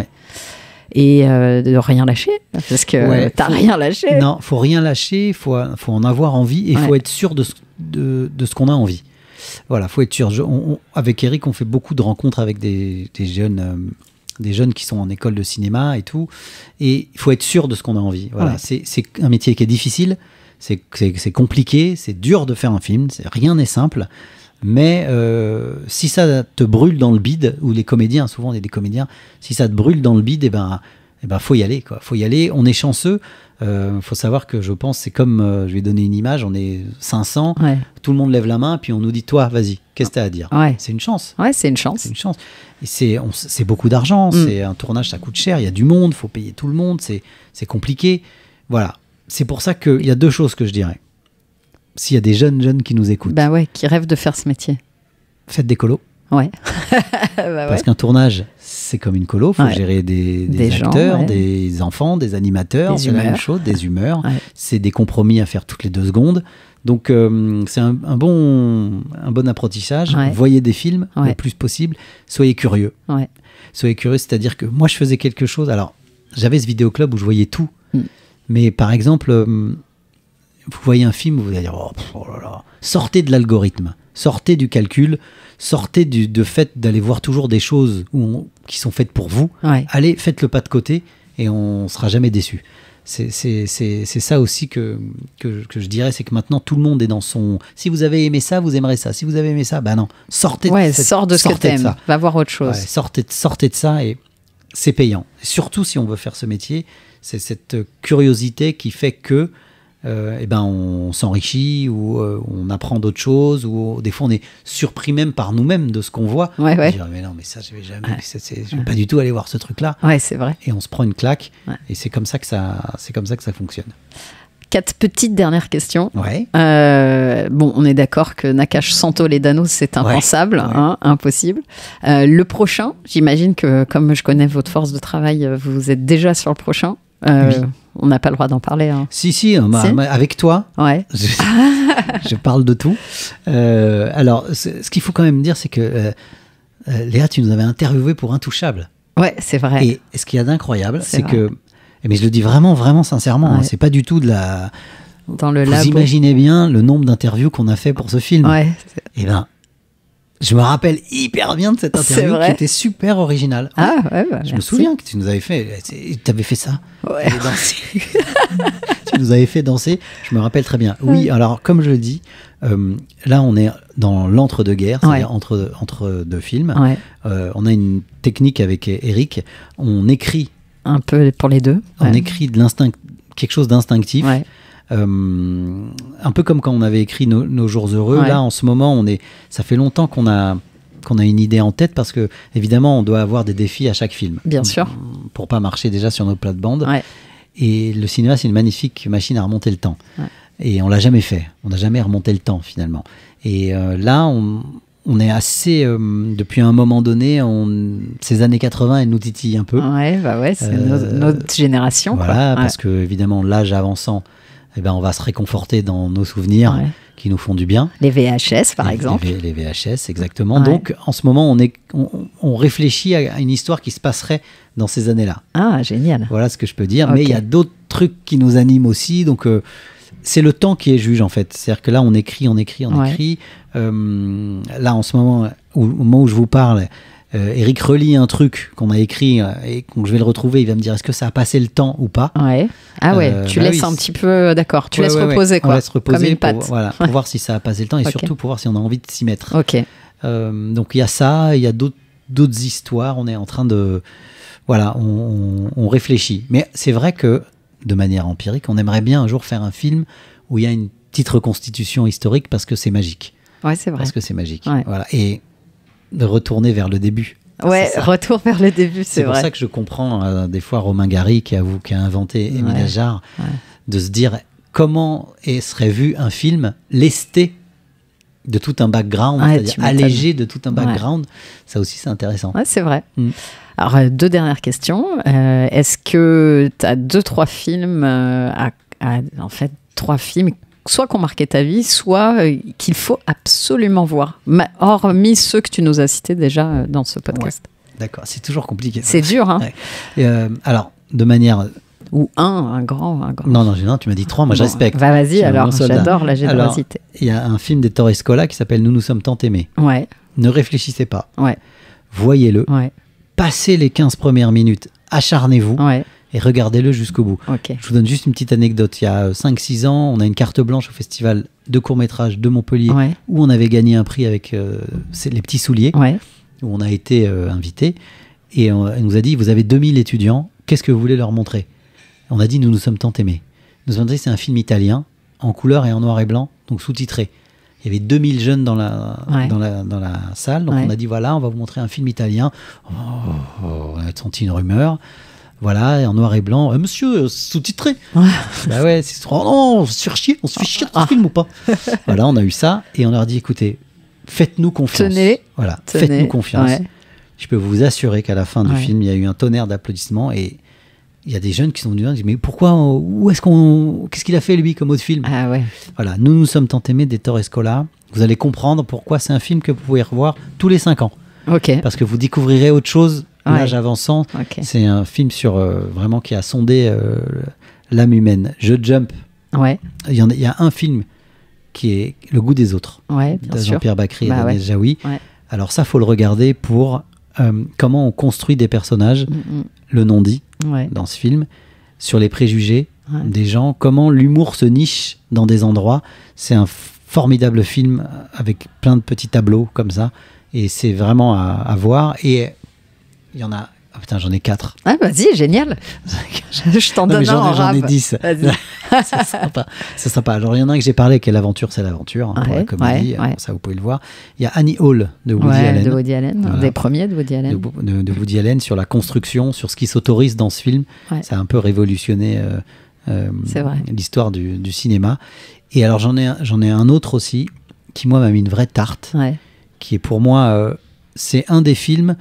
Et euh, de rien lâcher, parce que t'as faut- rien lâché. Non, faut rien lâcher, faut, faut en avoir envie et Ouais. faut être sûr de ce, de, de ce qu'on a envie. Voilà, faut être sûr. Je- on- on- avec Eric, on fait beaucoup de rencontres avec des, des jeunes, euh, des jeunes qui sont en école de cinéma et tout. Et il faut être sûr de ce qu'on a envie. Voilà, c'est un métier qui est difficile. C'est compliqué, c'est dur de faire un film, rien n'est simple. Mais euh, si ça te brûle dans le bide, ou les comédiens, souvent on est des comédiens, si ça te brûle dans le bide, eh ben, eh ben faut y aller, quoi. Faut y aller. On est chanceux. Euh, faut savoir que je pense, c'est comme, euh, je vais donner une image, on est 500, Ouais, tout le monde lève la main, puis on nous dit, toi, vas-y, qu'est-ce que t'as à dire? Ouais, C'est une chance. ouais, c'est une chance. C'est une chance. Et c'est, beaucoup d'argent. Mm. C'est un tournage, ça coûte cher. Il y a du monde, faut payer tout le monde. C'est compliqué. Voilà. C'est pour ça qu'il y a deux choses que je dirais. S'il y a des jeunes jeunes qui nous écoutent, Bah ouais, qui rêve de faire ce métier. faites des colos. Ouais. bah ouais. Parce qu'un tournage, c'est comme une colo. faut Ouais. gérer des, des Des gens, acteurs, ouais. des enfants, des animateurs. Des C'est la même chose, des humeurs. C'est des compromis à faire toutes les deux secondes. Donc, euh, c'est un, un bon, un bon apprentissage. Voyez des films le plus possible. Soyez curieux. Ouais. Soyez curieux, c'est-à-dire que moi, je faisais quelque chose. Alors, j'avais ce vidéoclub où je voyais tout. Mm. Mais par exemple, euh, vous voyez un film, vous allez dire, oh, pff, oh là là. sortez de l'algorithme, sortez du calcul, sortez du de fait d'aller voir toujours des choses où on- qui sont faites pour vous. Ouais. Allez, faites le pas de côté et on sera jamais déçu. C'est ça aussi que, que, que je dirais, c'est que maintenant tout le monde est dans son. Si vous avez aimé ça, vous aimerez ça. Si vous avez aimé ça, bah non, sortez de Ouais, cette- de ce que sortez de t'aimes. ça. Va voir autre chose. Ouais, sortez, sortez de ça et c'est payant. Surtout si on veut faire ce métier, c'est cette curiosité qui fait que euh, eh ben on s'enrichit ou euh, on apprend d'autres choses ou des fois on est surpris même par nous-mêmes de ce qu'on voit. Ouais, ouais. Dit, mais non, mais ça je vais jamais, je vais pas du tout aller voir ce truc-là. Ouais, c'est vrai. Et on se prend une claque et c'est comme ça que ça, c'est comme ça que ça fonctionne. Quatre petites dernières questions. Ouais. Euh, bon, on est d'accord que Nakash sans Toledano, c'est impensable, ouais. hein, impossible. Euh, le prochain, j'imagine que comme je connais votre force de travail, vous êtes déjà sur le prochain. Euh, Oui. On n'a pas le droit d'en parler. hein. Si si, avec toi, Ouais. je, je parle de tout. Euh, alors, ce, ce qu'il faut quand même dire, c'est que euh, Léa, tu nous avais interviewé pour Intouchable. Ouais, c'est vrai. Et ce qu'il y a d'incroyable, C'est que, mais je le dis vraiment, vraiment sincèrement, hein, c'est pas du tout de la. Dans le Vous labo. imaginez bien le nombre d'interviews qu'on a fait pour ce film. Ouais. Et ben, je me rappelle hyper bien de cette interview qui était super originale. Ah, ouais, bah, je me souviens que tu nous avais fait. Tu avais fait ça. Ouais. Tu nous avais fait danser. Je me rappelle très bien. Oui, alors comme je le dis, euh, là on est dans l'entre-deux-guerres, c'est-à-dire entre, entre deux films. Ouais. Euh, on a une technique avec Eric. On écrit, Un peu pour les deux. on écrit de l'instinct, quelque chose d'instinctif. Euh, un peu comme quand on avait écrit Nos, Nos jours heureux. Ouais. Là, en ce moment, on est, ça fait longtemps qu'on a qu'on a une idée en tête parce que évidemment, on doit avoir des défis à chaque film. Bien sûr. Pour pas marcher déjà sur nos plates-bandes. Ouais. Et le cinéma, c'est une magnifique machine à remonter le temps. Ouais. Et on l'a jamais fait. On n'a jamais remonté le temps finalement. Et euh, là, on, on est assez, euh, depuis un moment donné, on, ces années 80, elles nous titillent un peu. Ouais, bah ouais, c'est Euh, no- notre génération. Voilà, parce que évidemment, l'âge avançant, eh ben, on va se réconforter dans nos souvenirs Ouais. qui nous font du bien. Les VHS, par Les- exemple. Les, VHS, exactement. Ouais. Donc, en ce moment, on, est, on, on réfléchit à une histoire qui se passerait dans ces années-là. Ah, génial. Voilà ce que je peux dire. Mais il y a d'autres trucs qui nous animent aussi. Donc, euh, c'est le temps qui est juge, en fait. C'est-à-dire que là, on écrit, on écrit, on Ouais. écrit. Euh, là, en ce moment, au moment où je vous parle, euh, Eric relit un truc qu'on a écrit euh, et que je vais le retrouver. Il va me dire est-ce que ça a passé le temps ou pas? Ouais. Ah ouais, Euh, tu bah laisses oui, un petit peu, d'accord, tu Ouais, laisses ouais, reposer On quoi. laisse reposer Comme une pour, voilà, pour voir si ça a passé le temps et surtout pour voir si on a envie de s'y mettre. Ok. Donc il y a ça, il y a d'autres d'autres histoires. On est en train de voilà, on, on- on réfléchit. Mais c'est vrai que de manière empirique, on aimerait bien un jour faire un film où il y a une petite reconstitution historique parce que c'est magique. Ouais, c'est vrai. Parce que c'est magique. Ouais. Voilà. Et de retourner vers le début. Ouais, retour vers le début, c'est C'est pour vrai. ça que je comprends euh, des fois Romain Gary qui a, qui a inventé Émile Ouais. Ajar, Ouais. de se dire comment serait vu un film lesté de tout un background, Ouais, c'est-à-dire allégé de tout un background. Ça aussi, c'est intéressant. Ouais, c'est vrai. Mm. Alors, euh, deux dernières questions. Euh, Est-ce que tu as deux, trois films, euh, à- à- en fait, trois films, soit qui ont marqué ta vie, soit euh, qu'il faut absolument voir, hormis ceux que tu nous as cités déjà euh, dans ce podcast D'accord, c'est toujours compliqué. C'est dur, hein Ouais. Euh, alors, de manière. Ou un, un grand, un grand. Non, non, non, tu m'as dit trois, moi je Bon, respecte. Bah Je vas-y, alors, j'adore la générosité. Il y a un film des Torres Scola qui s'appelle Nous nous sommes tant aimés. ouais, Ne réfléchissez pas. ouais, Voyez-le. ouais, Passez les 15 premières minutes. Acharnez-vous. ouais. Et regardez-le jusqu'au bout. Je vous donne juste une petite anecdote. Il y a 5-6 ans, on a une carte blanche au festival de court-métrage de Montpellier Ouais. où on avait gagné un prix avec euh, les petits souliers, Ouais. où on a été euh, invité. Et on, elle nous a dit Vous avez 2000 étudiants, qu'est-ce que vous voulez leur montrer? On a dit Nous nous sommes tant aimés. Nous avons dit C'est un film italien, en couleur et en noir et blanc, donc sous-titré. Il y avait 2000 jeunes dans la, Ouais. dans la, dans la salle, donc on a dit Voilà, on va vous montrer un film italien. Oh, on a senti une rumeur. Voilà, en noir et blanc. Euh, monsieur, euh, sous-titré. bah ouais, c'est trop. Oh non, on se fait chier, on se fait chier de ce film ou pas Voilà, on a eu ça et on leur dit écoutez, faites-nous confiance. Tenez. Voilà, Tenez. faites-nous confiance. Ouais. Je peux vous assurer qu'à la fin du Ouais. film, il y a eu un tonnerre d'applaudissements et il y a des jeunes qui sont venus dire mais pourquoi on- où est-ce qu'on qu'est-ce qu'il a fait lui comme autre film? Ah ouais. Voilà, nous nous sommes tant aimés des Torres Scola. Vous allez comprendre pourquoi c'est un film que vous pouvez revoir tous les 5 ans Ok. parce que vous découvrirez autre chose Ouais. l'âge avançant. C'est un film sur euh, vraiment qui a sondé euh, l'âme humaine. Je jump. Ouais. Il y, en a, il y a un film qui est Le goût des autres Ouais, bien de sûr. Jean-Pierre Bacry et Bah ouais. Jaoui. Alors ça, faut le regarder pour euh, comment on construit des personnages, Mm, le non-dit mm. Ouais. dans ce film, sur les préjugés des gens, comment l'humour se niche dans des endroits. C'est un formidable film avec plein de petits tableaux comme ça, et c'est vraiment à, à voir. Et il y en a... ah putain, j'en ai quatre. Ah, vas-y, génial. je t'en donne un j'en en ai, j'en ai rab. dix. Vas-y. c'est sympa. C'est sympa. Alors, il y en a un que j'ai parlé, qui est l'aventure, c'est l'aventure, hein, Ouais, la comédie. ouais, ouais. Ça, vous pouvez le voir. Il y a Annie Hall de Woody Allen. de Woody Allen. Voilà. Des premiers de Woody Allen. de- de Woody Allen sur la construction, sur ce qui s'autorise dans ce film. Ça a un peu révolutionné euh, euh, l'histoire du, du cinéma. Et alors j'en ai, ai un autre aussi qui moi m'a mis une vraie tarte, qui est pour moi, euh, c'est un des films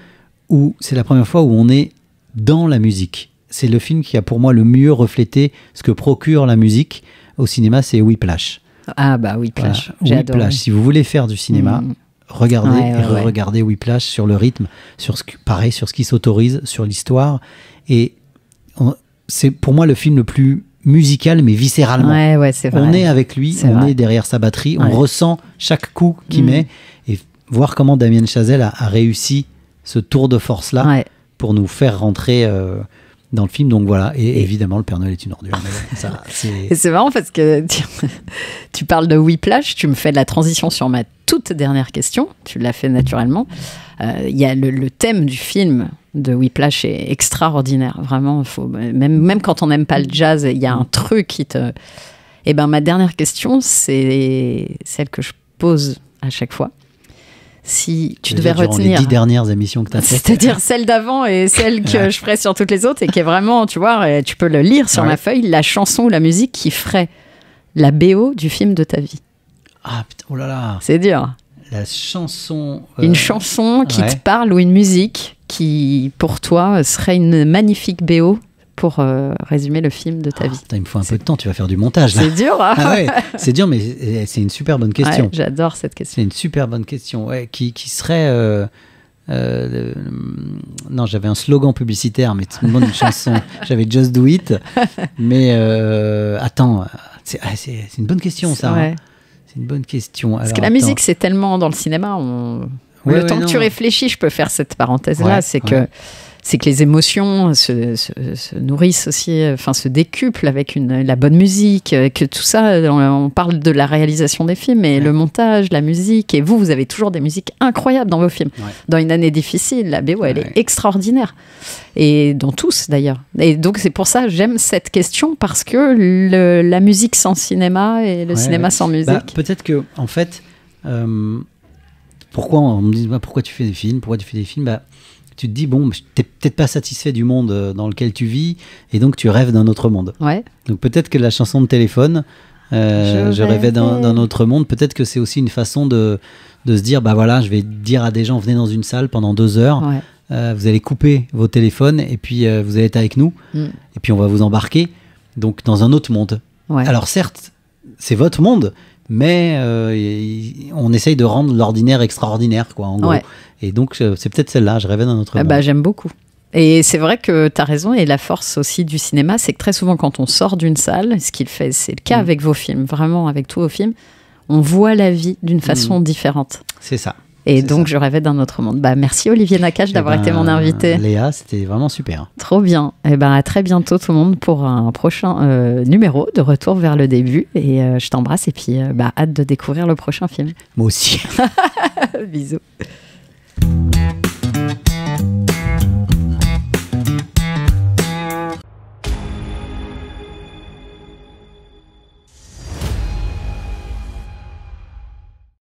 où c'est la première fois où on est dans la musique. C'est le film qui a pour moi le mieux reflété ce que procure la musique au cinéma, c'est Whiplash. Ah, bah oui, Clash. Voilà. J'ai adoré. Whiplash. Si vous voulez faire du cinéma, Mm. regardez Ouais, et ouais, ouais. regardez Whiplash sur le rythme, sur ce pareil sur ce qui s'autorise, sur l'histoire. Et c'est pour moi le film le plus musical, mais viscéralement. Ouais, ouais, c'est vrai. on est avec lui, on vrai. est derrière sa batterie, Ouais. on ressent chaque coup qu'il Mm. met et voir comment Damien Chazelle a, a réussi ce tour de force là Ouais. pour nous faire rentrer euh, dans le film. Donc voilà, et, évidemment le Père Noël est une ordure. c'est marrant parce que tu, tu parles de Whiplash, tu me fais la transition sur ma toute dernière question, tu l'as fait naturellement. Euh, Il y a le, le thème du film de Whiplash est extraordinaire, vraiment. Faut, même, même quand on n'aime pas le jazz, il y a un truc qui te... Et ben ma dernière question, c'est celle que je pose à chaque fois. Si tu devais dire, durant les retenir... dix dernières émissions que tu as faites. C'est-à-dire celle d'avant et celle que Ouais. je ferai sur toutes les autres et qui est vraiment, tu vois, et tu peux le lire sur Ouais. ma feuille, la chanson ou la musique qui ferait la BO du film de ta vie. Ah putain, oh là là, C'est dur. la chanson. euh, Une chanson qui ouais. te parle ou une musique qui, pour toi, serait une magnifique BO pour euh, résumer le film de ta Ah, vie. putain, il me faut un peu de temps, tu vas faire du montage. C'est dur, hein Ah ouais, c'est dur, mais c'est c'est une super bonne question. Ouais, J'adore cette question. c'est une super bonne question. Ouais, qui, qui serait. euh, euh, le- non, j'avais un slogan publicitaire, mais c'est une bonne chanson. J'avais Just Do It. Mais attends, c'est ah, c'est- une bonne question ça. Hein. C'est une bonne question. Parce que la musique, c'est tellement dans le cinéma. On... Ouais, le ouais, temps non. que tu réfléchis, je peux faire cette parenthèse-là, Ouais, c'est que c'est que les émotions se, se- se nourrissent aussi, enfin se décuplent avec une, la bonne musique, euh, que tout ça, euh, on, on parle de la réalisation des films, mais Ouais. le montage, la musique, et vous, vous avez toujours des musiques incroyables dans vos films. Ouais. Dans une année difficile, la BO, elle Ouais. est extraordinaire. Et dans tous d'ailleurs. Et donc c'est pour ça que j'aime cette question, parce que le- la musique sans cinéma et le cinéma sans musique. Bah, Peut-être que, en fait, euh, pourquoi on me dit bah, pourquoi tu fais des films Pourquoi tu fais des films bah, Tu te dis, bon, t'es peut-être pas satisfait du monde euh, dans lequel tu vis, et donc tu rêves d'un autre monde. ouais. Donc peut-être que la chanson de téléphone, euh, Je je, rêvais d'un rêvais. d'un autre monde, peut-être que c'est aussi une façon de, de se dire, bah voilà, je vais dire à des gens, venez dans une salle pendant deux heures, ouais. euh, vous allez couper vos téléphones, et puis euh, vous allez être avec nous, Mm. et puis on va vous embarquer donc dans un autre monde. Ouais. Alors certes, c'est votre monde, mais euh, on essaye de rendre l'ordinaire extraordinaire, quoi, en gros. Ouais. Et donc euh, c'est peut-être celle-là, je rêvais d'un autre Ah bah, J'aime beaucoup. Et c'est vrai que tu as raison, et la force aussi du cinéma, c'est que très souvent quand on sort d'une salle, ce qu'il fait, c'est le cas Mm. avec vos films, vraiment avec tous vos films, on voit la vie d'une façon différente. C'est ça. Et donc, je rêvais d'un autre monde. Bah, merci Olivier Nakache d'avoir eh été mon ben, invité. Léa, c'était vraiment super. Trop bien. Et ben, à très bientôt tout le monde pour un prochain euh, numéro de Retour vers le début. Et euh, je t'embrasse et puis euh, bah, hâte de découvrir le prochain film. Moi aussi. Bisous.